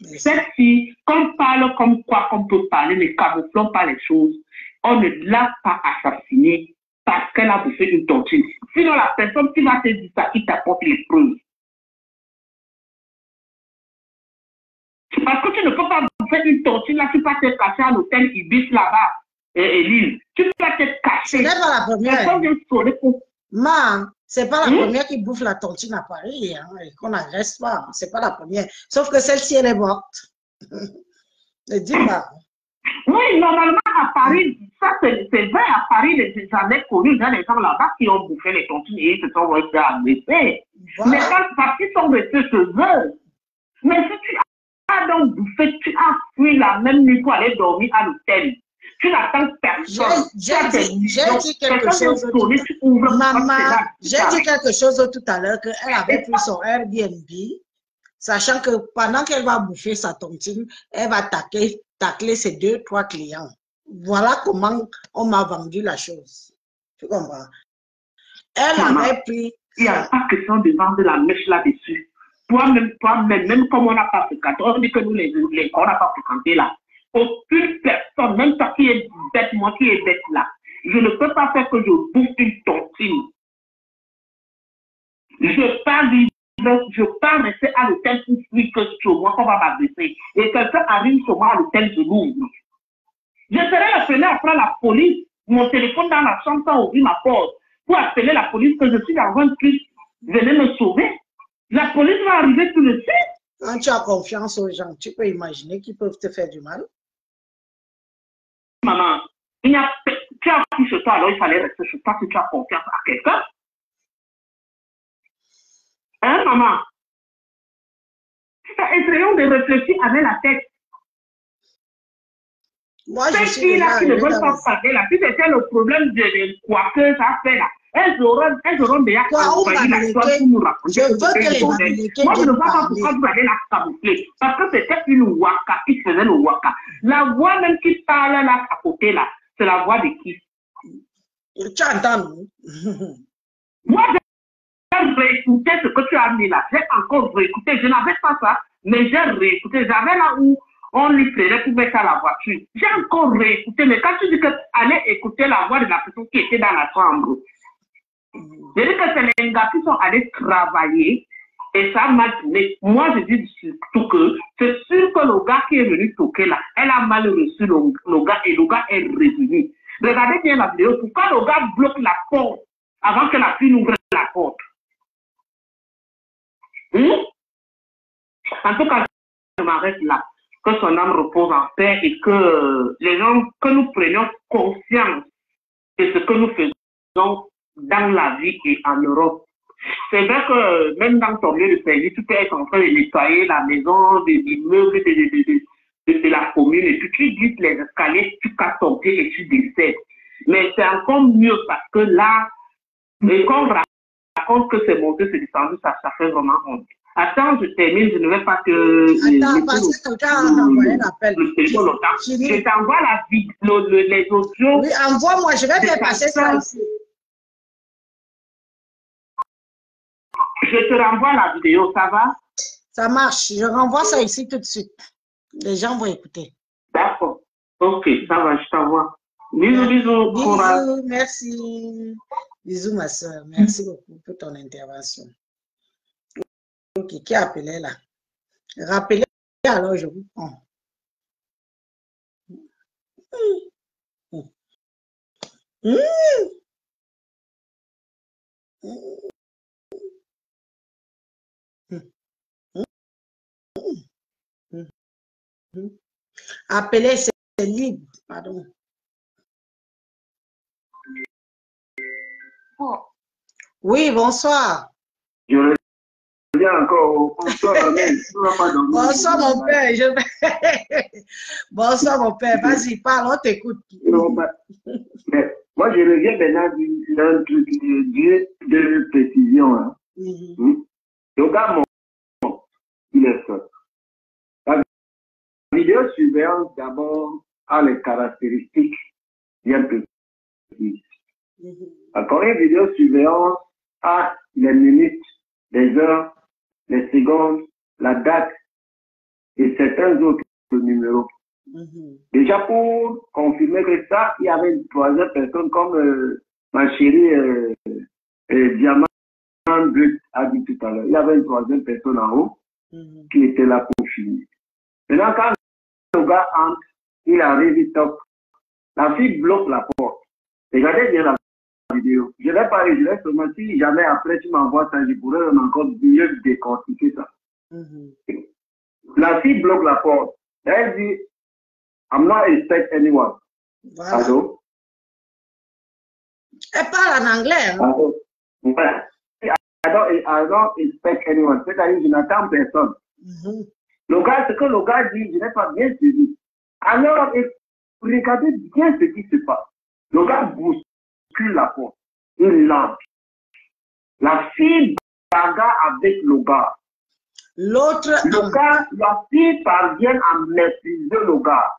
Cette fille, qu'on parle comme quoi qu'on peut parler, ne camouflons pas les choses. On ne l'a pas assassinée parce qu'elle a bouffé une tontine. Sinon, la personne qui va te dire ça, il t'apporte les preuves. Parce que tu ne peux pas bouffer une tontine, là, tu peux te cacher à l'hôtel Ibis là-bas, et Élise. Tu peux te Ce cacher. n'est pas la première. Personne c'est pas la Hmm? première qui bouffe la tontine à Paris hein, et qu'on n'agresse pas. C'est pas la première. Sauf que celle-ci, elle est morte. Ne dis pas. Oui, normalement, à Paris, ça c'est vrai, à Paris, j'en ai connu, il y a des gens là-bas qui ont bouffé les tontines et ils se sont restés agressés. Mais Voilà. quand, parce qu'ils sont restés chez eux. Mais si tu as donc bouffé, tu as fui la même nuit pour aller dormir à l'hôtel. Tu n'attends personne. J'ai dit, quelque chose. Maman, j'ai dit quelque chose tout à l'heure qu'elle avait pris son Airbnb, sachant que pendant qu'elle va bouffer sa tontine, elle va tacler, tacler ses deux, trois clients. Voilà comment on m'a vendu la chose. Tu comprends? Elle Maman, avait pris Il n'y a pas question de vendre la mèche là-dessus. Toi-même, toi-même, même comme on n'a pas fréquenté, on dit que nous, les, les on n'a pas fréquenté là. Aucune personne, même toi qui es bête, moi qui est bête là, je ne peux pas faire que je bouffe une tontine. Je vivre, je pars rester à l'hôtel pour fuir que sur moi qu'on va m'agresser. Et quelqu'un arrive sur moi à l'hôtel, je l'ouvre. Je serai appelé après la police, mon téléphone dans la chambre sans ouvrir ma porte, pour appeler la police que je suis dans un truc, venez me sauver. La police va arriver tout le sait. Quand tu as confiance aux gens, tu peux imaginer qu'ils peuvent te faire du mal. Maman, il y a, tu as pris sur toi, alors il fallait rester sur toi si tu as confiance à quelqu'un. Hein, maman? Essayons de réfléchir avec la tête. Moi, je Ces suis filles-là qui ne veulent pas parler là, si c'était le problème de, de quoi que ça fait là, elles auront, elles auront déjà la histoire pour nous raconter. je veux que les Moi, je ne vois pas pourquoi vous allez la camoufler. Parce que c'était une waka qui faisait le waka. La voix même qui parle là à côté là, c'est la voix de qui? Tu entends? Moi, j'ai réécouté ce que tu as mis là. J'ai encore réécouté. Je n'avais pas ça, mais j'ai réécouté. J'avais là où on lui plairait pour mettre à la voiture. J'ai encore réécouté. Mais quand tu dis que allez écouter la voix de la personne qui était dans la chambre, je dis que c'est les gars qui sont allés travailler et ça m'a donné. Moi, je dis surtout que c'est sûr que le gars qui est venu toquer là, elle a mal reçu le, le gars et le gars est revenu. Regardez bien la vidéo. Pourquoi le gars bloque la porte avant que la fille n'ouvre la porte? Hmm? En tout cas, je m'arrête là. Que son âme repose en paix et que les gens, que nous prenions conscience de ce que nous faisons dans la vie et en Europe. C'est vrai que même dans ton lieu de service, tu peux être en train de nettoyer la maison, de l'immeuble, de, de, de, de, de la commune, et puis tu glisses les escaliers, tu casses ton pied et tu décèdes. Mais c'est encore mieux parce que là, et quand on raconte que c'est monté, c'est descendu, ça, ça fait vraiment honte. Attends, je termine, je ne vais pas te... Attends, laisser parce que quelqu'un a envoyé un appel. Je t'envoie la vidéo, le- le- les audios. Oui, envoie-moi, je vais faire passer ça ici. Je te renvoie la vidéo, ça va? Ça marche. Je renvoie ça ici tout de suite. Les gens vont écouter. D'accord. Ok, ça va, je t'envoie. Bisous, bisous, courage. Bisous, merci. Bisous, ma soeur. Merci beaucoup pour ton intervention. Ok, qui a appelé là? Rappelez, alors je vous prends. Hum. Hum. Hum. Hum. Hum. Appelez, c'est libre. Pardon. Oui, bonsoir. Je reviens encore bonsoir, mon père. Je... Bonsoir, mon père. Vas-y, parle, on t'écoute. Moi, je reviens maintenant du- d'un truc de de précision. Hein. Mhm. Hmm. Mon, il est. La vidéosurveillance, d'abord, a les caractéristiques bien précises. Mhm. Encore une vidéosurveillance a les minutes, les heures, les secondes, la date et certains autres numéros. Mhm. Déjà pour confirmer que ça, il y avait une troisième personne comme euh, ma chérie euh, euh, Diamant Brut a dit tout à l'heure. Il y avait une troisième personne en haut Mhm. qui était là pour finir. Maintenant, quand gars entre, il arrive, il toque. La fille bloque la porte. Regardez bien la vidéo. Je vais pas, je vais seulement, si jamais après tu m'envoies ça, je pourrais encore mieux décortiquer ça. Mhm. La fille bloque la porte. Elle dit, I'm not expect anyone. Voilà. Allô? Elle parle en anglais. hein? Allô? Ouais. I don't, I don't expect anyone. C'est-à-dire, je n'attends personne. Mhm. Le gars, ce que le gars dit, je n'ai pas bien suivi. Alors, regardez bien ce qui se passe. Le gars bouscule la porte. Il lance. La fille bagarre avec le gars. L'autre, Le gars, la fille parvient à maîtriser le gars.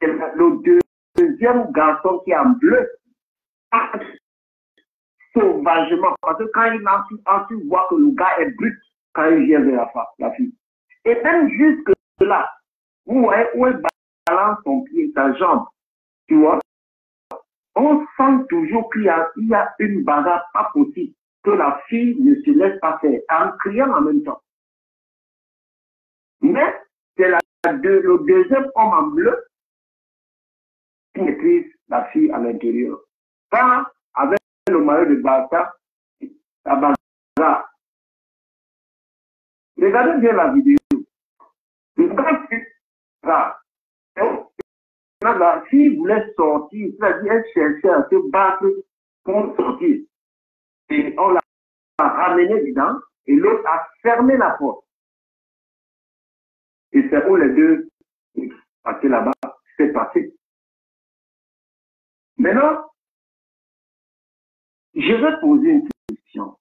C'est le le deux- deuxième garçon qui est en bleu. Sauvagement. Parce que quand il a ensuite voit que le gars est brut quand il vient vers la, la fille. Et même jusque là, vous voyez où elle balance son pied, sa jambe. Tu vois? On sent toujours qu'il y a, y a une bagarre pas possible, que la fille ne se laisse pas faire, en criant en même temps. Mais c'est le deuxième homme en bleu qui maîtrise la fille à l'intérieur. Quand, avec le maillot de Barça, la bagarre. Regardez bien la vidéo. Quand tu voulait sortir, c'est-à-dire elle cherchait à se battre pour sortir. Et on l'a ramené dedans et l'autre a fermé la porte. Et c'est où les deux passaient là-bas, c'est passé. Maintenant, je vais poser une question.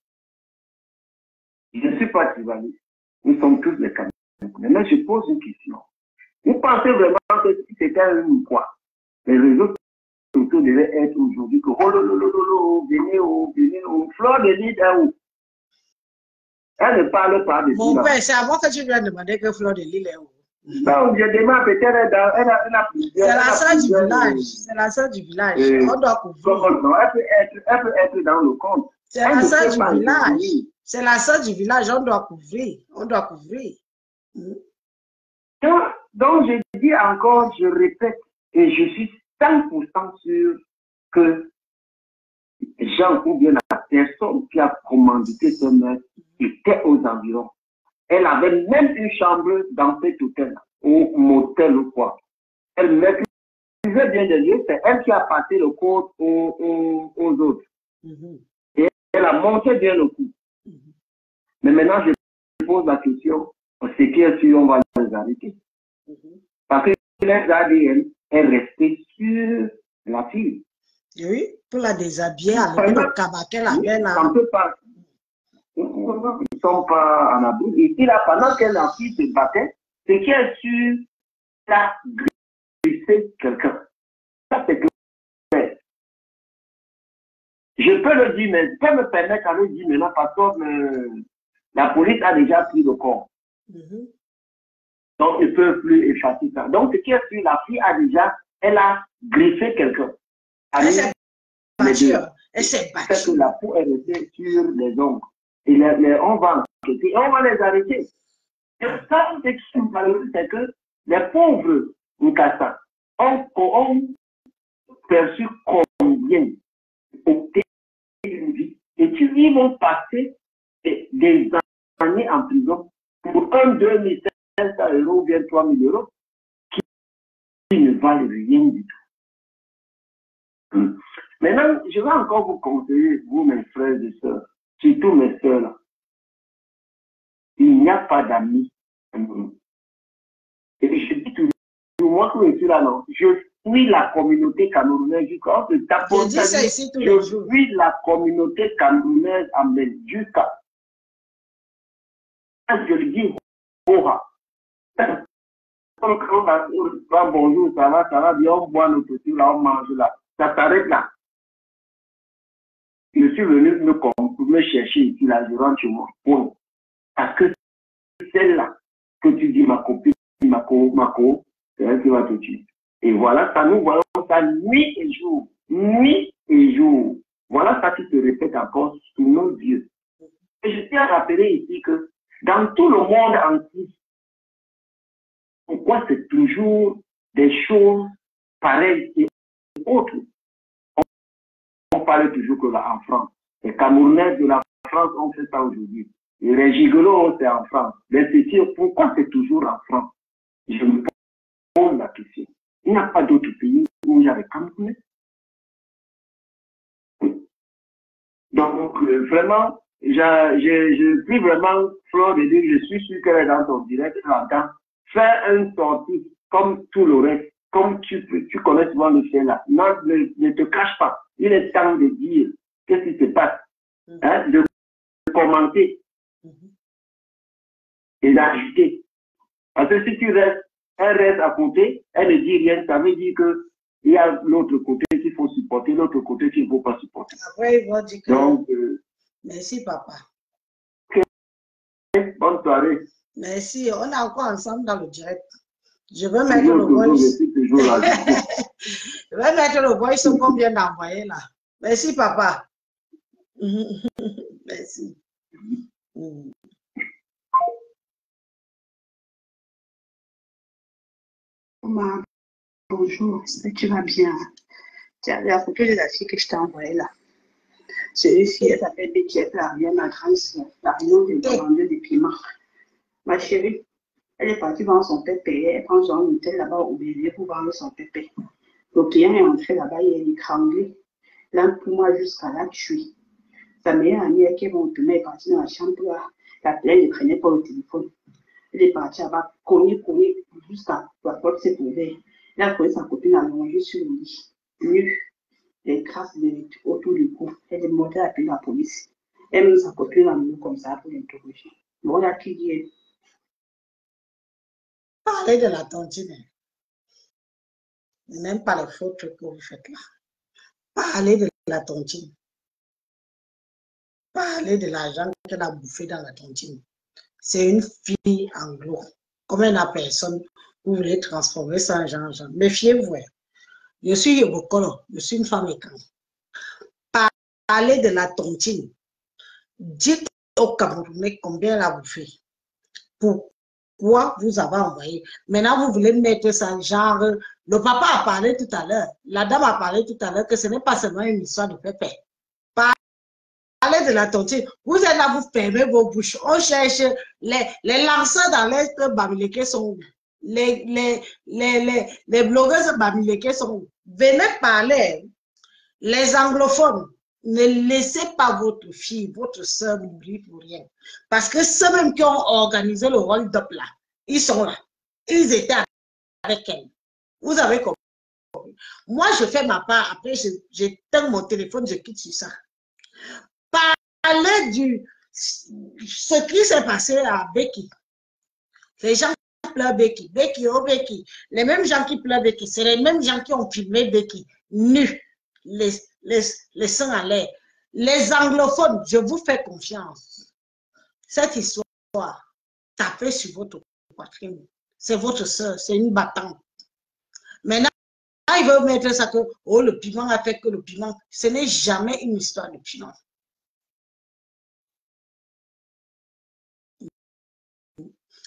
Je ne suis pas tribaliste. Nous sommes tous les Camerounais. Mais je pose une question. Vous pensez vraiment que si c'était une quoi, les réseaux sociaux devaient être aujourd'hui que oh, lolo, venez, oh, venez, oh, Fleur de où? Elle ne parle pas de mon père, c'est que tu demander que Fleur de est où Donc, je demande peut-être, elle, a- elle, a- elle a plusieurs. C'est la sœur du village. C'est la sœur du village. euh, On doit couvrir. comptes. Non, elle peut être, elle peut être dans le compte. C'est Elle la ne sœur peut du pas village. intervenir. C'est la sœur du village. On doit couvrir. On doit couvrir. Donc, donc, je dis encore, je répète, et je suis 100% sûr que Jean ou bien la personne qui a commandité ce meurtre était aux environs. Elle avait même une chambre dans cet hôtel, ou motel ou quoi. Elle maîtrisait bien les lieux, c'est elle qui a passé le code aux, aux- aux autres. Mhm. Et elle a monté bien le coup. Mais maintenant, je pose la question, c'est qui est sûr, on va les arrêter. Mhm. Parce que les ADN est resté sur la fille. Oui, pour la déshabiller, enlever le qu'elle avait là. On ne peut pas. Ils ne sont pas en abri. Ici, là, pendant que la fille se battait, c'est qui est sûr, ça glissé quelqu'un. Ça, c'est clair. Je peux le dire, mais je peux me permettre à le dire maintenant parce que euh, la police a déjà pris le corps. Mhm. Donc, ils ne peuvent plus effacer ça. Donc, ce qui est sûr, la fille a déjà, elle a griffé quelqu'un. Elle s'est battue. deux. Elle s'est fait que battue. la peau est restée sur les ongles. Et les- les- on va enquêter on va les arrêter. Et ça, ce qui me malheureux, c'est que les pauvres Nkassa ont, ont perçu combien opté une vie. Et tu ils vont passer des années en prison pour un 2500 euros ou bien 3000 euros qui, ne valent rien du tout. Hum. Maintenant, je vais encore vous conseiller, vous, mes frères et sœurs, surtout mes sœurs, là. Il n'y a pas d'amis. Hum. Et je dis toujours, moi je suis là, non, je suis la communauté camerounaise jusqu'à Je dis ça ici tous les je suis la communauté camerounaise jusqu'à. Dis, Oha. Comme quand on va, va, bonjour, ça va, ça va bien, on boit notre thé là, on mange là. Ça s'arrête là. Je suis venu me, me chercher ici, là, je rentre chez moi. Point. Parce que celle-là que tu dis ma copine, ma co, ma co, c'est elle qui va te tuer. Et voilà, ça nous voyons ça nuit et jour. Nuit et jour. Voilà ça qui se répète encore sous nos yeux. Et je tiens à rappeler ici que dans tout le monde entier, pourquoi c'est toujours des choses pareilles et autres? On, parle toujours que là en France. Les Camerounais de la France ont fait ça aujourd'hui. Les gigolos, c'est en France. Les ceci, pourquoi c'est toujours en France? Je me pose la question. Il n'y a pas d'autre pays où il y a les Camerounais. Donc, euh, vraiment, je, prie vraiment Flore de dire, je suis sûr qu'elle est dans ton direct, elle entend. Fais un sortie comme tout le reste, comme tu, peux- tu connais souvent le chien là. Non, ne, ne te cache pas. Il est temps de dire qu'est-ce qui se passe, Mhm. hein, de commenter Mhm. et d'ajouter. Parce que si tu restes, elle reste à côté, elle ne dit rien, ça veut dire que il y a l'autre côté qu'il faut supporter, l'autre côté qu'il ne faut pas supporter. Que Donc, euh, merci papa. bonne soirée. Merci. On est encore ensemble dans le direct? Je vais mettre Toujours, le voice. toujours. Je vais mettre le voice qu'on vient d'envoyer là. Merci papa. Merci. Mm. Bonjour, est-ce que tu vas bien? Tu as la photo de la fille que je t'ai envoyée là. Celui-ci, elle s'appelle elle arrive ma grande sœur, la réunion de commander des piments. Ma chérie, elle est partie vendre son pépé, elle prend son hôtel là-bas au bébé pour vendre son pépé. Le client est entré là-bas, il est étranglé. Là, pour moi, jusqu'à la tuer. Sa meilleure amie, elle qui est montée, est partie dans la chambre là. La plaie ne prenait pas le téléphone. Elle est partie là-bas, cogner, cogner, jusqu'à la porte s'est ouverte. Elle a trouvé sa copine allongée sur le lit, nue, des traces de, autour du cou. Elle est montée appeler la police. Elle a mis sa copine à nous comme ça pour l'interroger. Voilà qui dit. elle. Parlez de la tontine. N'aime pas les fautes que vous faites là. Parlez de la tontine. Parlez de l'argent qu'elle a bouffé dans la tontine. C'est une fille anglo. Combien de personnes vous voulez transformer ça en genre. Méfiez-vous. Je suis Yobokolo, je suis une femme écran. Parlez de la tontine. Dites au Camerounais combien elle a bouffé. Pourquoi vous avez envoyé? Maintenant, vous voulez mettre ça genre. Le papa a parlé tout à l'heure. La dame a parlé tout à l'heure que ce n'est pas seulement une histoire de pépé. Parlez de la tontine. Vous êtes là, vous fermez vos bouches. On cherche les, les lanceurs dans l'Est bamileke sont où? Les, les, les, les, les blogueuses bamileke sont où? Venez parler. Les anglophones, ne laissez pas votre fille, votre soeur mourir pour rien. Parce que ceux-mêmes qui ont organisé le hold up là, ils sont là. Ils étaient avec elle. Vous avez compris. Moi, je fais ma part. Après, j'éteins mon téléphone, je quitte sur ça. Parlez du ce qui s'est passé à Becky. Les gens pleurent Becky. Becky, oh Becky. Les mêmes gens qui pleurent Becky, c'est les mêmes gens qui ont filmé Becky nue, les, les, les seins à l'air. Les anglophones, je vous fais confiance. Cette histoire, tapez sur votre poitrine. C'est votre soeur, c'est une battante. Maintenant, ils veulent mettre ça que, oh, le piment a fait que le piment. Ce n'est jamais une histoire de piment.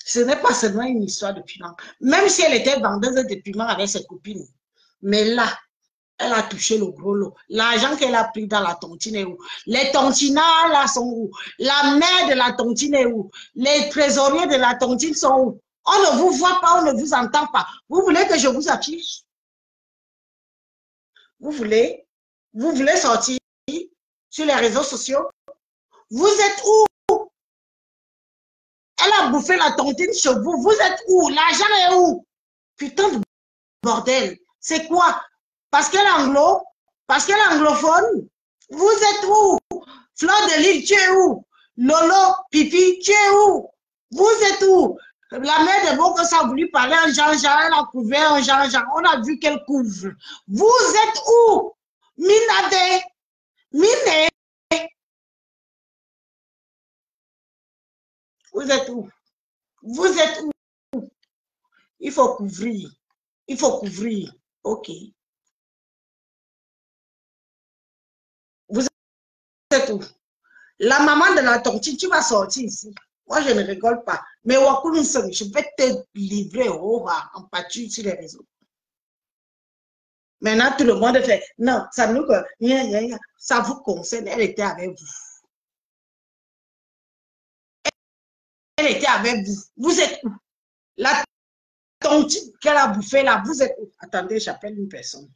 Ce n'est pas seulement une histoire de piment. Même si elle était vendeuse de piment avec ses copines. Mais là, elle a touché le gros lot. L'argent qu'elle a pris dans la tontine est où? Les tontinards là sont où? La mère de la tontine est où? Les trésoriers de la tontine sont où? On ne vous voit pas, on ne vous entend pas. Vous voulez que je vous affiche? Vous voulez? Vous voulez sortir sur les réseaux sociaux? Vous êtes où? A bouffé la tontine chez vous. Vous êtes où? L'argent est où? Putain de bordel. C'est quoi? Parce qu'elle anglo? Parce qu'elle anglophone? Vous êtes où? Fleur de Lille, tu es où? Lolo, Pipi, tu es où? Vous êtes où? La mère de Boko a voulu parler en Jean-Jean, elle a couvert en Jean-Jean. On a vu qu'elle couvre. Vous êtes où? Minade, Mine. Vous êtes où? Vous êtes où? Il faut couvrir. Il faut couvrir. OK. Vous êtes où? La maman de la tontine, tu vas sortir ici. Moi, je ne rigole pas. Mais Wakulun Seng, je vais te livrer au en pâture sur les réseaux. Maintenant, tout le monde fait, non, ça nous, ça vous concerne, elle était avec vous. Elle était avec vous. Vous êtes où? La tontine qu'elle a bouffée là, vous êtes où? Attendez, j'appelle une personne.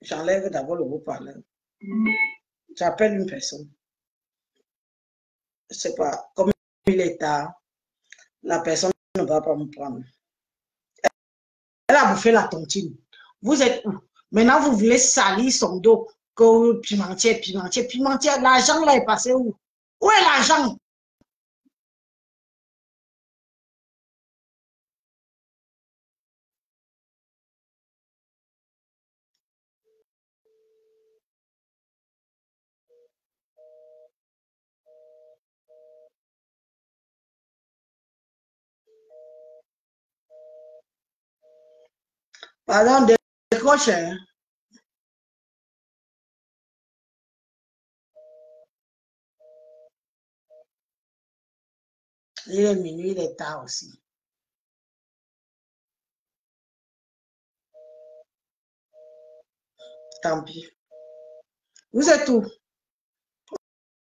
J'enlève d'abord le haut-parleur. J'appelle une personne. je sais pas, comme il est tard, la personne ne va pas me prendre. Elle a bouffé la tontine. Vous êtes où? Maintenant, vous voulez salir son dos. Que pimentier, pimentier, pimentier. L'argent là est passé où? Où est l'argent? Pardon, décroche. hein. Il est minuit, il est tard aussi. Tant pis. Vous êtes où?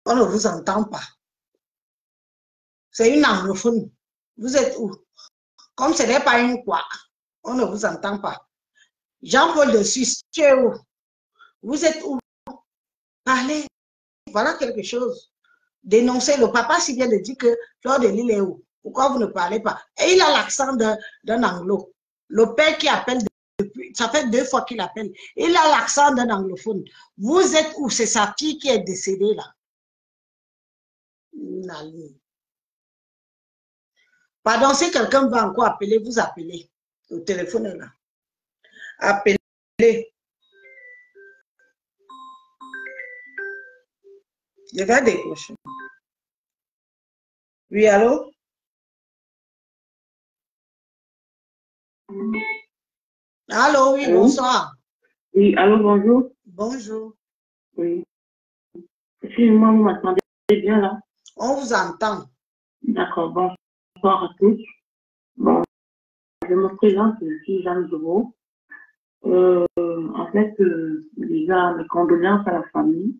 On ne vous entend pas. C'est une anglophone. Vous êtes où? Comme ce n'est pas une quoi, on ne vous entend pas. Jean-Paul de Suisse, tu es où? Vous êtes où? Parlez. Voilà quelque chose. Dénoncez. Le papa si vient de dire que Fleur de Lille est où? Pourquoi vous ne parlez pas? Et il a l'accent d'un anglo. Le père qui appelle depuis, ça fait deux fois qu'il appelle. Il a l'accent d'un anglophone. Vous êtes où? C'est sa fille qui est décédée là. Pardon, si quelqu'un va encore appeler, vous appelez. Le téléphone est là. Appelez. Je vais décrocher. Oui, allô? Allô, oui, Allô? bonsoir. Oui, allô, bonjour. Bonjour. Oui. Excusez-moi, vous m'entendez bien là? On vous entend. D'accord, bonsoir à tous. Bon, je me présente, je suis Jeanne Zoro. Euh, en fait, euh, déjà, mes condoléances à la famille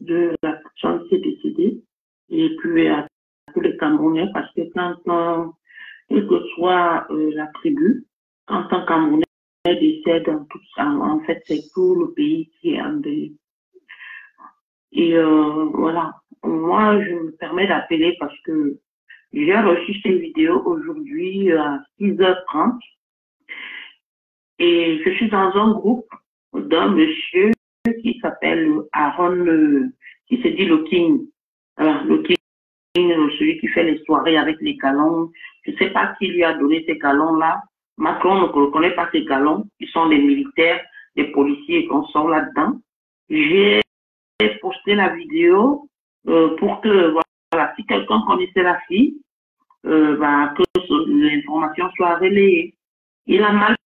de la personne qui est décédée et puis à tous les Camerounais parce que quand on, quelle que soit euh, la tribu, en tant Camerounais décède, en, tout, en, en fait, c'est tout le pays qui est en deuil. Et euh, voilà, moi, je me permets d'appeler parce que j'ai reçu ces vidéos aujourd'hui à 6h30 et je suis dans un groupe d'un monsieur qui s'appelle Aaron, euh, qui se dit le King. Alors, le King, euh, celui qui fait les soirées avec les galons. Je ne sais pas qui lui a donné ces galons-là. Macron ne reconnaît pas ces galons. Ils sont des militaires, des policiers qu'on sort là-dedans. J'ai posté la vidéo euh, pour que, voilà, si quelqu'un connaissait la fille, bah, que l'information soit relayée. Il a mal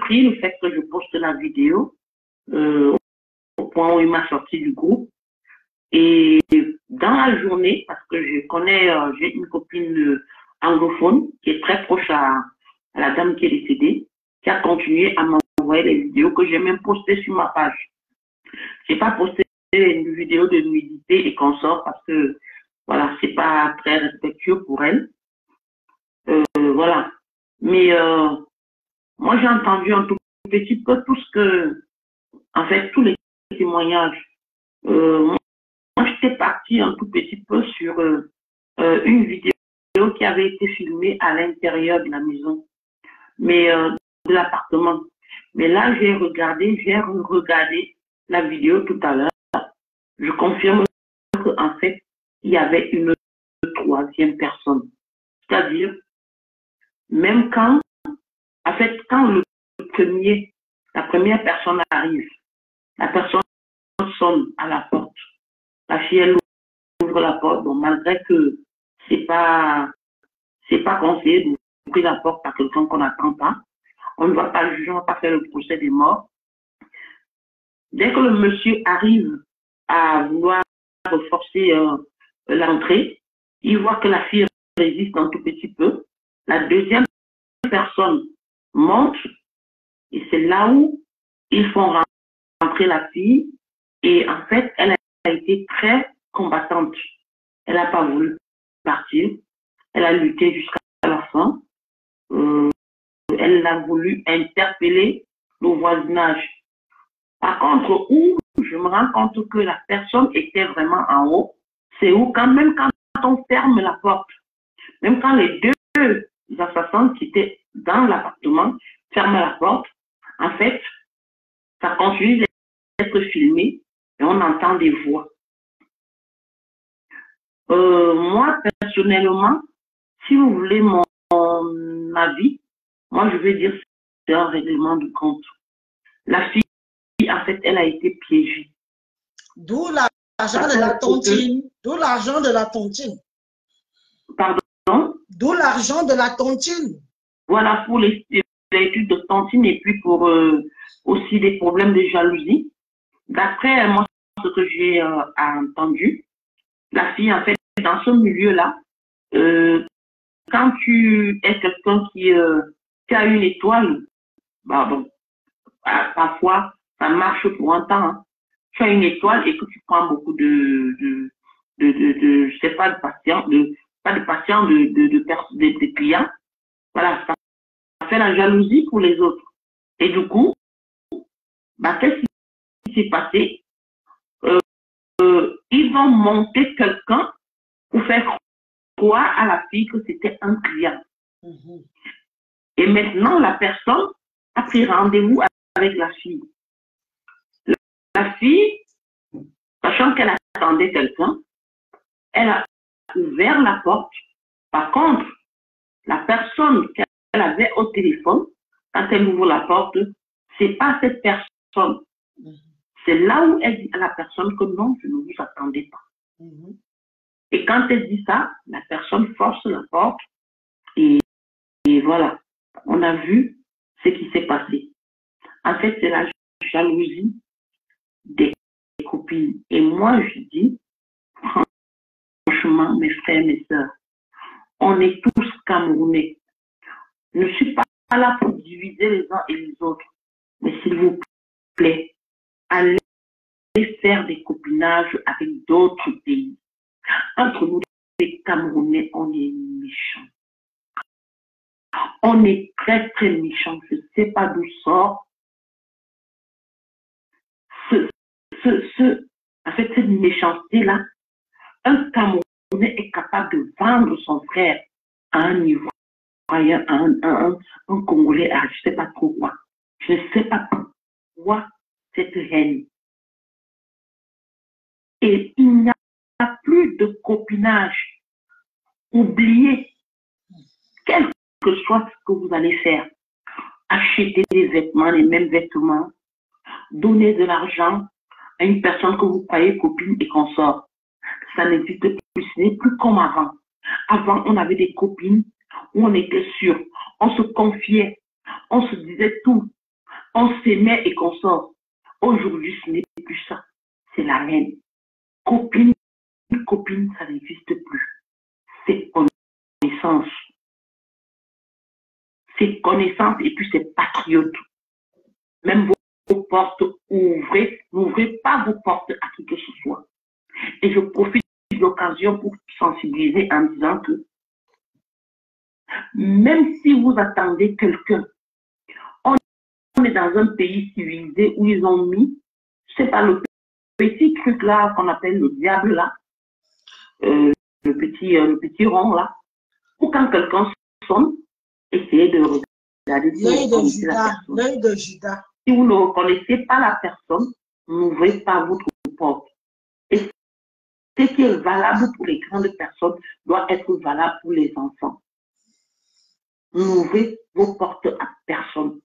pris le fait que je poste la vidéo euh, au point où il m'a sorti du groupe. Et dans la journée, parce que je connais, euh, j'ai une copine euh, anglophone qui est très proche à, la dame qui est décédée, qui a continué à m'envoyer les vidéos que j'ai même postées sur ma page. J'ai pas posté une vidéo de nudité et consort parce que voilà, c'est pas très respectueux pour elle. Euh, voilà. Mais euh, moi, j'ai entendu un tout petit peu tout ce que, en fait, tous les témoignages. Euh, moi, j'étais partie un tout petit peu sur euh, euh, une vidéo qui avait été filmée à l'intérieur de la maison, mais euh, de l'appartement. Mais là, j'ai regardé, j'ai regardé la vidéo tout à l'heure. Je confirme qu'en fait, il y avait une troisième personne. C'est-à-dire, même quand, fait, quand le premier, la première personne arrive, la personne sonne à la porte. La fille, elle ouvre la porte, bon, malgré que c'est pas, c'est pas conseillé d'ouvrir la porte à quelqu'un qu'on n'attend pas. On ne va pas juger, on ne va pas faire le procès des morts. Dès que le monsieur arrive à vouloir forcer euh, l'entrée, il voit que la fille résiste un tout petit peu. La deuxième personne monte et c'est là où ils font rentrer la fille. Et en fait, elle a été très combattante. Elle n'a pas voulu partir. Elle a lutté jusqu'à la fin. Euh, elle a voulu interpeller le voisinage. Par contre, où je me rends compte que la personne était vraiment en haut, c'est où quand même quand on ferme la porte, même quand les deux assassins qui étaient dans l'appartement ferment la porte, en fait, ça continue d'être filmé et on entend des voix. Euh, moi, personnellement, si vous voulez mon, mon avis, moi, je vais dire que c'est un règlement de compte. La fille, en fait, elle a été piégée. D'où l'argent de la tontine. D'où l'argent de la tontine. Pardon? D'où l'argent de la tontine. Voilà, pour études de tontine et puis pour euh, aussi des problèmes de jalousie. D'après euh, ce que j'ai euh, entendu, la fille, en fait, dans ce milieu-là, quand tu es quelqu'un qui, qui a une étoile, bah bon, pa- parfois, ça marche pour un temps. hein. Tu as une étoile et que tu prends beaucoup de, de, de, je sais pas, de patients, de, pas de patients, de, de, de, de- clients. Voilà, fait la jalousie pour les autres. Et du coup, bah, qu'est-ce qui s'est passé? Euh, euh, ils vont monter quelqu'un pour faire croire à la fille que c'était un client. Et maintenant, la personne a pris rendez-vous avec la fille. La, la fille, sachant qu'elle attendait quelqu'un, elle a ouvert la porte. Par contre, la personne qu'elle avait au téléphone, quand elle ouvre la porte, c'est pas cette personne. C'est là où elle dit à la personne que non, je ne vous attendais pas. Et quand elle dit ça, la personne force la porte et, et voilà, on a vu ce qui s'est passé. En fait, c'est la jalousie des copines. Et moi, je dis, franchement, mes frères, mes sœurs, on est tous Camerounais. Je ne suis pas là pour diviser les uns et les autres. Mais s'il vous plaît, allez faire des copinages avec d'autres pays. Entre nous, les Camerounais, on est méchants. On est très, très méchants. Je ne sais pas d'où sort ce, ce, ce, en fait, cette méchanceté-là. Un Camerounais est capable de vendre son frère à un niveau un, un, un, un Congolais à je ne sais pas trop quoi. Je ne sais pas pourquoi cette haine. Et il n'y a plus de copinage. Oubliez, quel que soit ce que vous allez faire, acheter des vêtements, les mêmes vêtements, donner de l'argent à une personne que vous croyez copine et qu'on sort. Ça n'existe plus. Ce n'est plus comme avant. Avant, on avait des copines on était sûr, on se confiait, on se disait tout, on s'aimait et qu'on sort. Aujourd'hui, ce n'est plus ça. C'est la haine. Copine, copine, ça n'existe plus. C'est connaissance. C'est connaissance et puis c'est patriote. Même vos, vos portes, ouvrez, n'ouvrez pas vos portes à qui que ce soit. Et je profite de l'occasion pour sensibiliser en disant que même si vous attendez quelqu'un, on est dans un pays civilisé où ils ont mis, je sais pas, le petit truc là qu'on appelle le diable là, euh, le petit, euh, le petit rond là, ou quand quelqu'un sonne, essayez de regarder si L'œil vous de Judas. L'œil de Judas. Si vous ne reconnaissez pas la personne, n'ouvrez pas votre porte. Et ce qui est valable pour les grandes personnes doit être valable pour les enfants. N'ouvrez vos portes à personne.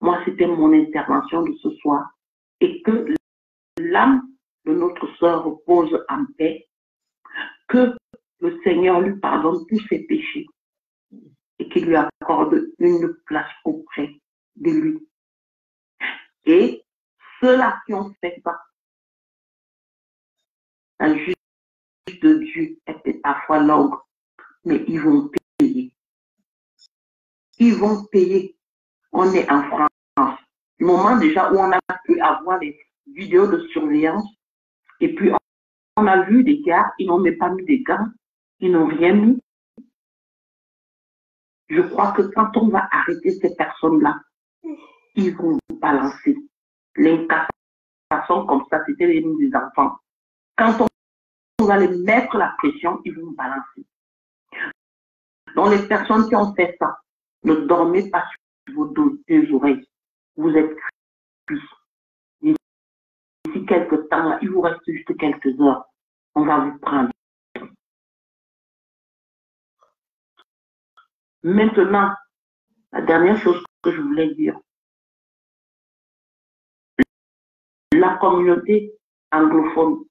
Moi, c'était mon intervention de ce soir. Et que l'âme de notre sœur repose en paix. Que le Seigneur lui pardonne tous ses péchés et qu'il lui accorde une place auprès de lui. Et ceux-là qui ont fait ça, la justice de Dieu est parfois longue, mais ils vont. Ils vont payer. On est en France. Du moment déjà où on a pu avoir des vidéos de surveillance, et puis on, a vu des gars, ils n'ont même pas mis des gants, ils n'ont rien mis. Je crois que quand on va arrêter ces personnes-là, ils vont balancer. L'incassation comme ça, c'était les des enfants. Quand on va les mettre la pression, ils vont balancer. Donc, les personnes qui ont fait ça, ne dormez pas sur vos deux, oreilles. Vous êtes cuits. D'ici quelques temps, il vous reste juste quelques heures. On va vous prendre. Maintenant, la dernière chose que je voulais dire, la communauté anglophone,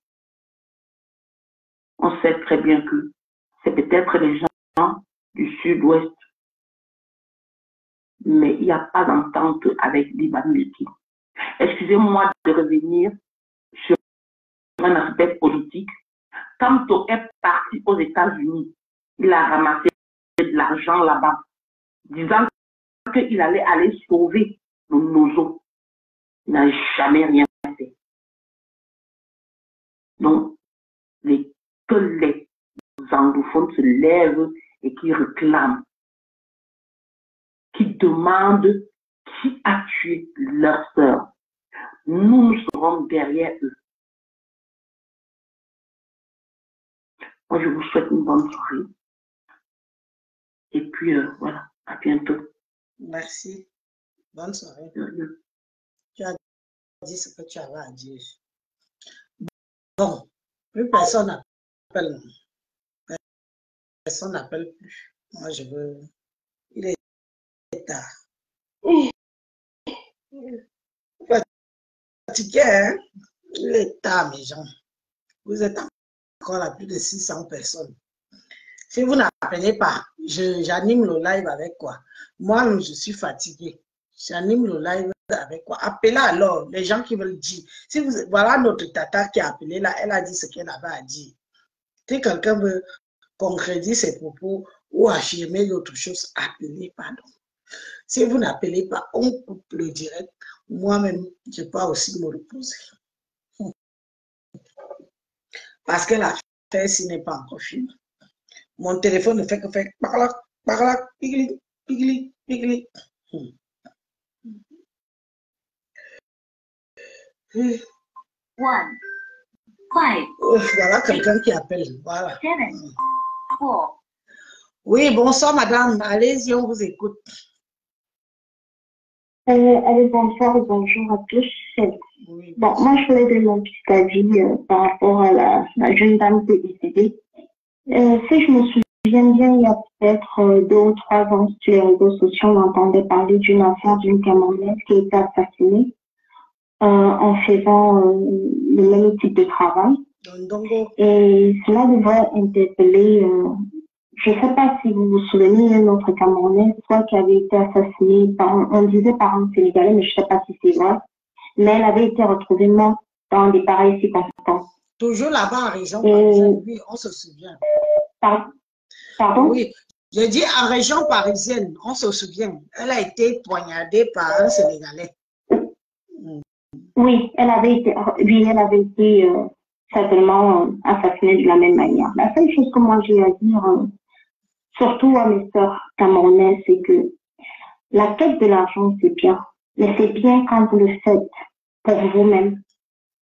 on sait très bien que c'est peut-être les gens du sud-ouest, mais il n'y a pas d'entente avec l'Iban Leki. Excusez-moi de revenir sur un aspect politique. Quand est parti aux États-Unis, il a ramassé de l'argent là-bas, disant qu'il allait aller sauver nos eaux. Il n'a jamais rien fait. Donc, les, que les anglophones se lèvent et qui réclament, qui demandent qui a tué leur sœur. Nous, nous serons derrière eux. Moi, je vous souhaite une bonne soirée. Et puis, euh, voilà, à bientôt. Merci. Bonne soirée. Tu as dit ce que tu avais à dire. Bon, plus personne n'appelle. Personne n'appelle plus. Moi, je veux. Tard. Fatigué, hein? Tard, mes gens. Vous êtes encore à plus de 600 personnes. Si vous n'appelez pas, j'anime le live avec quoi? Moi, je suis fatiguée. J'anime le live avec quoi? Appelez alors les gens qui veulent dire. Si vous, voilà notre tata qui a appelé là, elle a dit ce qu'elle avait à dire. Si quelqu'un veut concrétiser ses propos ou affirmer d'autres choses, appelez, pardon. Si vous n'appelez pas, on coupe le direct. Moi-même, je peux aussi me reposer. Parce que l'affaire, ci n'est pas encore fini. Mon téléphone ne fait que faire par là, par là, pigli, pigli, pigli. Hmm. Hmm. One, five, voilà quelqu'un qui appelle. Voilà. seven, four, Oui, bonsoir madame. Allez-y, on vous écoute. Euh, allez, bonsoir bonjour à tous. Oui. Bon, moi, je voulais donner mon petit avis euh, par rapport à la, la jeune dame qui est décédée. Euh, si je me souviens bien, il y a peut-être euh, deux ou trois ans sur les réseaux sociaux, on entendait parler d'une affaire d'une Camerounaise qui a été assassinée en faisant le même type de travail. Et cela devrait interpeller, je ne sais pas si vous vous souvenez, un autre Camerounais, soit qui avait été assassiné par, un- on disait par un Sénégalais, mais je ne sais pas si c'est vrai, mais elle avait été retrouvée morte dans des pareilles circonstances. Toujours là-bas en région Et- parisienne, oui, on se souvient. Par- pardon? Oui, je dis en région parisienne, on se souvient. Elle a été poignardée par un Sénégalais. Oui, elle avait été, oui, elle avait été euh, certainement euh, assassinée de la même manière. La seule chose que moi j'ai à dire, euh, surtout à mes sœurs camerounaises, c'est que la quête de l'argent, c'est bien, mais c'est bien quand vous le faites pour vous-même.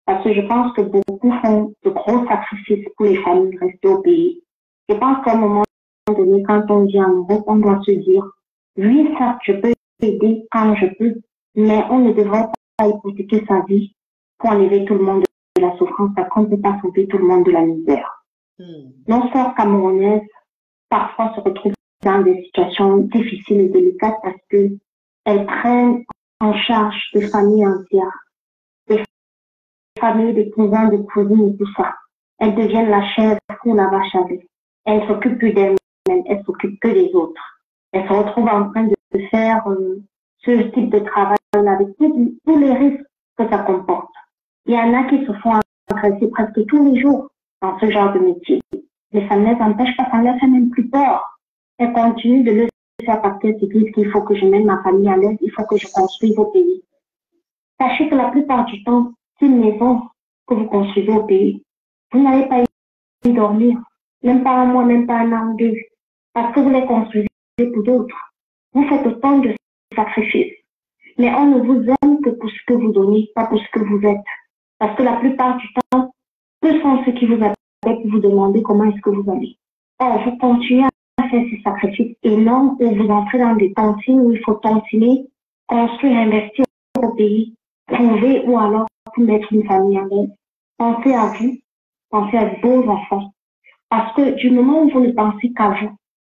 Parce que je pense que beaucoup font de gros sacrifices pour les familles restées au pays. Je pense qu'à un moment donné, quand on vit en Europe, on doit se dire, oui, ça, je peux aider quand je peux, mais on ne devrait pas hypothéquer sa vie pour enlever tout le monde de la souffrance parce qu'on ne peut pas sauver tout le monde de la misère. Hmm. Nos sœurs camerounaises parfois se retrouvent dans des situations difficiles et délicates parce que elles prennent en charge des familles entières, des familles, des cousins, des cousines et tout ça. Elles deviennent la chèvre ou la vache à lait. Elles s'occupent plus d'elles-mêmes, elles s'occupent que des autres. Elles se retrouvent en train de faire euh, ce type de travail avec tous les risques que ça comporte. Il y en a qui se font agresser presque tous les jours dans ce genre de métier. Mais ça ne les empêche pas, ça ne leur fait même plus peur. Elles continuent de le faire parce qu'elles se disent qu'il faut que je mène ma famille à l'aise, il faut que je construise au pays. Sachez que la plupart du temps, c'est une maison que vous construisez au pays. Vous n'allez pas y dormir, même pas un mois, même pas un an ou deux, parce que vous les construisez pour d'autres. Vous faites autant de sacrifices. Mais on ne vous aime que pour ce que vous donnez, pas pour ce que vous êtes. Parce que la plupart du temps, Peu sont ceux qui vous appellent pour vous demander comment est-ce que vous allez. Or, vous continuez à faire ces sacrifices énormes où vous entrez dans des tontines où il faut tontiner, construire, investir au pays, trouver ou alors pour mettre une famille en l'aise. Pensez à vous, pensez à vos enfants. Parce que du moment où vous ne pensez qu'à vous,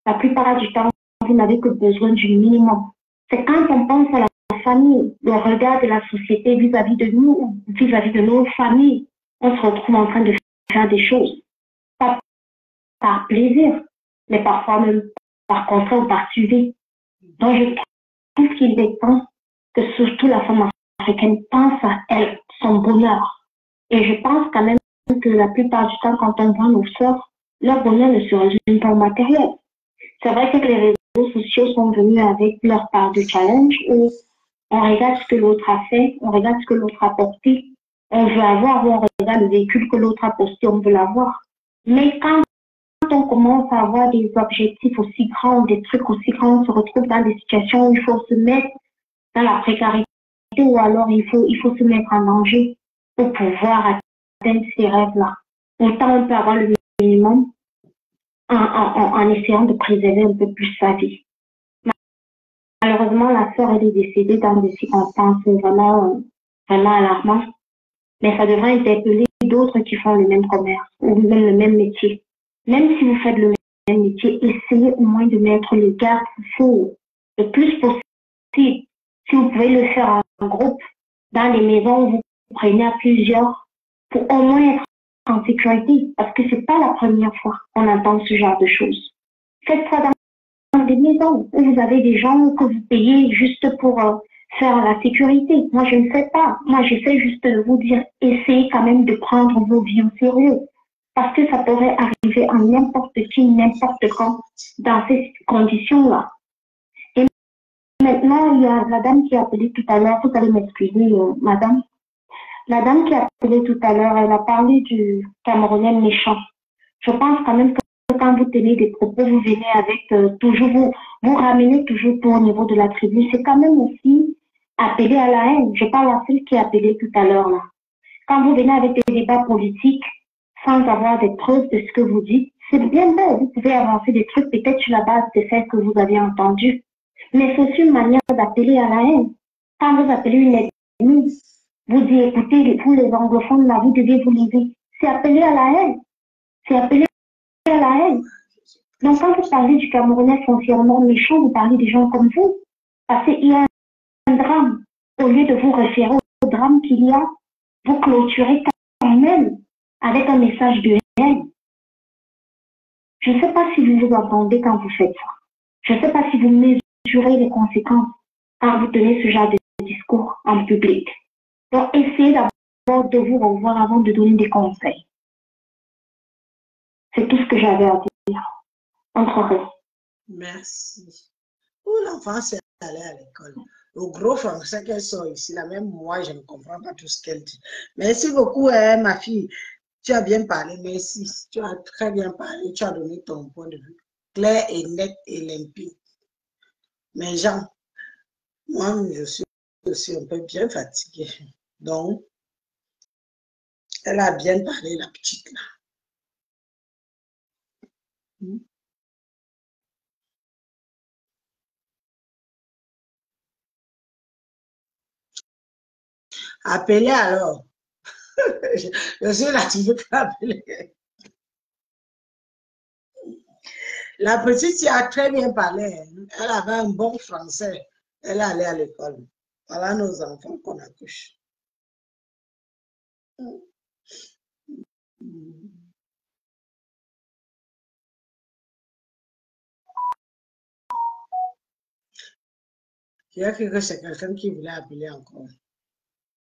la plupart du temps, vous n'avez que besoin du minimum. C'est quand on pense à la famille, le regard de la société vis-à-vis de nous, vis-à-vis de nos familles, on se retrouve en train de faire des choses. Pas par plaisir, mais parfois même par contrainte ou par suivi. Donc je trouve qu'il est temps que surtout la femme africaine pense à elle, son bonheur. Et je pense quand même que la plupart du temps, quand on voit nos sœurs, leur bonheur ne se résume pas au matériel. C'est vrai que les réseaux sociaux sont venus avec leur part de challenge où on regarde ce que l'autre a fait, on regarde ce que l'autre a porté, on veut avoir on le véhicule que l'autre a posté, on veut l'avoir. Mais quand on commence à avoir des objectifs aussi grands, des trucs aussi grands, on se retrouve dans des situations où il faut se mettre dans la précarité ou alors il faut, il faut se mettre en danger pour pouvoir atteindre ces rêves-là. Autant on peut avoir le minimum en, en, en, essayant de préserver un peu plus sa vie. Malheureusement, la sœur, elle est décédée dans des circonstances vraiment, vraiment alarmantes. Mais ça devrait interpeller d'autres qui font le même commerce ou même le même métier. Même si vous faites le même métier, essayez au moins de mettre les garde-fous le plus possible. Si vous pouvez le faire en groupe, dans les maisons, vous prenez à plusieurs pour au moins être en sécurité, parce que c'est pas la première fois qu'on entend ce genre de choses. Faites ça dans des maisons où vous avez des gens que vous payez juste pour euh, faire la sécurité. Moi, je ne sais pas. Moi, j'essaie juste de vous dire, essayez quand même de prendre vos vies au sérieux. Parce que ça pourrait arriver à n'importe qui, n'importe quand, dans ces conditions-là. Et maintenant, il y a la dame qui a appelé tout à l'heure, vous allez m'excuser, euh, madame. La dame qui a appelé tout à l'heure, elle a parlé du Camerounais méchant. Je pense quand même que quand vous tenez des propos, vous venez avec euh, toujours, vous, vous ramenez toujours tout au niveau de la tribu. C'est quand même aussi appeler à la haine. Je parle à celle qui a appelé tout à l'heure là. Quand vous venez avec des débats politiques sans avoir des preuves de ce que vous dites, c'est bien beau. Vous pouvez avancer des trucs peut-être sur la base de celles que vous avez entendues. Mais c'est une manière d'appeler à la haine. Quand vous appelez une ennemie, vous dites, écoutez, vous les anglophones là, vous devez vous lever. C'est appeler à la haine. C'est appeler à la haine. Donc quand vous parlez du Camerounais foncièrement méchant, vous parlez des gens comme vous. Parce qu'il y a drame. Au lieu de vous référer au drame qu'il y a, vous clôturez quand même avec un message de haine. Je ne sais pas si vous vous entendez quand vous faites ça. Je ne sais pas si vous mesurez les conséquences quand vous tenez ce genre de discours en public. Donc, essayez d'abord de vous revoir avant de donner des conseils. C'est tout ce que j'avais à dire. Entrerez. Merci. Où l'enfant s'est allé à l'école. Le gros français qu'elle sort ici, là, même moi, je ne comprends pas tout ce qu'elle dit. Merci beaucoup, hein, ma fille. Tu as bien parlé, merci. Tu as très bien parlé. Tu as donné ton point de vue clair et net et limpide. Mais Jean, moi, je suis aussi un peu bien fatiguée. Donc, elle a bien parlé, la petite là. Appelez alors. je suis là, tu veux appeler. La petite a très bien parlé. hein. Elle avait un bon français. Elle allait à l'école. Voilà nos enfants qu'on accouche. J'ai cru que c'est quelqu'un qui voulait appeler encore.